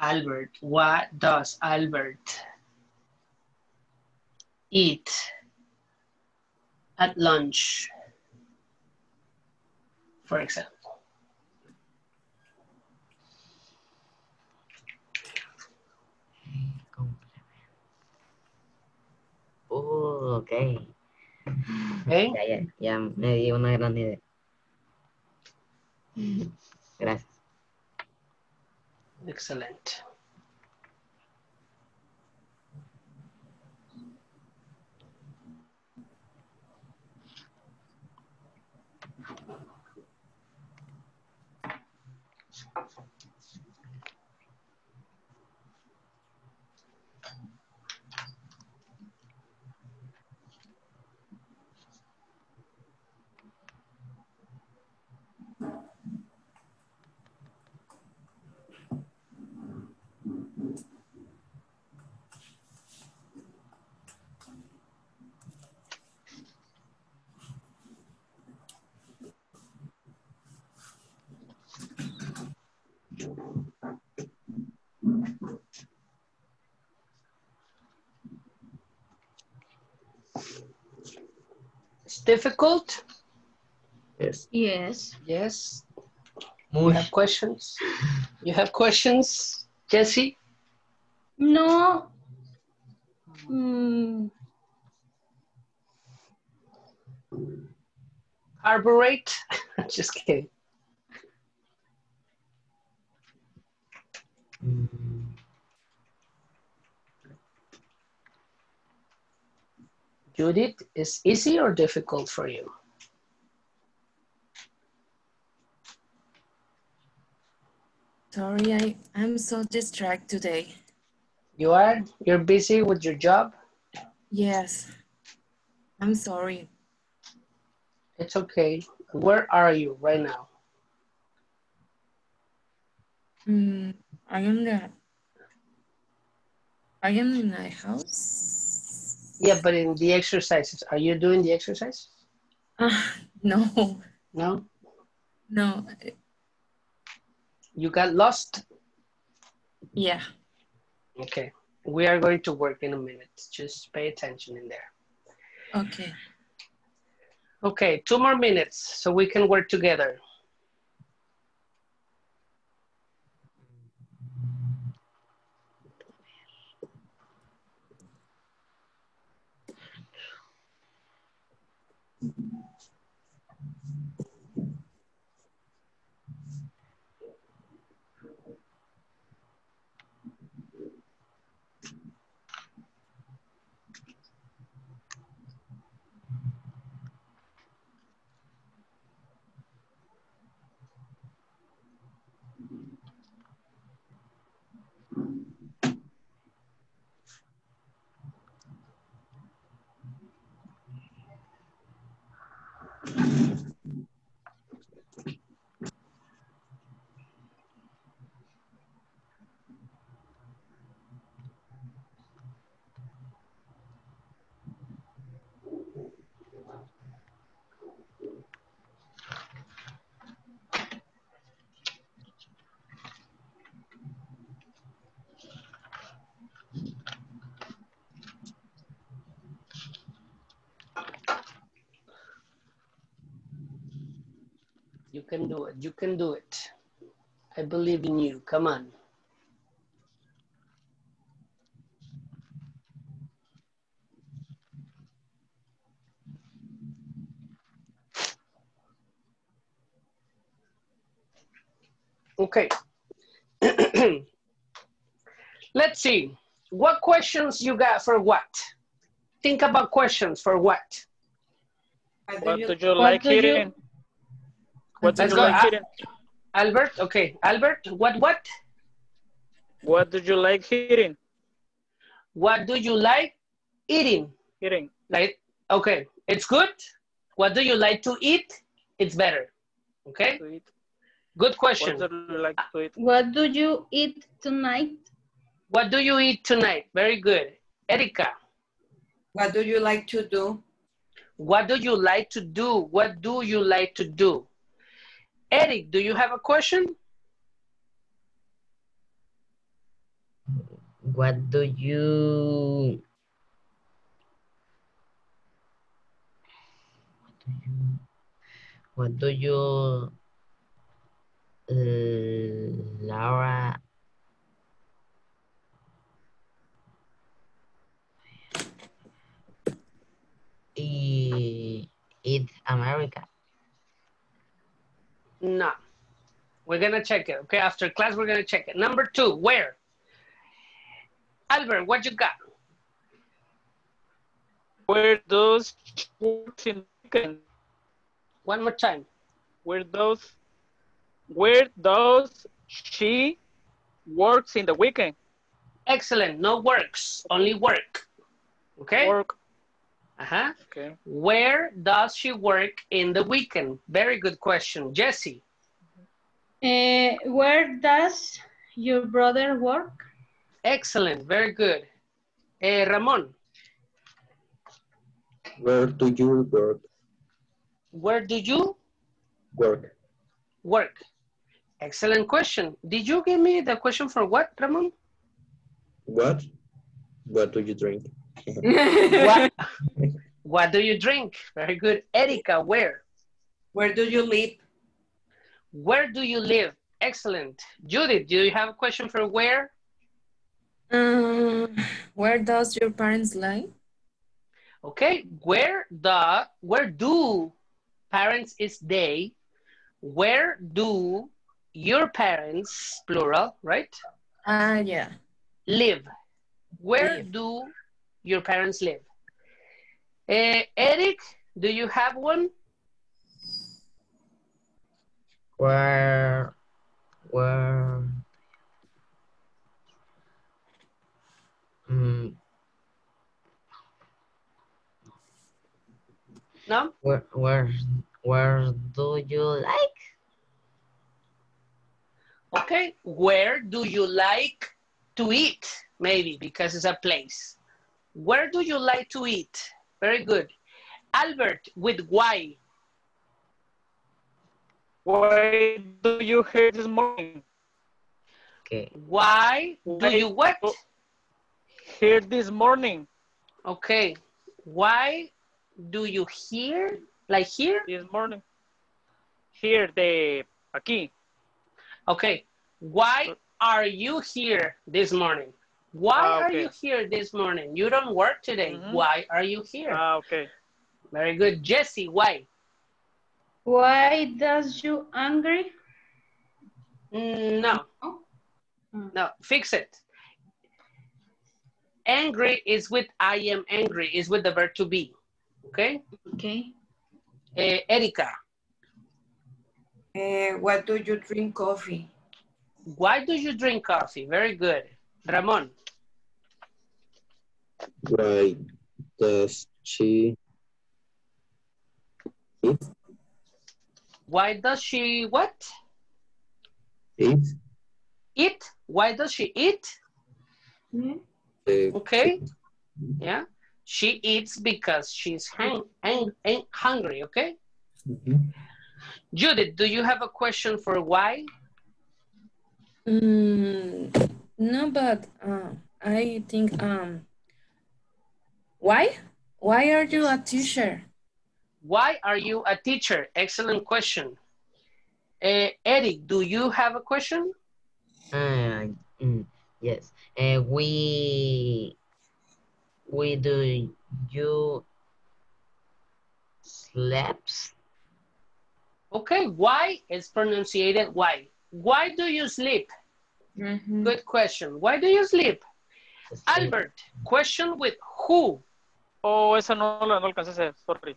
Albert, what does Albert eat at lunch, for example? Oh, ok. Okay. Ya, ya, ya me di una gran idea. Gracias. Excellent. It's difficult. Yes. Yes. Yes. You have questions? You have questions, Jesse? No. Mm, Carburate? Just kidding. Judith, is easy or difficult for you? Sorry, I, I'm so distracted today. You are? You're busy with your job? Yes. I'm sorry. It's okay. Where are you right now? Mm, I am the I am in my house. Yeah, but in the exercises, are you doing the exercise? Ah, no, No? no. You got lost? Yeah. Okay. We are going to work in a minute. Just pay attention in there. Okay. Okay, two more minutes so we can work together. You can do it. You can do it. I believe in you. Come on. Okay. Let's see. What questions you got for what? Think about questions for what? What do you like eating? What do Let's you go. like Al- Albert, okay. Albert, what, what? What do you like eating? What do you like eating? Eating. Like, okay, it's good. What do you like to eat? It's better. Okay, To eat. good question. What do you like to eat? What do you eat tonight? What do you eat tonight? Very good. Erika, What do you like to do? what do you like to do? What do you like to do? Eric, do you have a question? What do you what do you What do uh, Laura eat America? No. We're gonna check it. Okay, after class, we're gonna check it. Number two, where? Albert, what you got? Where does she in weekend? One more time. Where does where does she works in the weekend? Excellent. No works, only work. Okay. Work. Uh-huh. Okay. Where does she work in the weekend? Very good question. Jesse. Uh, where does your brother work? Excellent. Very good. Eh, Ramon, Where do you work? where do you Work. work? Excellent question. Did you give me the question for what, Ramon? What? What do you drink? What, what do you drink? Very good. Erika, where? Where do you live? Where do you live? Excellent. Judith, do you have a question for where? Um, where does your parents live? Okay, where the where do parents is they? Where do your parents, plural, right? Ah, yeah. Live. Where Live. do your parents live? Eh, Eric, do you have one? Where where mm, No? where where where do you like? Okay, where do you like to eat? Maybe because it's a place. Where do you like to eat? Very good. Albert, with why? Why do you here this morning? Okay. Why do Why you what? do- Here this morning. Okay. Why do you hear? Like here? This morning. Here the aquí. Okay. Why are you here this morning? Why Ah, are you here this morning? You don't work today. Mhm. Why are you here? Ah, okay. Very good. Jesse, why? Why does you angry? Mm, No. No, fix it. Angry is with I am angry, is with the verb to be. Okay? Okay. Eh, Erika, Uh, what do you drink coffee? why do you drink coffee? Very good. Ramon, Why does she eat? why does she what? Eat? Eat? Why does she eat? Uh, Okay. Yeah. She eats because she's hang, hang, hang, hungry, okay? mhm. Judith, do you have a question for why? Mm, no, but uh, I think um, why? Why are you a teacher? Why are you a teacher? Excellent question. Eh, Eric, do you have a question? Uh, mm, yes. Uh, we we do you sleeps? Okay, why is pronunciated why. Why do you sleep? Good question. Why do you sleep? Albert, question with who? Oh, esa no la no alcancé a hacer, sorry.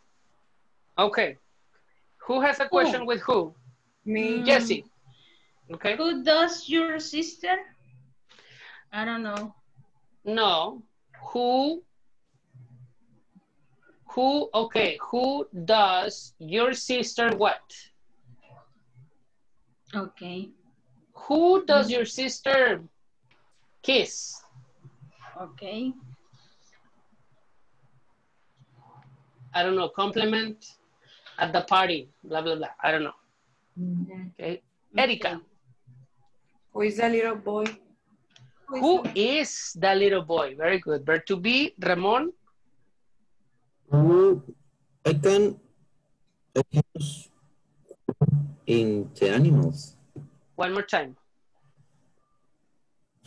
Okay. Who has a question with who? Me. Mm. Jesse. Okay. Who does your sister? I don't know. No. Who? Who? Okay. Who does your sister what? Okay. Who does your sister kiss? Okay. I don't know. Compliment at the party. Blah blah blah. I don't know. Mm-hmm. Okay. Erika. Who is the little boy? Who is the little boy? Very good. Verb to be, Ramon. Who I can use in the animals. One more time.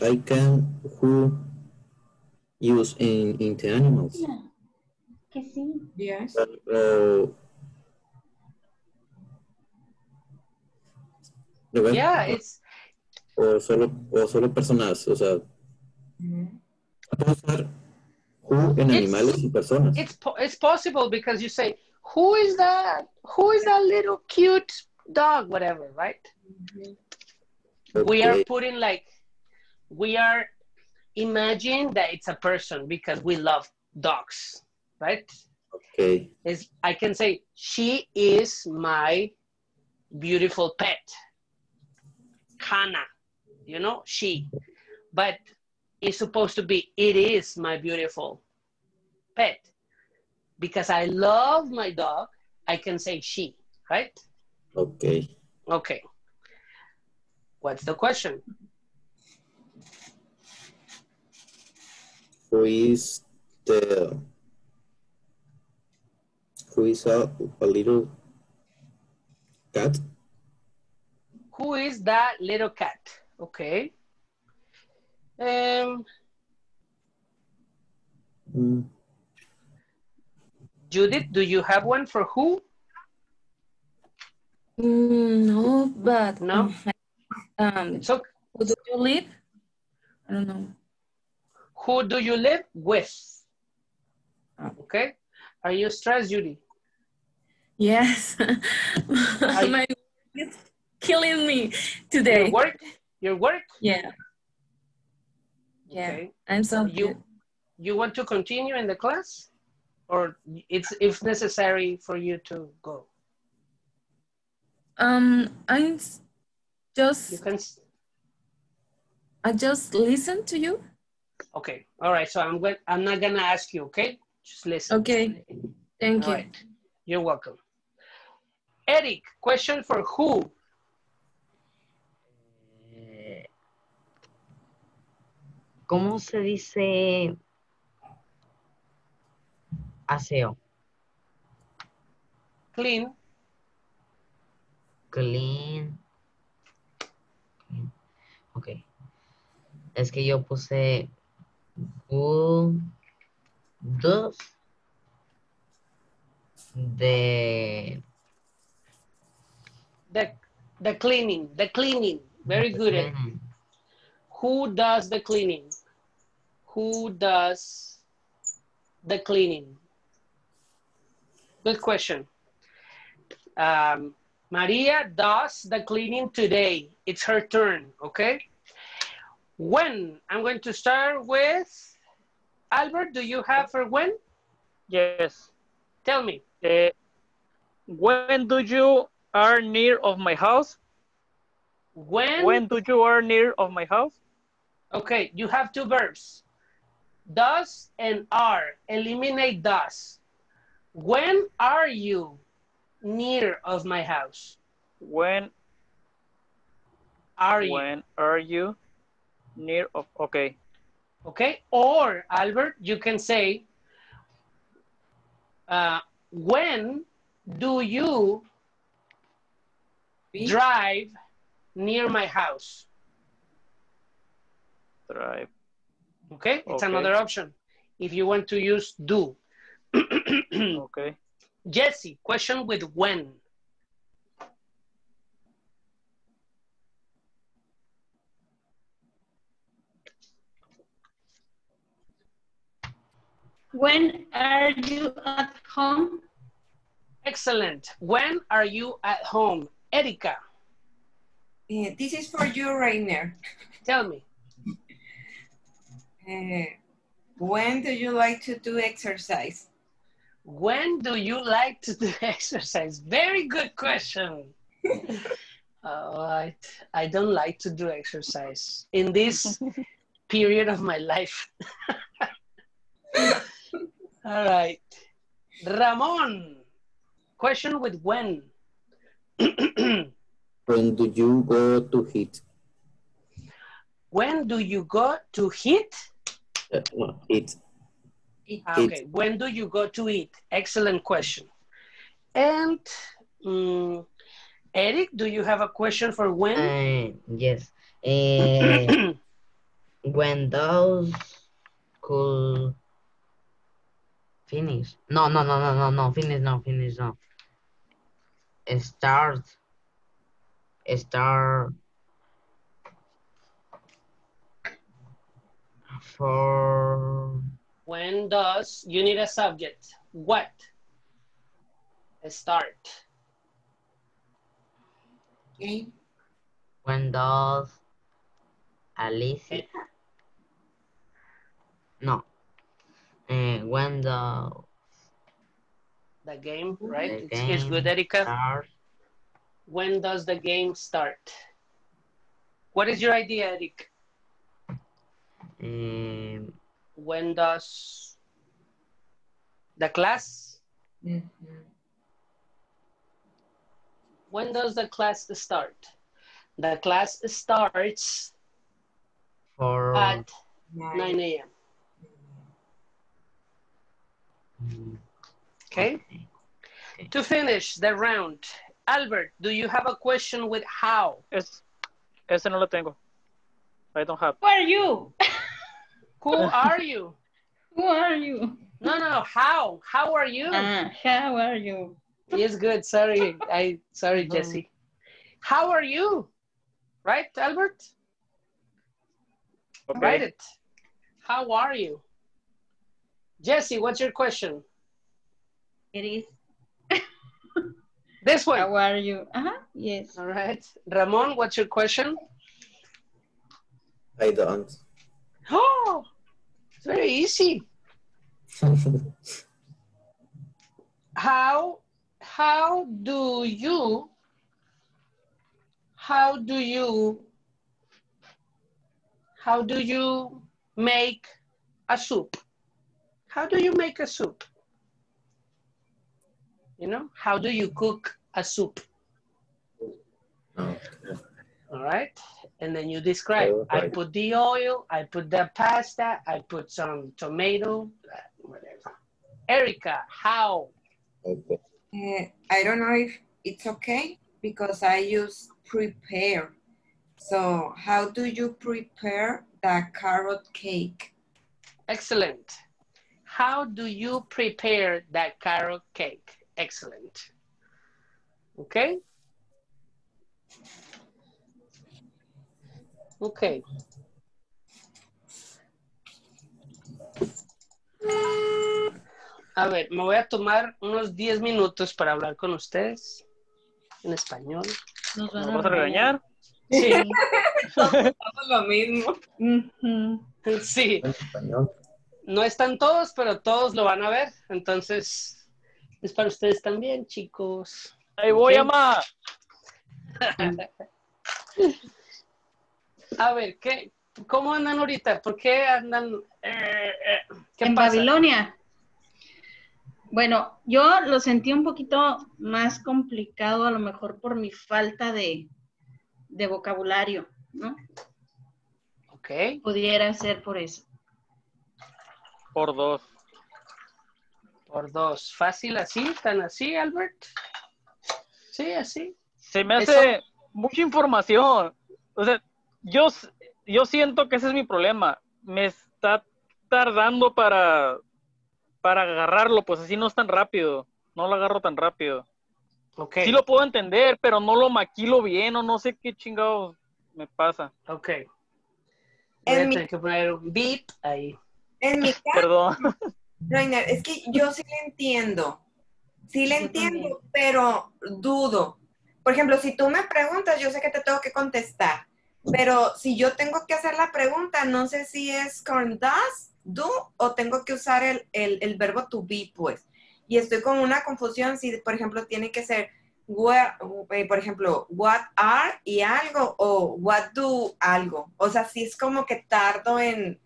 I can who use in in the animals. Que sí. Yes. Uh, uh ¿lo ves? Yeah, it's o solo o solo personas, o sea, mm-hmm. puedo usar who en animales y personas. it's po- it's possible because you say, "Who is that? Who is that little cute dog?" Whatever, right? Mm-hmm. We are putting like we are imagining that it's a person because we love dogs, right? Okay. Is I can say she is my beautiful pet, Kana, You know she, but it's supposed to be it is my beautiful pet because I love my dog. I can say she, right? Okay. Okay. What's the question? Who is the who is a, a little cat? Who is that little cat? Okay. Um, Mm, Judith, do you have one for who? Mm, no, but No? um, It's okay. who do you live? I don't know. Who do you live with? Okay. Are you stressed, Judy? Yes, my is killing me today. Your work? Your work? Yeah, yeah. Okay. I'm so You you want to continue in the class? Or it's if necessary for you to go? Um, I'm just you can I just listen to you. okay. All right. So I'm going I'm not gonna ask you, okay? Just listen. Okay, thank All you. right. You're welcome. Eric, question for who? Eh, ¿Cómo se dice aseo? Clean. Clean. Ok. Es que yo puse does The The, the cleaning, the cleaning. Very good. Eric. cleaning. Who does the cleaning? Who does the cleaning? Good question. Um, Maria does the cleaning today. It's her turn, okay? When? I'm going to start with Albert. Do you have for when? Yes. Tell me. Uh, when do you are near of my house? When? When do you are near of my house? Okay, you have two verbs. Does and are. Eliminate does. When are you near of my house? When Are you? when are you near of okay. Okay, or Albert, you can say, uh, when do you drive near my house? Drive. Okay, it's Okay. another option. If you want to use do. Okay. Jesse, question with when. When are you at home? Excellent. When are you at home? Erika, Eh, this is for you, Rayner. tell me. Eh, when do you like to do exercise? When do you like to do exercise? Very good question. All right. I don't like to do exercise in this period of my life. All right. Ramon, question with when. When do you go to hit? when do you go to hit? Uh, no, eat. Ah, Okay, when do you go to eat? Excellent question. And mm, Eric, do you have a question for when? Uh, yes. Uh, when those could finish. No, no, no, no, no, no. Finish, no, finish, no. Start. Start. For when does you need a subject? What? Start. Okay. when does Alicia? Eh. No. Uh, when the The game, right? The It's, it's good, Erica Erika. start. When does the game start? What is your idea, Eric? Um, When does the class? Mhm. When does the class start? The class starts for at 9 a.m. Okay? To finish the round, Albert, do you have a question with how? Es, ese no lo tengo. I don't have. Who are you? Who are you? Who are you? No, no, how? How are you? Ah, how are you? Yes, good. Sorry. I sorry, Jesse. How are you? Right, Albert? Okay. Write it. How are you? Jesse, what's your question? It is. This one. How are you? Uh-huh. Yes. All right. Ramon, what's your question? I don't. Oh, it's very easy. How how do you how do you how do you make a soup? How do you make a soup? You know, how do you cook a soup? No. All right. And then you describe. I Right. put the oil, I put the pasta, I put some tomato, uh, whatever. Erika, how? Okay. Eh, I don't know if it's okay because I use prepare. So how do you prepare the carrot cake? Excellent. How do you prepare that carrot cake? Excellent. ¿Ok? Ok. A ver, me voy a tomar unos 10 minutos para hablar con ustedes en español. Nos ¿Nos vas a regañar? Sí, Hacemos lo mismo. Sí. En español. No están todos, pero todos lo van a ver. Entonces, es para ustedes también, chicos. ¡Ahí voy, ama! A ver, ¿qué, ¿cómo andan ahorita? ¿Por qué andan? eh, eh, ¿Qué en pasa? Babilonia. Bueno, yo lo sentí un poquito más complicado, a lo mejor por mi falta de, de vocabulario, ¿no? Ok. Pudiera ser por eso. Por dos. Por dos. ¿Fácil así? ¿Tan así, Albert? Sí, así. Se me hace mucha información. O sea, yo, yo siento que ese es mi problema. Me está tardando para, para agarrarlo, pues así no es tan rápido. No lo agarro tan rápido. Ok. Sí lo puedo entender, pero no lo maquilo bien o no sé qué chingados me pasa. Ok. Voy a mi, que poner un beep ahí. En mi caso, Perdón. Reiner, es que yo sí le entiendo. Sí le entiendo, pero dudo. Por ejemplo, si tú me preguntas, yo sé que te tengo que contestar. Pero si yo tengo que hacer la pregunta, no sé si es con does, do, o tengo que usar el, el- el verbo to be, pues. Y estoy con una confusión si, por ejemplo, tiene que ser, where- eh, por ejemplo, what are y algo, o what do algo. O sea, sí es como que tardo en,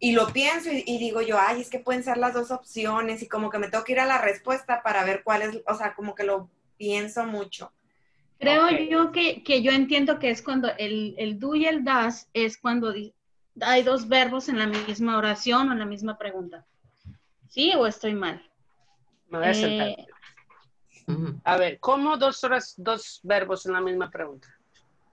y lo pienso y, y digo yo, ay, es que pueden ser las dos opciones y como que me tengo que ir a la respuesta para ver cuál es, o sea, como que lo pienso mucho. Creo yo que, que yo entiendo que es cuando el, el do y el das es cuando hay dos verbos en la misma oración o en la misma pregunta. ¿Sí o estoy mal? Me voy a sentar. Eh. A ver, ¿cómo dos horas, dos verbos en la misma pregunta?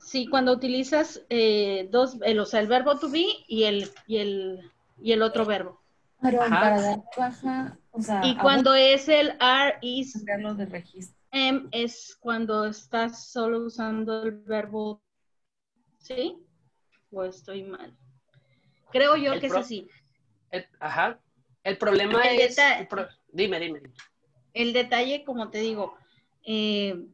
sí, cuando utilizas eh, dos, el, o sea, el verbo to be y el, y el, y el otro verbo. Pero Ajá. para dar baja, o sea, Y cuando es el are, is, cambiarlo de registro. am, es cuando estás solo usando el verbo, ¿sí? ¿O estoy mal? Creo yo El que es así. El- ajá. El problema El es... deta- el pro- dime, dime, dime. El detalle, como te digo, eh,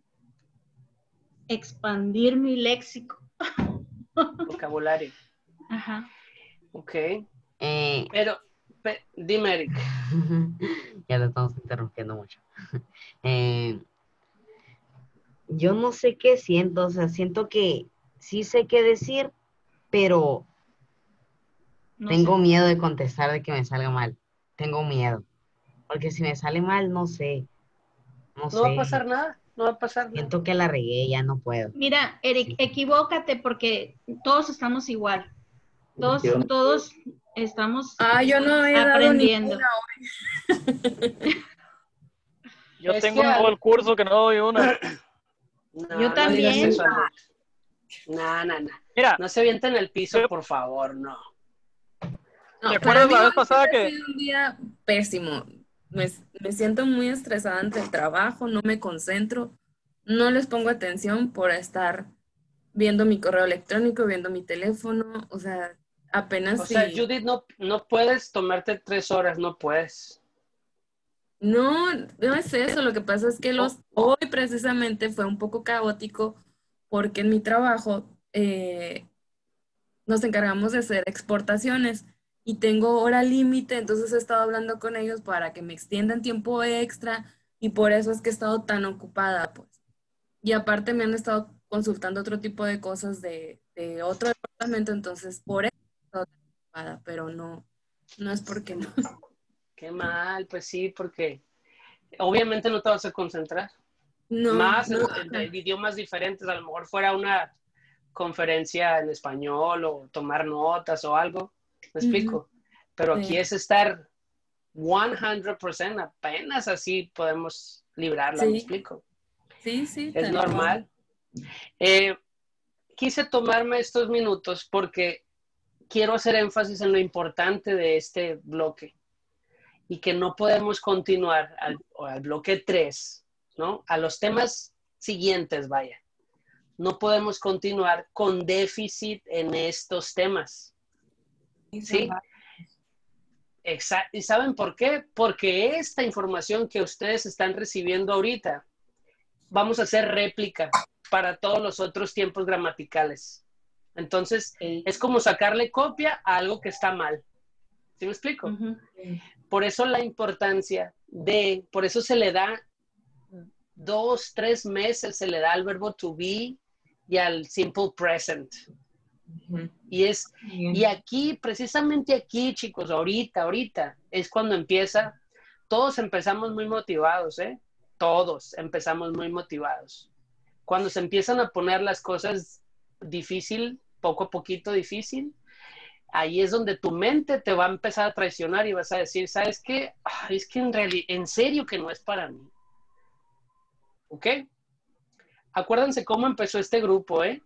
expandir mi léxico. Vocabulario. Ajá. Ok. Eh, Pero, pe- dime, Eric. ya lo estamos interrumpiendo mucho. Eh, yo no sé qué siento, o sea, siento que sí sé qué decir, pero No tengo sé. miedo de contestar de que me salga mal. Tengo miedo. Porque si me sale mal, no sé. No, No va a pasar nada. No va a pasar nada. Siento que la regué, ya no puedo. Mira, Eric, Sí. equivócate porque todos estamos igual. Todos, todos estamos Ah, yo no he dado aprendiendo. ninguna. Yo Es tengo todo el curso que no doy una. No, Yo también. No, no, no. Mira, No se vienten en el piso, Yo- por favor, no. No, ¿Te para acuerdas mí la vez hoy ha sido un día pésimo. Me, me siento muy estresada ante el trabajo, no me concentro, no les pongo atención por estar viendo mi correo electrónico, viendo mi teléfono, o sea, apenas O sea, si- Judith, no, no puedes tomarte tres horas, no puedes. No, no es eso, lo que pasa es que los hoy precisamente fue un poco caótico porque en mi trabajo eh, nos encargamos de hacer exportaciones y tengo hora límite, entonces he estado hablando con ellos para que me extiendan tiempo extra y por eso es que he estado tan ocupada, pues. Y aparte me han estado consultando otro tipo de cosas de, de otro departamento, entonces por eso he estado tan ocupada, pero no, no es porque no. Qué mal, pues sí, porque obviamente no te vas a concentrar. No, Más no. en, en- en idiomas diferentes, a lo mejor fuera una conferencia en español o tomar notas o algo, me explico. Pero aquí Sí. es estar 100%, apenas así podemos librarla, me explico. Sí, sí. Es normal. Eh, quise tomarme estos minutos porque quiero hacer énfasis en lo importante de este bloque. y que no podemos continuar al, al bloque 3, ¿no? A los temas siguientes, vaya. No podemos continuar con déficit en estos temas. ¿Sí? Exacto. ¿Y saben por qué? Porque esta información que ustedes están recibiendo ahorita, vamos a hacer réplica para todos los otros tiempos gramaticales. Entonces, es como sacarle copia a algo que está mal. ¿Sí me explico? Por eso la importancia de, por eso se le da dos, tres meses, se le da al verbo to be y al simple present. Y es, y aquí, precisamente aquí, chicos, ahorita, ahorita, es cuando empieza, todos empezamos muy motivados, ¿eh? Todos empezamos muy motivados. Cuando se empiezan a poner las cosas difícil, poco a poquito difícil, ahí es donde tu mente te va a empezar a traicionar y vas a decir, ¿sabes qué? Ay, es que en realidad, en serio que no es para mí. ¿Ok? Acuérdense cómo empezó este grupo, ¿eh?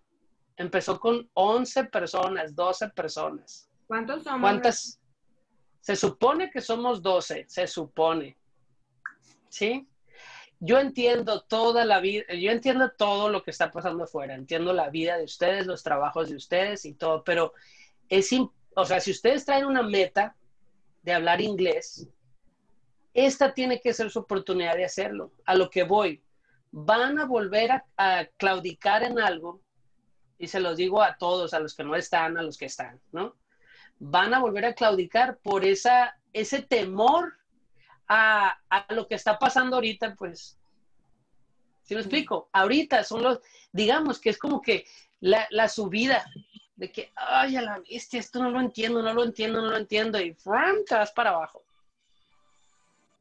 Empezó con 11 personas, 12 personas. ¿Cuántos somos? ¿Cuántas? Se supone que somos 12, se supone. ¿Sí? Yo entiendo toda la vida, yo entiendo todo lo que está pasando afuera, entiendo la vida de ustedes, los trabajos de ustedes y todo, pero es, o sea, si ustedes traen una meta de hablar inglés, esta tiene que ser su oportunidad de hacerlo. A lo que voy, van a volver a, a claudicar en algo, y se los digo a todos, a los que no están, a los que están, ¿no? Van a volver a claudicar por esa, ese temor a, a lo que está pasando ahorita, pues. ¿Sí me explico? Ahorita son los, digamos que es como que la, la subida de que, ay, a la bestia, esto no lo entiendo, no lo entiendo, no lo entiendo, y ¡fram! te vas para abajo.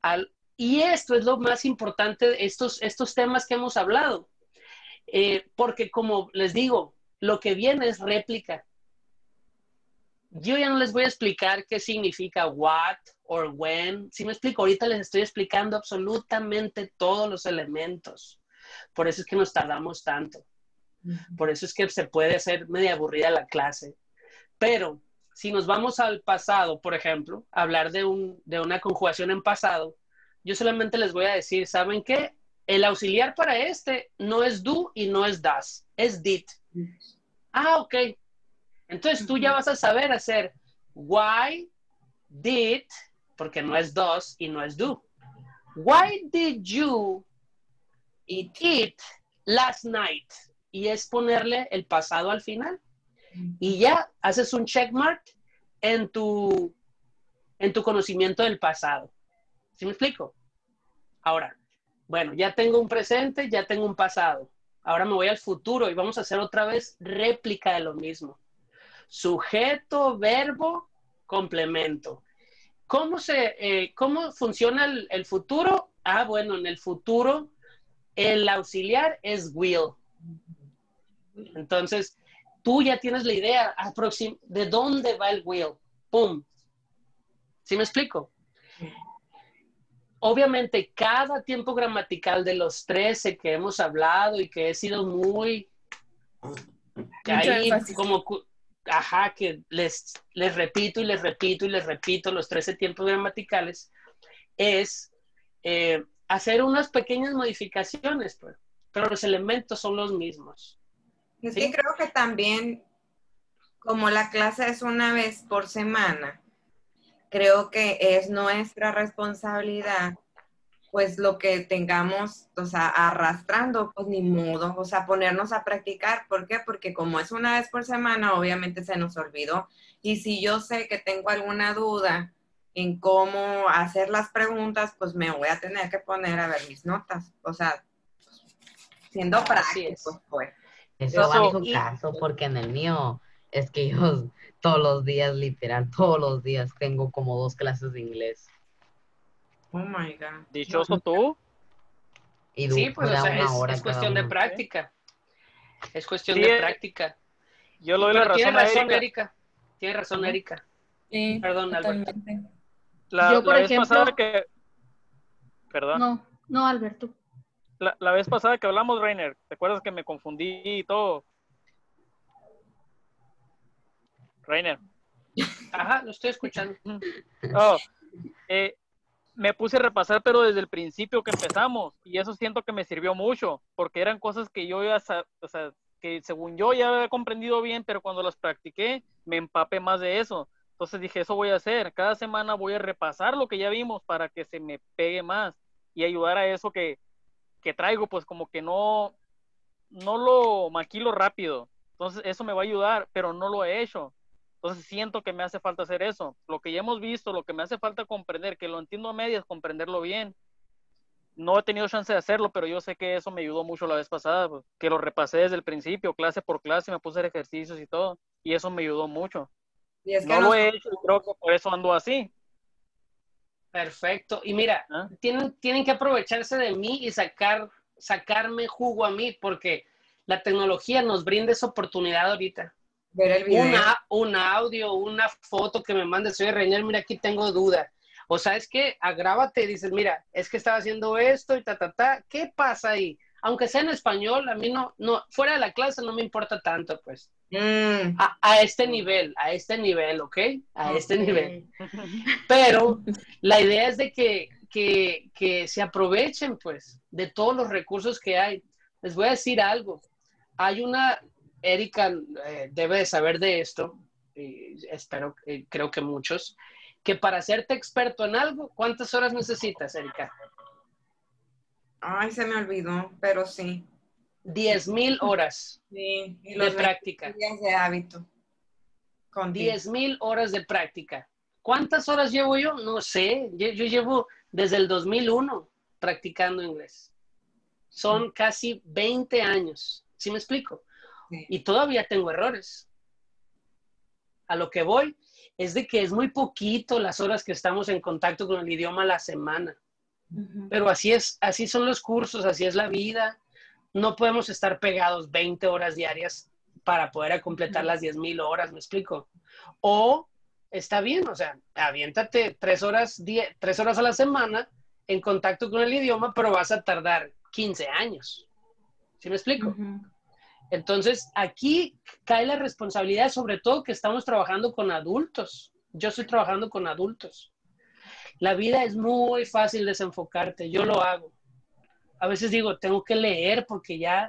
Al, y esto es lo más importante, estos, estos temas que hemos hablado. Eh, porque como les digo, lo que viene es réplica. Yo ya no les voy a explicar qué significa what or when. Si me explico, ahorita les estoy explicando absolutamente todos los elementos. Por eso es que nos tardamos tanto. Por eso es que se puede hacer media aburrida la clase. Pero si nos vamos al pasado, por ejemplo, hablar de, un, de una conjugación en pasado, yo solamente les voy a decir, ¿saben qué? El auxiliar para este no es do y no es das, es did. Ah, ok. Entonces tú ya vas a saber hacer why did, porque no es does y no es do. Why did you eat last night? Y es ponerle el pasado al final. Y ya haces un checkmark en tu, en tu conocimiento del pasado. ¿Sí me explico? Ahora, bueno, ya tengo un presente, ya tengo un pasado. Ahora me voy al futuro y vamos a hacer otra vez réplica de lo mismo. Sujeto, verbo, complemento. ¿Cómo, se, eh, cómo funciona el, el, futuro? Ah, bueno, en el futuro el auxiliar es will. Entonces, tú ya tienes la idea de dónde va el will. ¡Pum! ¿Sí me explico? Obviamente, cada tiempo gramatical de los 13 que hemos hablado y que he sido muy... Ahí, como, ajá, que les, les repito y les repito y les repito los 13 tiempos gramaticales, es eh, hacer unas pequeñas modificaciones, pues, pero los elementos son los mismos. Es ¿sí? que creo que también, como la clase es una vez por semana, creo que es nuestra responsabilidad, pues lo que tengamos, o sea, arrastrando, pues ni modo, o sea, ponernos a practicar. ¿Por qué? Porque como es una vez por semana, obviamente se nos olvidó. Y si yo sé que tengo alguna duda en cómo hacer las preguntas, pues me voy a tener que poner a ver mis notas. O sea, siendo prácticos, pues. Eso va en su caso, porque en el mío es que yo todos los días, literal, todos los días tengo como dos clases de inglés. Oh my God. Dichoso tú. Y sí, pues o sea, es, es cuestión de práctica. Es cuestión sí, de práctica. Yo le doy la razón, tiene razón a Erika. Erika. Tiene razón, Erika. Sí, Perdón, Alberto. La, Yo, por la vez ejemplo- pasada que... Perdón. No, no, Alberto. La, la vez pasada que hablamos, Rainer, ¿te acuerdas que me confundí y todo? Rainer. Ajá, lo estoy escuchando. Oh, eh, me puse a repasar, pero desde el principio que empezamos, y eso siento que me sirvió mucho, porque eran cosas que yo ya, o sea, que según yo ya había comprendido bien, pero cuando las practiqué, me empapé más de eso. Entonces dije, eso voy a hacer. Cada semana voy a repasar lo que ya vimos para que se me pegue más y ayudar a eso que, que traigo, pues como que no, no lo maquilo rápido. Entonces eso me va a ayudar, pero no lo he hecho. Entonces siento que me hace falta hacer eso. Lo que ya hemos visto, lo que me hace falta comprender, que lo entiendo a medias, comprenderlo bien. No he tenido chance de hacerlo, pero yo sé que eso me ayudó mucho la vez pasada, pues, que lo repasé desde el principio, clase por clase, me puse a hacer ejercicios y todo, y eso me ayudó mucho. Y es que No lo he hecho y creo que por eso ando así. Perfecto. Y mira, ¿Ah? tienen, tienen que aprovecharse de mí y sacar, sacarme jugo a mí, porque la tecnología nos brinda esa oportunidad ahorita. Ver el video. Una, un audio, una foto que me mandes, oye, Reiner, mira, aquí tengo duda. O sabes qué, agrábate y dices, mira, es que estaba haciendo esto y ta, ta, ta. ¿Qué pasa ahí? Aunque sea en español, a mí no, no, fuera de la clase no me importa tanto, pues. Mm, A, a este nivel, a este nivel, ¿ok? A este nivel. Pero la idea es de que, que, que se aprovechen, pues, de todos los recursos que hay. Les voy a decir algo. Hay una, Erika eh, debe de saber de esto, y espero, creo que muchos, que para hacerte experto en algo, ¿cuántas horas necesitas, Erika? Ay, se me olvidó, pero sí. 10 mil horas Sí, y de práctica. 20 días de hábito. Contigo. 10 mil horas de práctica. ¿Cuántas horas llevo yo? No sé. Yo, yo llevo desde el 2001 practicando inglés. Son casi 20 años. ¿Sí me explico? Sí. Y todavía tengo errores. A lo que voy es de que es muy poquito las horas que estamos en contacto con el idioma a la semana. Pero así es, así son los cursos, así es la vida. No podemos estar pegados 20 horas diarias para poder completar las 10 mil horas, ¿me explico? O está bien, o sea, aviéntate tres horas, die- tres horas a la semana en contacto con el idioma, pero vas a tardar 15 años. ¿Sí me explico? Entonces, aquí cae la responsabilidad, sobre todo que estamos trabajando con adultos. Yo estoy trabajando con adultos. La vida es muy fácil desenfocarte, yo lo hago. A veces digo, tengo que leer porque ya,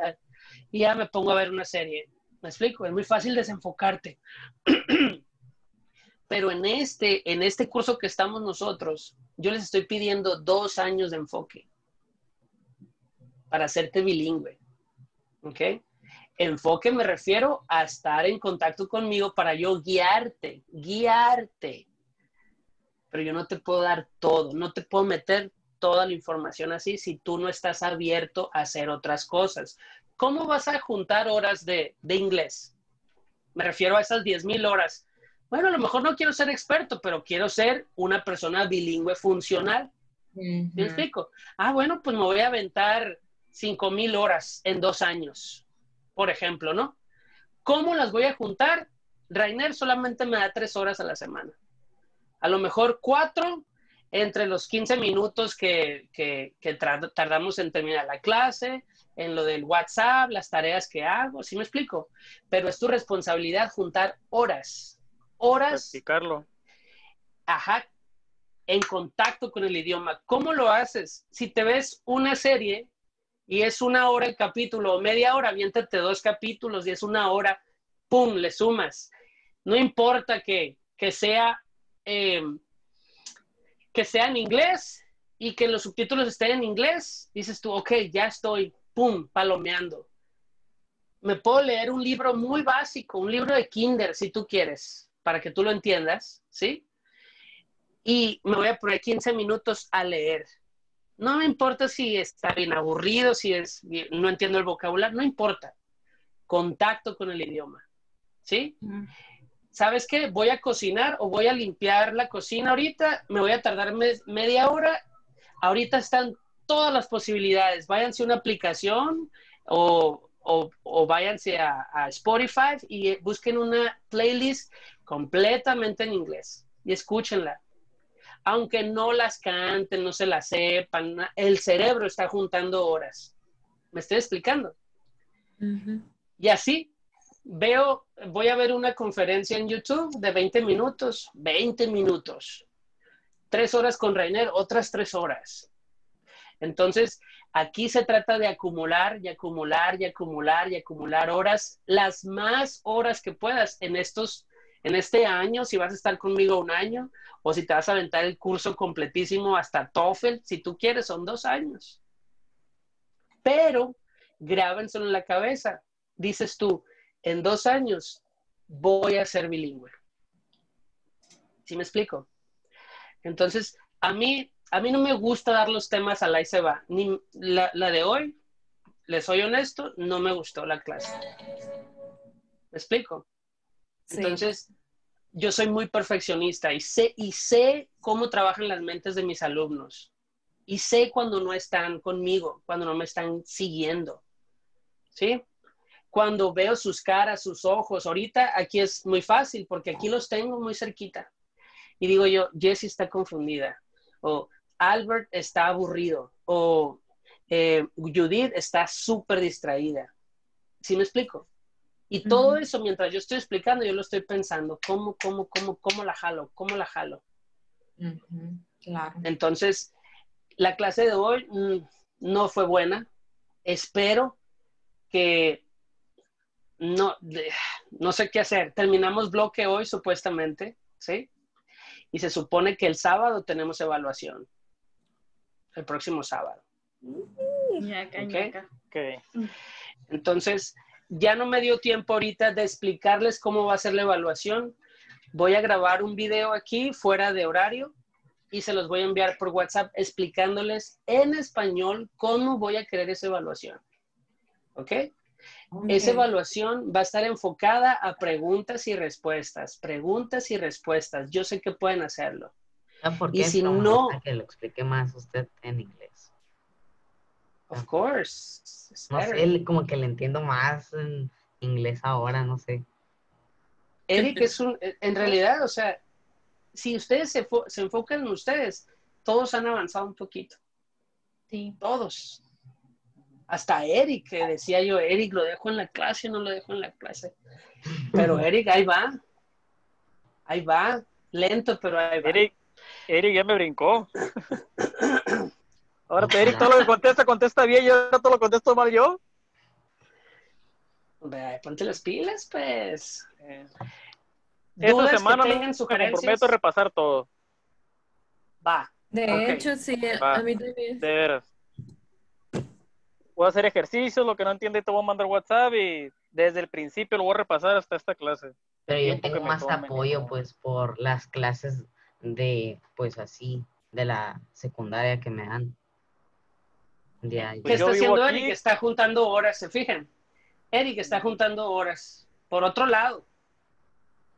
ya me pongo a ver una serie. ¿Me explico? Es muy fácil desenfocarte. Pero en este, en este curso que estamos nosotros, yo les estoy pidiendo dos años de enfoque para hacerte bilingüe. ¿Ok? Enfoque me refiero a estar en contacto conmigo para yo guiarte, guiarte. Pero yo no te puedo dar todo, no te puedo meter toda la información así si tú no estás abierto a hacer otras cosas. ¿Cómo vas a juntar horas de, de inglés? Me refiero a esas 10 mil horas. Bueno, a lo mejor no quiero ser experto, pero quiero ser una persona bilingüe funcional. ¿Me explico? Ah, bueno, pues me voy a aventar 5 mil horas en dos años, por ejemplo, ¿no? ¿Cómo las voy a juntar? Rainer solamente me da tres horas a la semana. A lo mejor cuatro entre los 15 minutos que, que- que tardamos en terminar la clase, en lo del WhatsApp, las tareas que hago, ¿sí me explico? Pero es tu responsabilidad juntar horas, horas Practicarlo. ajá, en contacto con el idioma. ¿Cómo lo haces? Si te ves una serie y es una hora el capítulo o media hora, aviéntate dos capítulos y es una hora, ¡pum!, le sumas. No importa que, que sea, eh, que sea en inglés y que los subtítulos estén en inglés, dices tú, ok, ya estoy, ¡pum!, palomeando. Me puedo leer un libro muy básico, un libro de kinder, si tú quieres, para que tú lo entiendas, ¿sí? y me voy a poner 15 minutos a leer. No me importa si está bien aburrido, si es bien- no entiendo el vocabulario, no importa. Contacto con el idioma. ¿Sí? ¿Sabes qué? Voy a cocinar o voy a limpiar la cocina ahorita, me voy a tardar me- media hora. Ahorita están todas las posibilidades. Váyanse a una aplicación o, o- o váyanse a, a Spotify y busquen una playlist completamente en inglés y escúchenla aunque no las canten, no se las sepan, el cerebro está juntando horas. ¿Me estoy explicando? Y así veo, voy a ver una conferencia en YouTube de 20 minutos, 20 minutos. tres horas con Rainer, otras tres horas. Entonces, aquí se trata de acumular y acumular y acumular y acumular horas, las más horas que puedas en estos, en este año, si vas a estar conmigo un año, o si te vas a aventar el curso completísimo hasta TOEFL, si tú quieres, son dos años. Pero grábenselo en la cabeza. Dices tú, en dos años voy a ser bilingüe. ¿Sí me explico? Entonces, a mí, a mí no me gusta dar los temas a la y se va. Ni la, la de hoy, les soy honesto, no me gustó la clase. ¿Me explico? Entonces, yo soy muy perfeccionista y sé, y sé cómo trabajan las mentes de mis alumnos. Y sé cuando no están conmigo, cuando no me están siguiendo. ¿Sí? Cuando veo sus caras, sus ojos. Ahorita aquí es muy fácil porque aquí los tengo muy cerquita. Y digo yo, Jessie está confundida. O Albert está aburrido. O eh, Judith está súper distraída. ¿Sí me explico? Y todo Ujú. eso, mientras yo estoy explicando, yo lo estoy pensando, ¿cómo, cómo, cómo, cómo la jalo? ¿Cómo la jalo? Claro. Entonces, la clase de hoy mm, no fue buena. Espero que no, de- no sé qué hacer. Terminamos bloque hoy, supuestamente, ¿sí? Y se supone que el sábado tenemos evaluación. El próximo sábado. Ñaca, Ok. ñaca. Ok. Entonces, ya no me dio tiempo ahorita de explicarles cómo va a ser la evaluación. Voy a grabar un video aquí fuera de horario y se los voy a enviar por WhatsApp explicándoles en español cómo voy a querer esa evaluación. ¿Ok? Esa evaluación va a estar enfocada a preguntas y respuestas, preguntas y respuestas. Yo sé que pueden hacerlo. ¿Sabe por Y si no- gusta que lo explique más usted en inglés. Of course. it's No sé, como que le entiendo más en inglés ahora, no sé. Eric es un, en realidad, o sea, si ustedes se, fo- se enfocan en ustedes, todos han avanzado un poquito. Sí. Todos. Hasta Eric, que decía yo, Eric, lo dejo en la clase, no lo dejo en la clase. Pero Eric, ahí va. Ahí va. Lento, pero ahí va. Eric, Eric ya me brincó. Ahora te Eric todo lo que contesta, contesta bien y ahora todo lo contesto mal yo. Ponte las pilas, pues. Eh, Esta que semana tengan, me comprometo a repasar todo, va. De hecho, sí, Va. a mí también. de veras. Voy a hacer ejercicios, lo que no entiende te voy a mandar WhatsApp y desde el principio lo voy a repasar hasta esta clase. Pero yo que tengo más apoyo, pues, por las clases de, pues, así, de la secundaria que me dan. ¿Qué Pues yo está haciendo aquí. Eric? Está juntando horas, ¿se fijan? Eric está juntando horas. Por otro lado.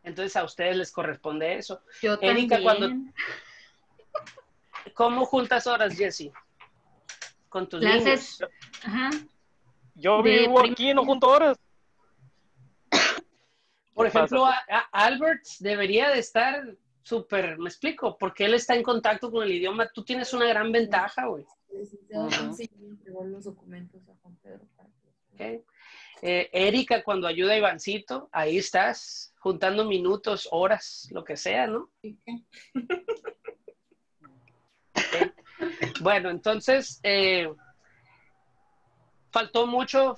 Entonces a ustedes les corresponde eso. Yo Erika, también. cuando- ¿Cómo juntas horas, Jesse? Con tus Clases. niños. Ajá. Yo De vivo prim- aquí, no junto horas. Por ¿Qué ejemplo, a- Albert debería de estar súper, me explico, porque él está en contacto con el idioma. Tú tienes una gran ventaja, güey. Licenciado Ujú. Juan, sí, me entregó los documentos a Juan Pedro. para que- ¿ok? Eh, Erika, cuando ayuda a Ivancito, ahí estás, juntando minutos, horas, lo que sea, ¿no? Bueno, entonces, eh, faltó mucho,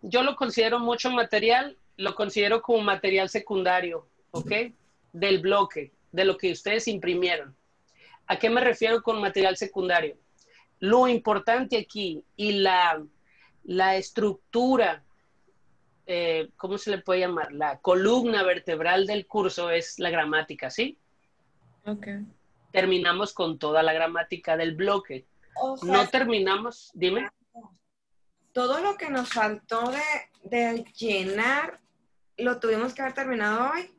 yo lo considero mucho material, lo considero como material secundario, ¿ok? Del bloque, de lo que ustedes imprimieron. ¿A qué me refiero con material secundario? Lo importante aquí y la, la estructura, eh, ¿cómo se le puede llamar? La columna vertebral del curso es la gramática, ¿sí? Ok. Terminamos con toda la gramática del bloque. O sea, No terminamos, dime. todo lo que nos faltó de, de llenar, lo tuvimos que haber terminado hoy.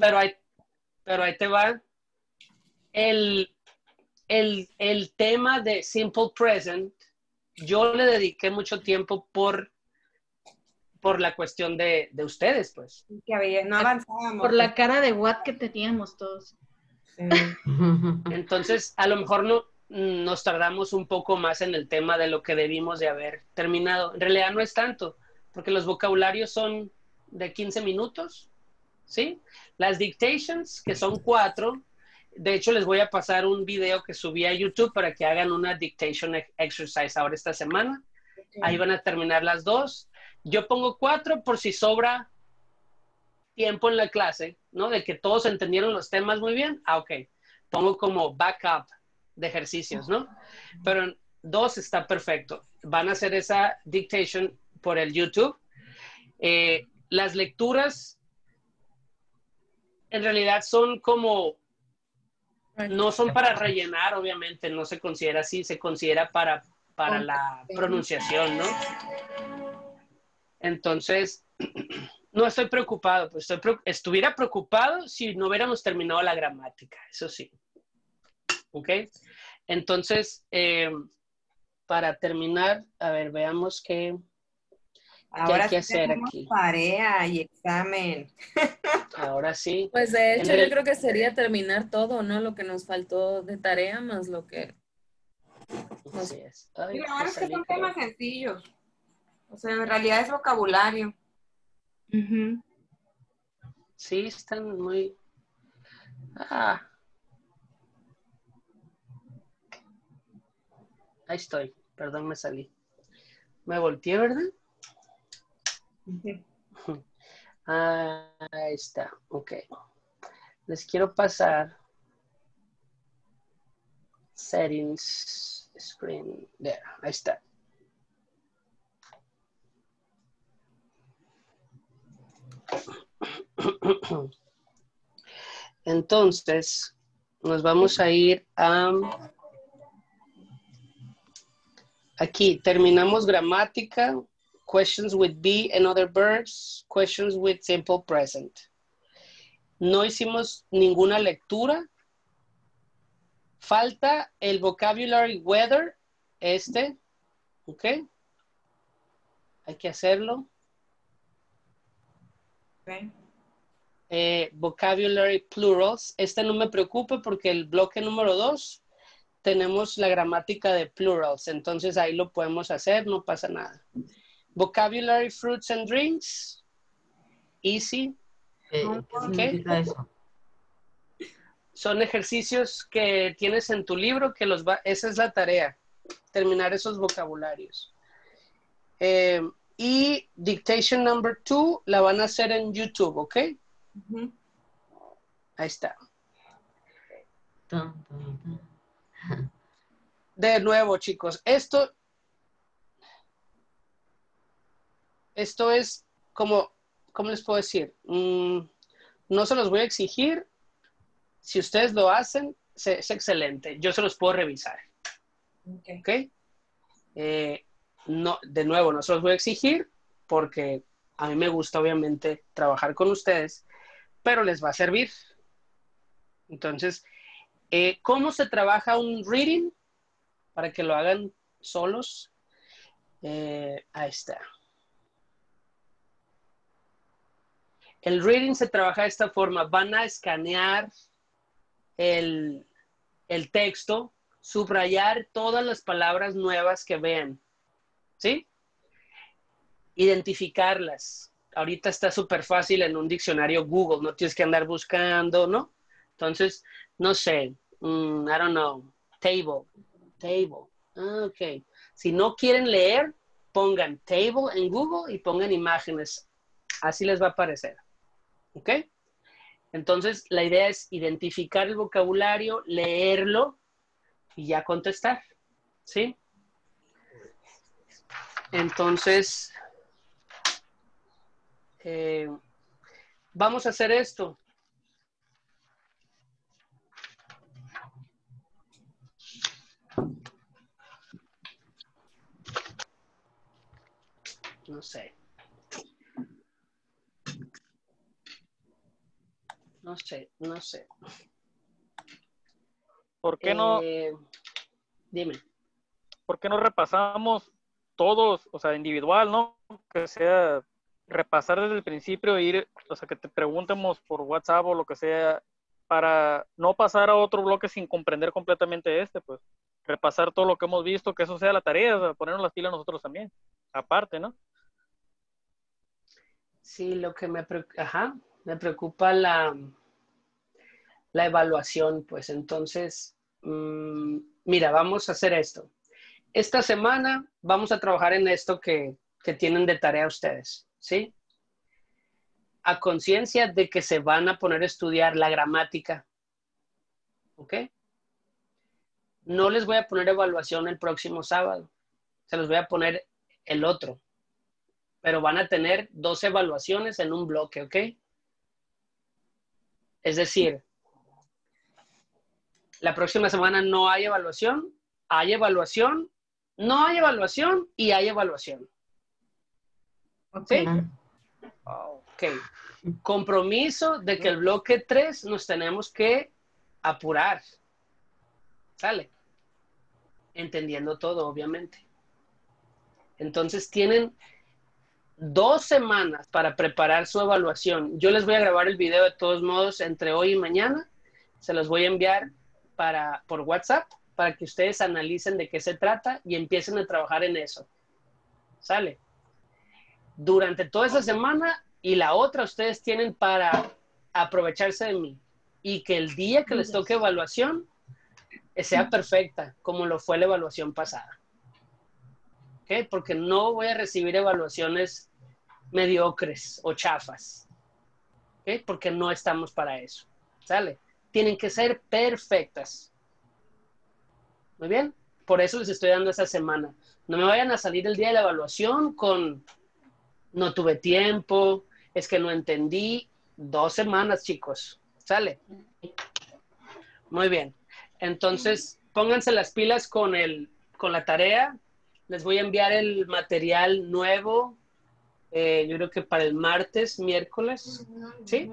Pero ahí, pero ahí te va. El, el, el tema de Simple Present, yo le dediqué mucho tiempo por, por la cuestión de, de ustedes, pues. Que no avanzábamos. Por la cara de what que teníamos todos. Sí. Entonces, a lo mejor no, nos tardamos un poco más en el tema de lo que debimos de haber terminado. En realidad no es tanto, porque los vocabularios son de 15 minutos, ¿sí? Las dictations, que son cuatro, de hecho les voy a pasar un video que subí a YouTube para que hagan una dictation exercise ahora esta semana. Ahí van a terminar las dos. Yo pongo cuatro por si sobra tiempo en la clase, ¿no? De que todos entendieron los temas muy bien. Ah, ok. Pongo como backup de ejercicios, ¿no? Pero dos está perfecto. Van a hacer esa dictation por el YouTube. Eh, las lecturas en realidad son como, no son para rellenar, obviamente, no se considera así, se considera para, para la pronunciación, ¿no? Entonces, no estoy preocupado, pues estoy estuviera preocupado si no hubiéramos terminado la gramática, eso sí. ¿Ok? Entonces, eh, para terminar, a ver, veamos qué, qué Ahora hay que sí hacer aquí. tarea y examen. Ahora sí. Pues de hecho el- yo creo que sería terminar todo, ¿no? Lo que nos faltó de tarea más lo que... Así es. Ay, Y lo me bueno es que son creo. temas sencillos. O sea, en realidad es vocabulario. Sí, están muy... Ah. Ahí estoy. Perdón, me salí. Me volteé, ¿verdad? Ah, ahí está. Ok. Les quiero pasar settings, screen, there. Ahí está. Entonces, nos vamos a ir a... Aquí, terminamos gramática, questions with be and other verbs, questions with simple present. No hicimos ninguna lectura. Falta el vocabulary weather, este, ¿ok? Hay que hacerlo. Eh, vocabulary plurals. Este no me preocupa porque el bloque número dos tenemos la gramática de plurals, entonces ahí lo podemos hacer, no pasa nada. Vocabulary fruits and drinks. Easy. Eh, ¿Qué Ok. significa eso? Son ejercicios que tienes en tu libro que los va, esa es la tarea, terminar esos vocabularios. Eh, y dictation number two la van a hacer en YouTube, ¿ok? Ahí está. De nuevo, chicos, esto, esto es como, ¿cómo les puedo decir? Mm, no se los voy a exigir. Si ustedes lo hacen, se- es excelente. Yo se los puedo revisar. ¿Ok? Eh, no, de nuevo, no se los voy a exigir porque a mí me gusta, obviamente, trabajar con ustedes, pero les va a servir. Entonces, eh, ¿cómo se trabaja un reading? Para que lo hagan solos. Eh, ahí está. El reading se trabaja de esta forma. Van a escanear el, texto, subrayar todas las palabras nuevas que vean. ¿Sí? Identificarlas. Ahorita está súper fácil en un diccionario Google, no tienes que andar buscando, ¿no? Entonces, no sé, mm, I don't know, table, table. Ah, ok. Si no quieren leer, pongan table en Google y pongan imágenes. Así les va a aparecer. ¿Ok? Entonces, la idea es identificar el vocabulario, leerlo y ya contestar. ¿Sí? Entonces, eh, vamos a hacer esto. No sé. No sé, no sé. ¿Por qué no? Eh, dime. ¿por qué no repasamos todos, o sea, individual, ¿no? Que sea repasar desde el principio, e ir, o sea, que te preguntemos por WhatsApp o lo que sea, para no pasar a otro bloque sin comprender completamente este, pues repasar todo lo que hemos visto, que eso sea la tarea, o sea, ponernos las pilas nosotros también, aparte, ¿no? Sí, lo que me... pre- Ajá, Me preocupa la, la evaluación, pues entonces, mm, mira, vamos a hacer esto. Esta semana vamos a trabajar en esto que, que tienen de tarea ustedes, ¿sí? A conciencia de que se van a poner a estudiar la gramática, ¿ok? No les voy a poner evaluación el próximo sábado, se los voy a poner el otro, pero van a tener dos evaluaciones en un bloque, ¿ok? Es decir, la próxima semana no hay evaluación, hay evaluación, no hay evaluación y hay evaluación. ¿Sí? Ok. Compromiso de que el bloque 3 nos tenemos que apurar. ¿Sale? Entendiendo todo, obviamente. Entonces tienen dos semanas para preparar su evaluación. Yo les voy a grabar el video de todos modos entre hoy y mañana. Se los voy a enviar para, por WhatsApp para que ustedes analicen de qué se trata y empiecen a trabajar en eso. ¿Sale? Durante toda esa semana y la otra ustedes tienen para aprovecharse de mí y que el día que les toque evaluación sea perfecta, como lo fue la evaluación pasada. ¿Ok? Porque no voy a recibir evaluaciones mediocres o chafas. ¿Ok? Porque no estamos para eso. ¿Sale? Tienen que ser perfectas. Muy bien. Por eso les estoy dando esa semana. No me vayan a salir el día de la evaluación con no tuve tiempo, es que no entendí. Dos semanas, chicos. ¿Sale? Muy bien. Entonces, pónganse las pilas con, el, con la tarea. Les voy a enviar el material nuevo. Eh, yo creo que para el martes, miércoles. ¿Sí?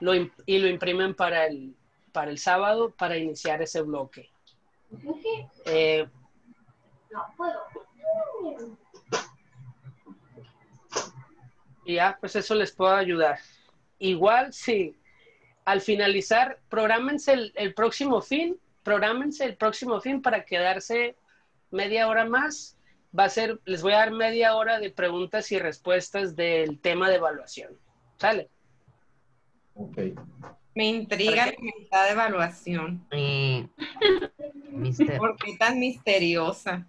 Lo y lo imprimen para el, para el sábado para iniciar ese bloque. Eh, y ya, pues eso les puedo ayudar. Igual, sí, al finalizar, prográmense el, el próximo fin, prográmense el próximo fin para quedarse media hora más. Va a ser, les voy a dar media hora de preguntas y respuestas del tema de evaluación. ¿Sale? Me intriga la mitad de evaluación. Eh, ¿Por qué tan misteriosa?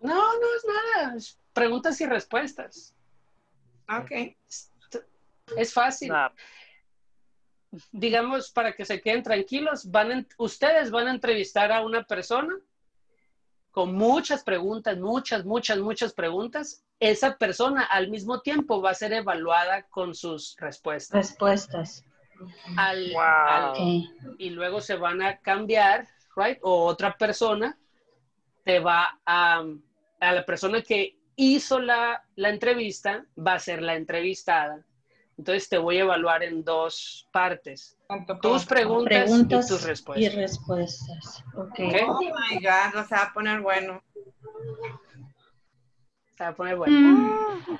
No, no es nada. es preguntas y respuestas. Ok. Es fácil. Digamos, para que se queden tranquilos, van en- ustedes van a entrevistar a una persona con muchas preguntas, muchas, muchas, muchas preguntas. Esa persona al mismo tiempo va a ser evaluada con sus respuestas. Respuestas. Al- al- y luego se van a cambiar, right? O otra persona te va a, a la persona que hizo la, la entrevista, va a ser la entrevistada. Entonces te voy a evaluar en dos partes. Tus preguntas, Preguntas y tus respuestas. y respuestas. Ok. Ok. Oh my God, o sea, va a poner bueno. Se va a poner bueno. Mm.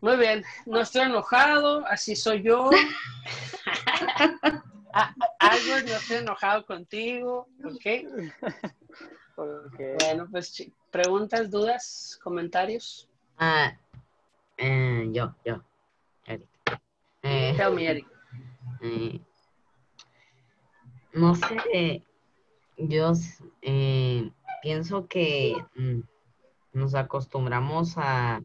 Muy bien, no estoy enojado, así soy yo. Ah, Albert, no estoy enojado contigo, ¿ok? Bueno, pues preguntas, dudas, comentarios. ah, eh, yo, yo. Eh, Tell me, Eric. eh, no sé, yo eh, pienso que mm, nos acostumbramos a,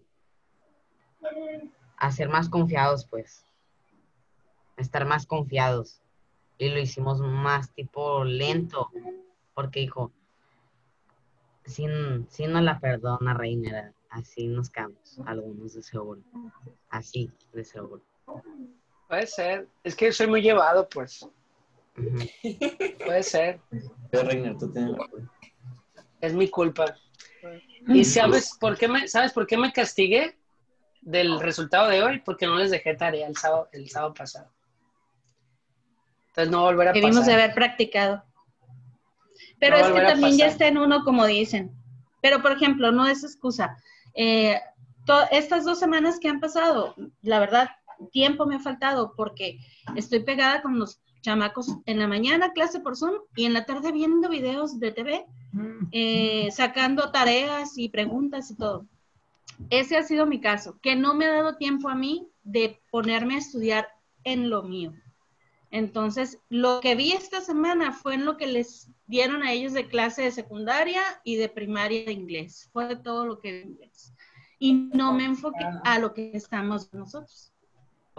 a ser más confiados, pues, a estar más confiados. Y lo hicimos más tipo lento, porque dijo, si, si no la perdona, Reina, así nos quedamos, algunos de seguro. Así, de seguro. Puede ser. Es que soy muy llevado, pues. Puede ser. Yo, Reiner, tú tienes la culpa. Es mi culpa. ¿Y sabes por qué me, sabes por qué me castigué del resultado de hoy? Porque no les dejé tarea el sábado, el sábado pasado. Entonces no va a volver a Debimos de pasar. haber practicado. Pero No es que volverá también ya pasar. está en uno, como dicen. Pero, por ejemplo, no es excusa. Eh, estas dos semanas que han pasado, la verdad, tiempo me ha faltado porque estoy pegada con los chamacos en la mañana, clase por Zoom, y en la tarde viendo videos de TV, eh, sacando tareas y preguntas y todo. Ese ha sido mi caso, que no me ha dado tiempo a mí de ponerme a estudiar en lo mío. Entonces, lo que vi esta semana fue en lo que les dieron a ellos de clase de secundaria y de primaria de inglés. Fue todo lo que en inglés. Y no me enfoqué a lo que estamos nosotros.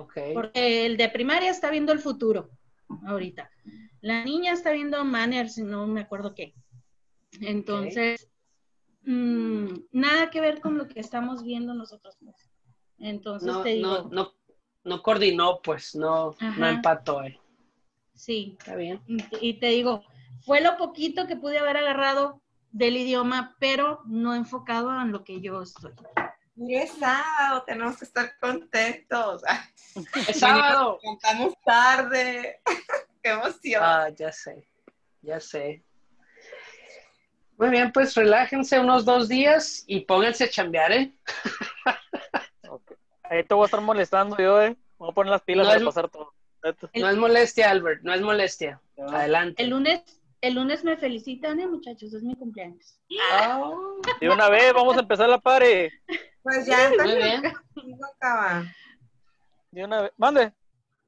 Okay. Porque el de primaria está viendo el futuro ahorita. La niña está viendo manners, no me acuerdo qué. Entonces, mm, nada que ver con lo que estamos viendo nosotros. pues. Entonces No, te digo, no, no, no coordinó, pues, no, no empató. eh. sí. Está bien. Y te digo, fue lo poquito que pude haber agarrado del idioma, pero no enfocado en lo que yo estoy. Y es sábado, tenemos que estar contentos. Es sábado. Contamos tarde. Qué emoción. Ah, ya sé, ya sé. Muy bien, pues relájense unos dos días y pónganse a chambear, ¿eh? Ahí te voy a estar molestando yo, eh. Voy a poner las pilas No para es- pasar todo. No es molestia, Albert, no es molestia. Adelante. El lunes, el lunes me felicitan, ¿eh, muchachos? Es mi cumpleaños. Ah, De una vez, vamos a empezar la pare. Pues ya, bien. no acaba. De una vez. Mande.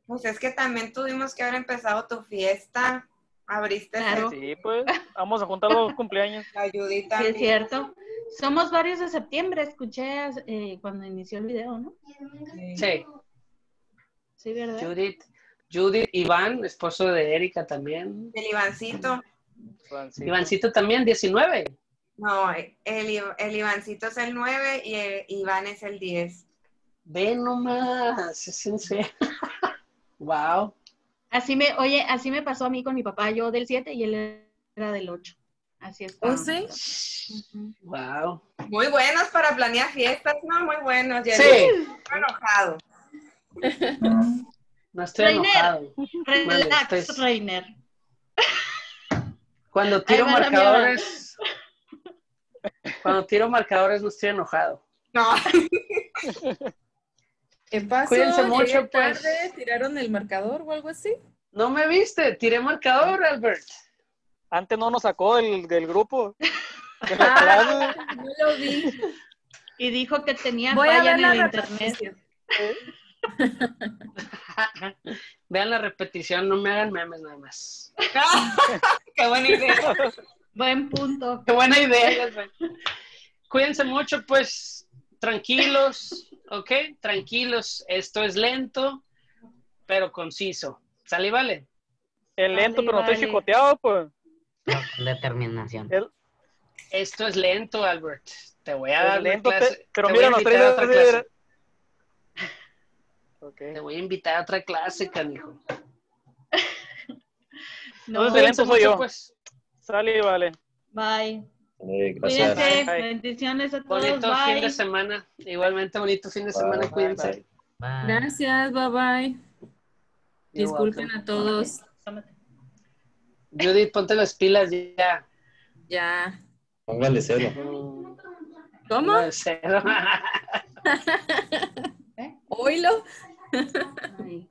Pues es que también tuvimos que haber empezado tu fiesta. Abriste Claro. Sí, pues. Vamos a juntar los cumpleaños. la ayudita. Sí, es cierto. Somos varios de septiembre, escuché eh, cuando inició el video, ¿no? Sí, Sí, ¿verdad? Judith, Judith, Iván, esposo de Erika también. El Ivancito. Francisco. Ivancito también, 19. No, el, Iv- el Ivancito es el 9 y el Iván es el 10. Ve nomás, es en serio. wow. Así me, oye, así me pasó a mí con mi papá, yo del 7 y él era del 8. Así es. ¿Oh, sí? Wow. Muy buenos para planear fiestas, ¿no? Muy buenos. Jerry. Sí, Estoy enojado. no estoy Reiner. enojado. Relax, estoy- Reiner. Cuando tiro marcadores, cuando tiro marcadores no estoy enojado. No. ¿Qué pasó? Cuídense mucho, pues. tarde, ¿Tiraron el marcador o algo así? No me viste, tiré marcador, Albert. Antes no nos sacó del, del grupo. De Ah, no lo vi. Y dijo que tenía Voy a falla ver en la el internet. repetición. Vean la repetición, no me hagan memes nada más. Qué buena idea. Buen punto. Qué buena idea. Cuídense mucho, pues, tranquilos, ¿ok? Tranquilos. Esto es lento, pero conciso. ¿Sale y vale? Es lento, pero no estoy chicoteado, pues. No, determinación. El- Esto es lento, Albert. Te voy a Es dar lento, clase- te- pero te mira, voy a nos trae invitar a otra clase. Ok. Te voy a invitar a otra clase, canijo. No, Entonces, lento soy yo. pues. Sale y vale. bye. Eh, gracias. Cuídense. Bye. Bendiciones a todos. Bonito fin de semana. Igualmente bonito fin de semana. Bye, Cuídense. Bye. Gracias, bye bye. You're Disculpen welcome. a todos. Judith, ponte las pilas ya. Ya. Póngale cero. ¿Cómo? de cero. Oílo. Ay.